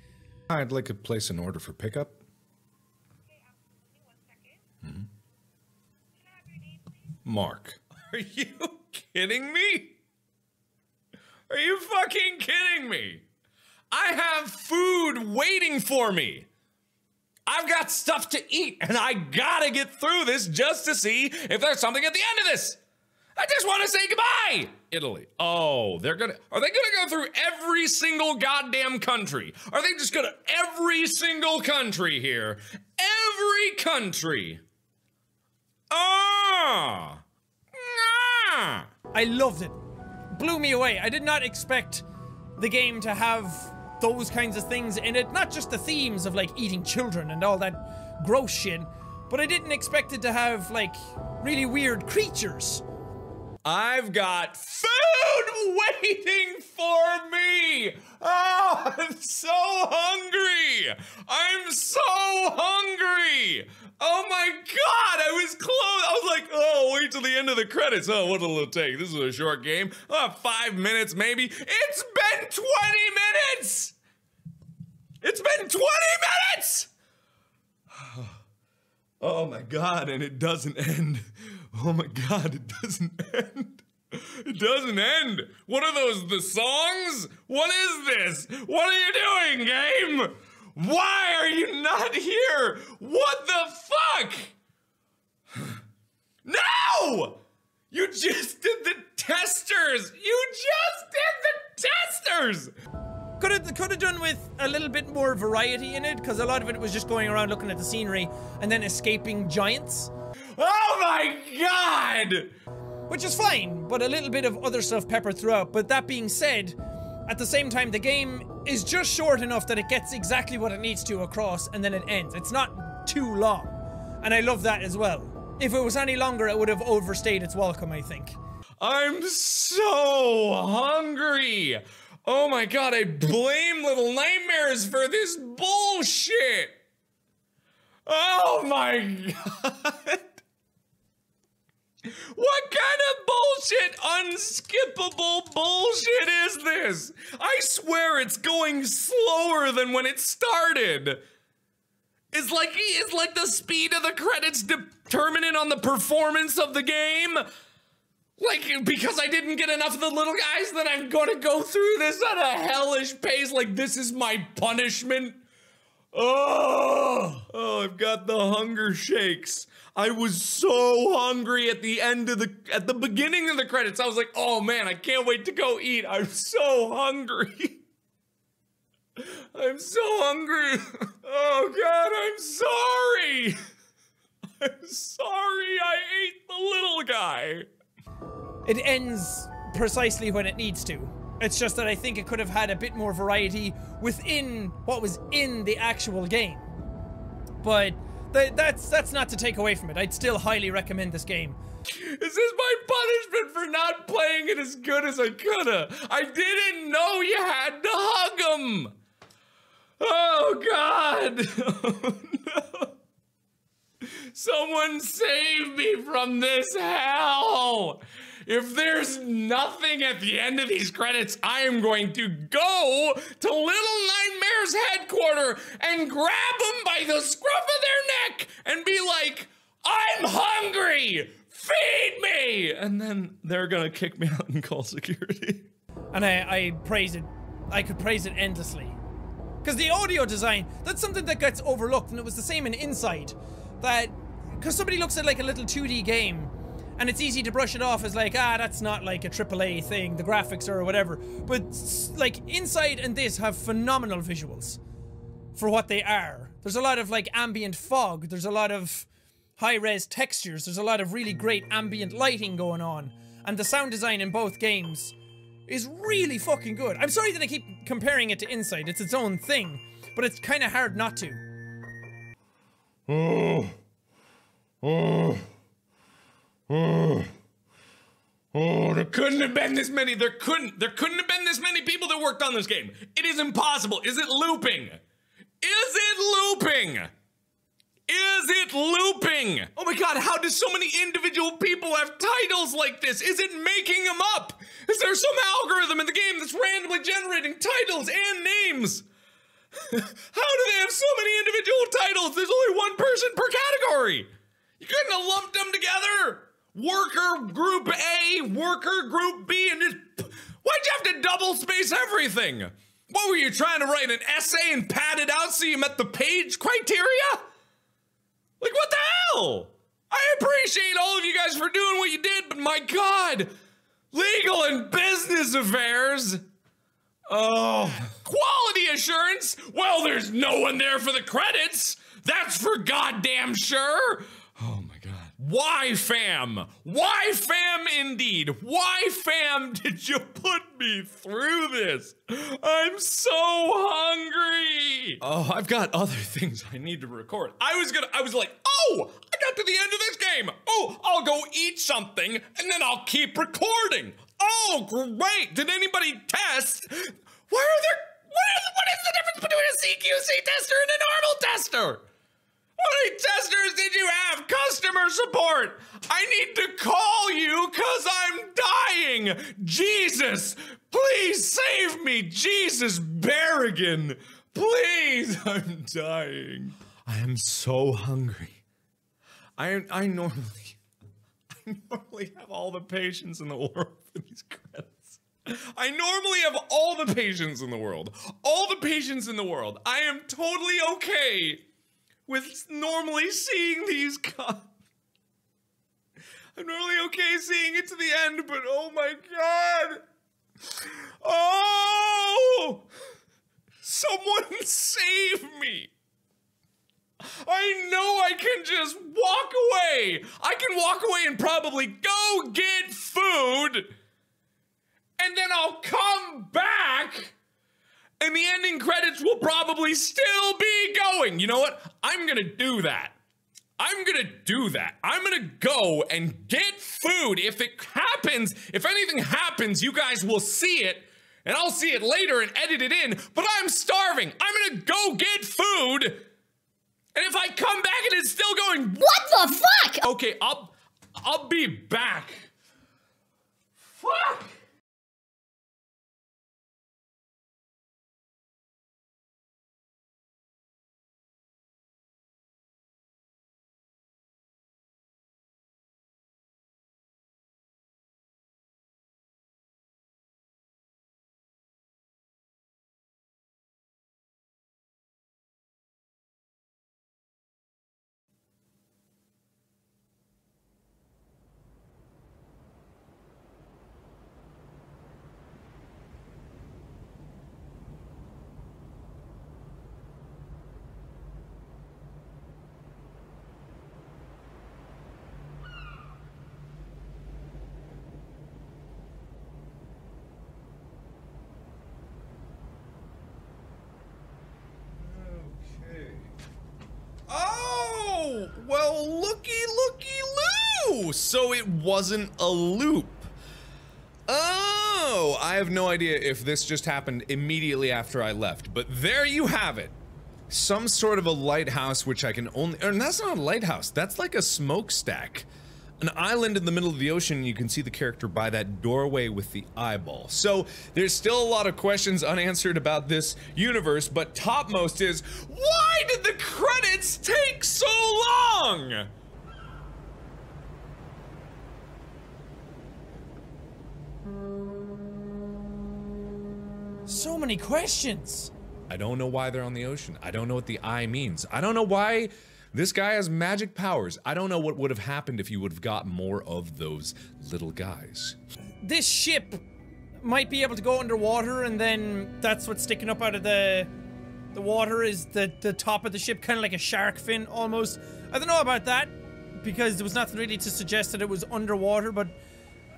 S2: I'd like to place an order for pickup. Hmm? Mark. Are you kidding me? Are you fucking kidding me? I have food waiting for me. I've got stuff to eat, and I gotta get through this just to see if there's something at the end of this. I just want to say goodbye. Italy. Oh, they're gonna. Are they gonna go through every single goddamn country? Are they just gonna every single country here? Every country. Ah. Ah.
S1: I loved it. Blew me away. I did not expect the game to have those kinds of things in it. Not just the themes of like eating children and all that gross shit, but I didn't expect it to have like really weird creatures.
S2: I've got food waiting for me. Oh, I'm so hungry. I'm so hungry. Oh my god, I was close. I was like, oh, wait till the end of the credits. Oh, what'll it take? This is a short game. Oh, five minutes maybe. It's been 20 minutes. It's been 20 minutes! Oh my god, and it doesn't end. Oh my god, it doesn't end. It doesn't end. What are those, the songs? What is this? What are you doing, game? Why are you not here? What the fuck? No! You just did the testers! You just did the testers!
S1: Could have could have done with a little bit more variety in it, because a lot of it was just going around looking at the scenery and then escaping giants,
S2: Oh my god!
S1: which is fine. But a little bit of other stuff peppered throughout. But that being said, at the same time, the game is just short enough that it gets exactly what it needs to across, and then it ends. It's not too long, and I love that as well. If it was any longer, it would have overstayed its welcome. I think.
S2: I'm so hungry! Oh my god, I blame Little Nightmares for this bullshit! Oh my god! What kind of bullshit, unskippable bullshit is this? I swear it's going slower than when it started. Is like is like the speed of the credits determinant on the performance of the game? Like because I didn't get enough of the little guys that I'm gonna go through this at a hellish pace like this is my punishment? Oh, oh, I've got the hunger shakes. I was so hungry at the end of the at the beginning of the credits. I was like, "Oh man, I can't wait to go eat. I'm so hungry." I'm so hungry. Oh god, I'm sorry. I'm sorry I ate the little guy.
S1: It ends precisely when it needs to. It's just that I think it could have had a bit more variety within what was in the actual game. But th- that's that's not to take away from it. I'd still highly recommend this game.
S2: Is this my punishment for not playing it as good as I coulda? I didn't know you had to hug him. Oh God! Oh, no. Someone save me from this hell! If there's nothing at the end of these credits, I am going to go to Little Nightmares headquarters and grab them by the scruff of their neck and be like, I'm hungry! Feed me! And then they're gonna kick me out and call security.
S1: And I, I praise it. I could praise it endlessly. Because the audio design, that's something that gets overlooked, and it was the same in Inside. That, because somebody looks at like a little 2D game, and it's easy to brush it off as like, ah, that's not like a AAA thing, the graphics or whatever. But like Inside and this have phenomenal visuals for what they are. There's a lot of like ambient fog, there's a lot of high res textures, there's a lot of really great ambient lighting going on, and the sound design in both games is really fucking good. I'm sorry that I keep comparing it to Inside, it's its own thing, but it's kind of hard not to.
S5: Oh. Oh. Oh.
S2: Oh, there couldn't have been this many. There couldn't. There couldn't have been this many people that worked on this game. It is impossible. Is it looping? Is it looping? Is it looping? Oh my god, how do so many individual people have titles like this? Is it making them up? Is there some algorithm in the game that's randomly generating titles and names? How do they have so many individual titles? There's only one person per category. You couldn't have lumped them together. Worker group A, worker group B, and just. Why'd you have to double space everything? What were you trying to write an essay and pad it out so you met the page criteria? Like, what the hell? I appreciate all of you guys for doing what you did, but my god! Legal and business affairs! Oh, quality assurance? Well, there's no one there for the credits. That's for goddamn sure. Oh. Why, fam? Why, fam, indeed? Why, fam, did you put me through this? I'm so hungry. Oh, I've got other things I need to record. I was gonna, I was like, oh, I got to the end of this game. Oh, I'll go eat something and then I'll keep recording. Oh, great. Did anybody test? Why are there, what is, what is the difference between a CQC tester and a normal tester? Many testers did you have? Customer support! I need to call you because I'm dying! Jesus! Please save me! Jesus Berrigan! Please, I'm dying. I am so hungry. I I normally I normally have all the patience in the world for these credits. I normally have all the patience in the world. All the patience in the world. I am totally okay with normally seeing these cuts. I'm normally okay seeing it to the end, but oh my god! Oh! Someone save me! I know I can just walk away! I can walk away and probably go get food! And then I'll come back! And the ending credits will probably still be going! You know what? I'm gonna do that. I'm gonna do that. I'm gonna go and get food. If it happens, if anything happens, you guys will see it, and I'll see it later and edit it in, but I'm starving. I'm gonna go get food, and if I come back and it's still going,
S6: What the fuck?
S2: okay, I'll I'll be back. Fuck! Oh, well, looky, looky, loo. So it wasn't a loop. Oh, I have no idea if this just happened immediately after I left, but there you have it. Some sort of a lighthouse, which I can only, and that's not a lighthouse. That's like a smokestack. An island in the middle of the ocean, and you can see the character by that doorway with the eyeball. So there's still a lot of questions unanswered about this universe, but topmost is why did the credits take so long?
S1: So many questions.
S2: I don't know why they're on the ocean. I don't know what the eye means. I don't know why this guy has magic powers. I don't know what would have happened if you would have got more of those little guys.
S1: This ship might be able to go underwater, and then that's what's sticking up out of the the water is the the top of the ship, kind of like a shark fin almost. I don't know about that because there was nothing really to suggest that it was underwater, but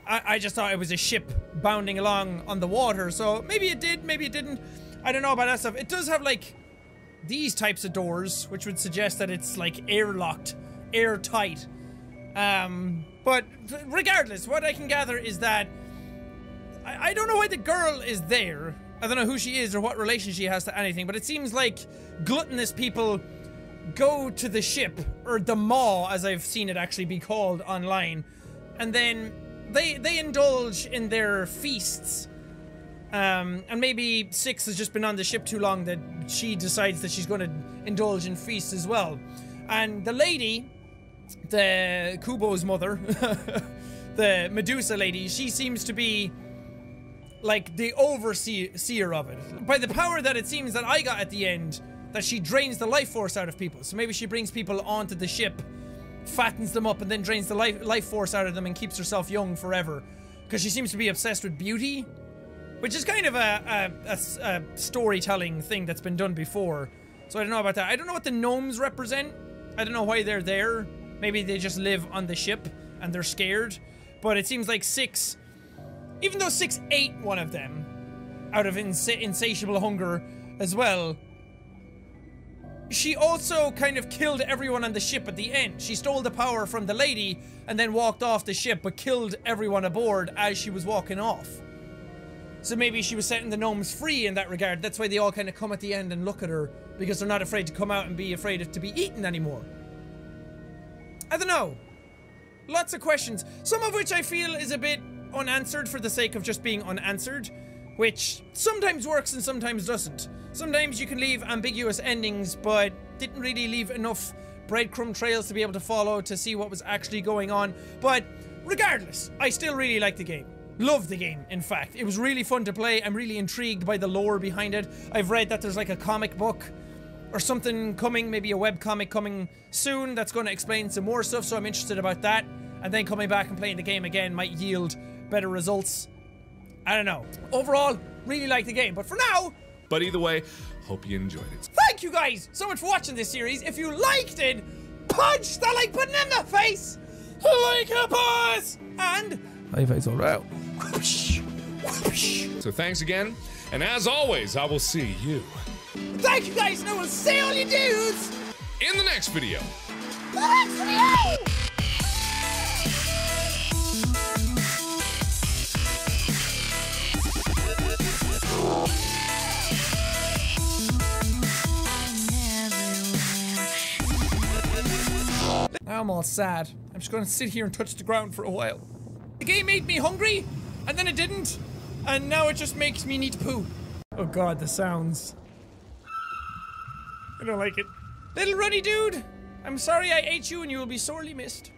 S1: I, I just thought it was a ship bounding along on the water. So maybe it did, maybe it didn't. I don't know about that stuff. It does have like these types of doors, which would suggest that it's like airlocked, airtight. Um, but regardless, what I can gather is that I, I don't know why the girl is there. I don't know who she is or what relation she has to anything, but it seems like gluttonous people go to the ship, or the maw, as I've seen it actually be called online, and then they they indulge in their feasts. Um, and maybe Six has just been on the ship too long that she decides that she's going to indulge in feasts as well. And the lady, the Kubo's mother, the Medusa lady, she seems to be like the overseer of it. By the power that it seems that I got at the end, that she drains the life force out of people. So maybe she brings people onto the ship, fattens them up, and then drains the life, life force out of them and keeps herself young forever. Because she seems to be obsessed with beauty. Which is kind of a, a, a, a storytelling thing that's been done before. So I don't know about that. I don't know what the gnomes represent. I don't know why they're there. Maybe they just live on the ship and they're scared. But it seems like Six, even though Six ate one of them out of insa insatiable hunger as well, she also kind of killed everyone on the ship at the end. She stole the power from the lady and then walked off the ship, but killed everyone aboard as she was walking off. So maybe she was setting the gnomes free in that regard. That's why they all kind of come at the end and look at her because they're not afraid to come out and be afraid of to be eaten anymore. I don't know. Lots of questions, some of which I feel is a bit unanswered for the sake of just being unanswered. which sometimes works and sometimes doesn't. Sometimes you can leave ambiguous endings, but didn't really leave enough breadcrumb trails to be able to follow to see what was actually going on. But regardless, I still really like the game. Love the game, in fact. It was really fun to play. I'm really intrigued by the lore behind it. I've read that there's like a comic book or something coming, maybe a web comic coming soon that's going to explain some more stuff, so I'm interested about that. And then coming back and playing the game again might yield better results. I don't know. Overall, really like the game, but for now,
S7: But either way, hope you enjoyed it.
S1: thank you guys so much for watching this series. If you liked it, punch the like button in the face! Like a boss! And high face all out. Whoosh, whoosh.
S7: So thanks again, and as always, I will see you
S1: Thank you guys, and I will see all you dudes!
S7: in the next video.
S1: That's me! Now I'm all sad. I'm just gonna sit here and touch the ground for a while. The game made me hungry, and then it didn't, and now it just makes me need to poo. Oh god, the sounds. I don't like it. Little runny dude, I'm sorry I ate you and you will be sorely missed.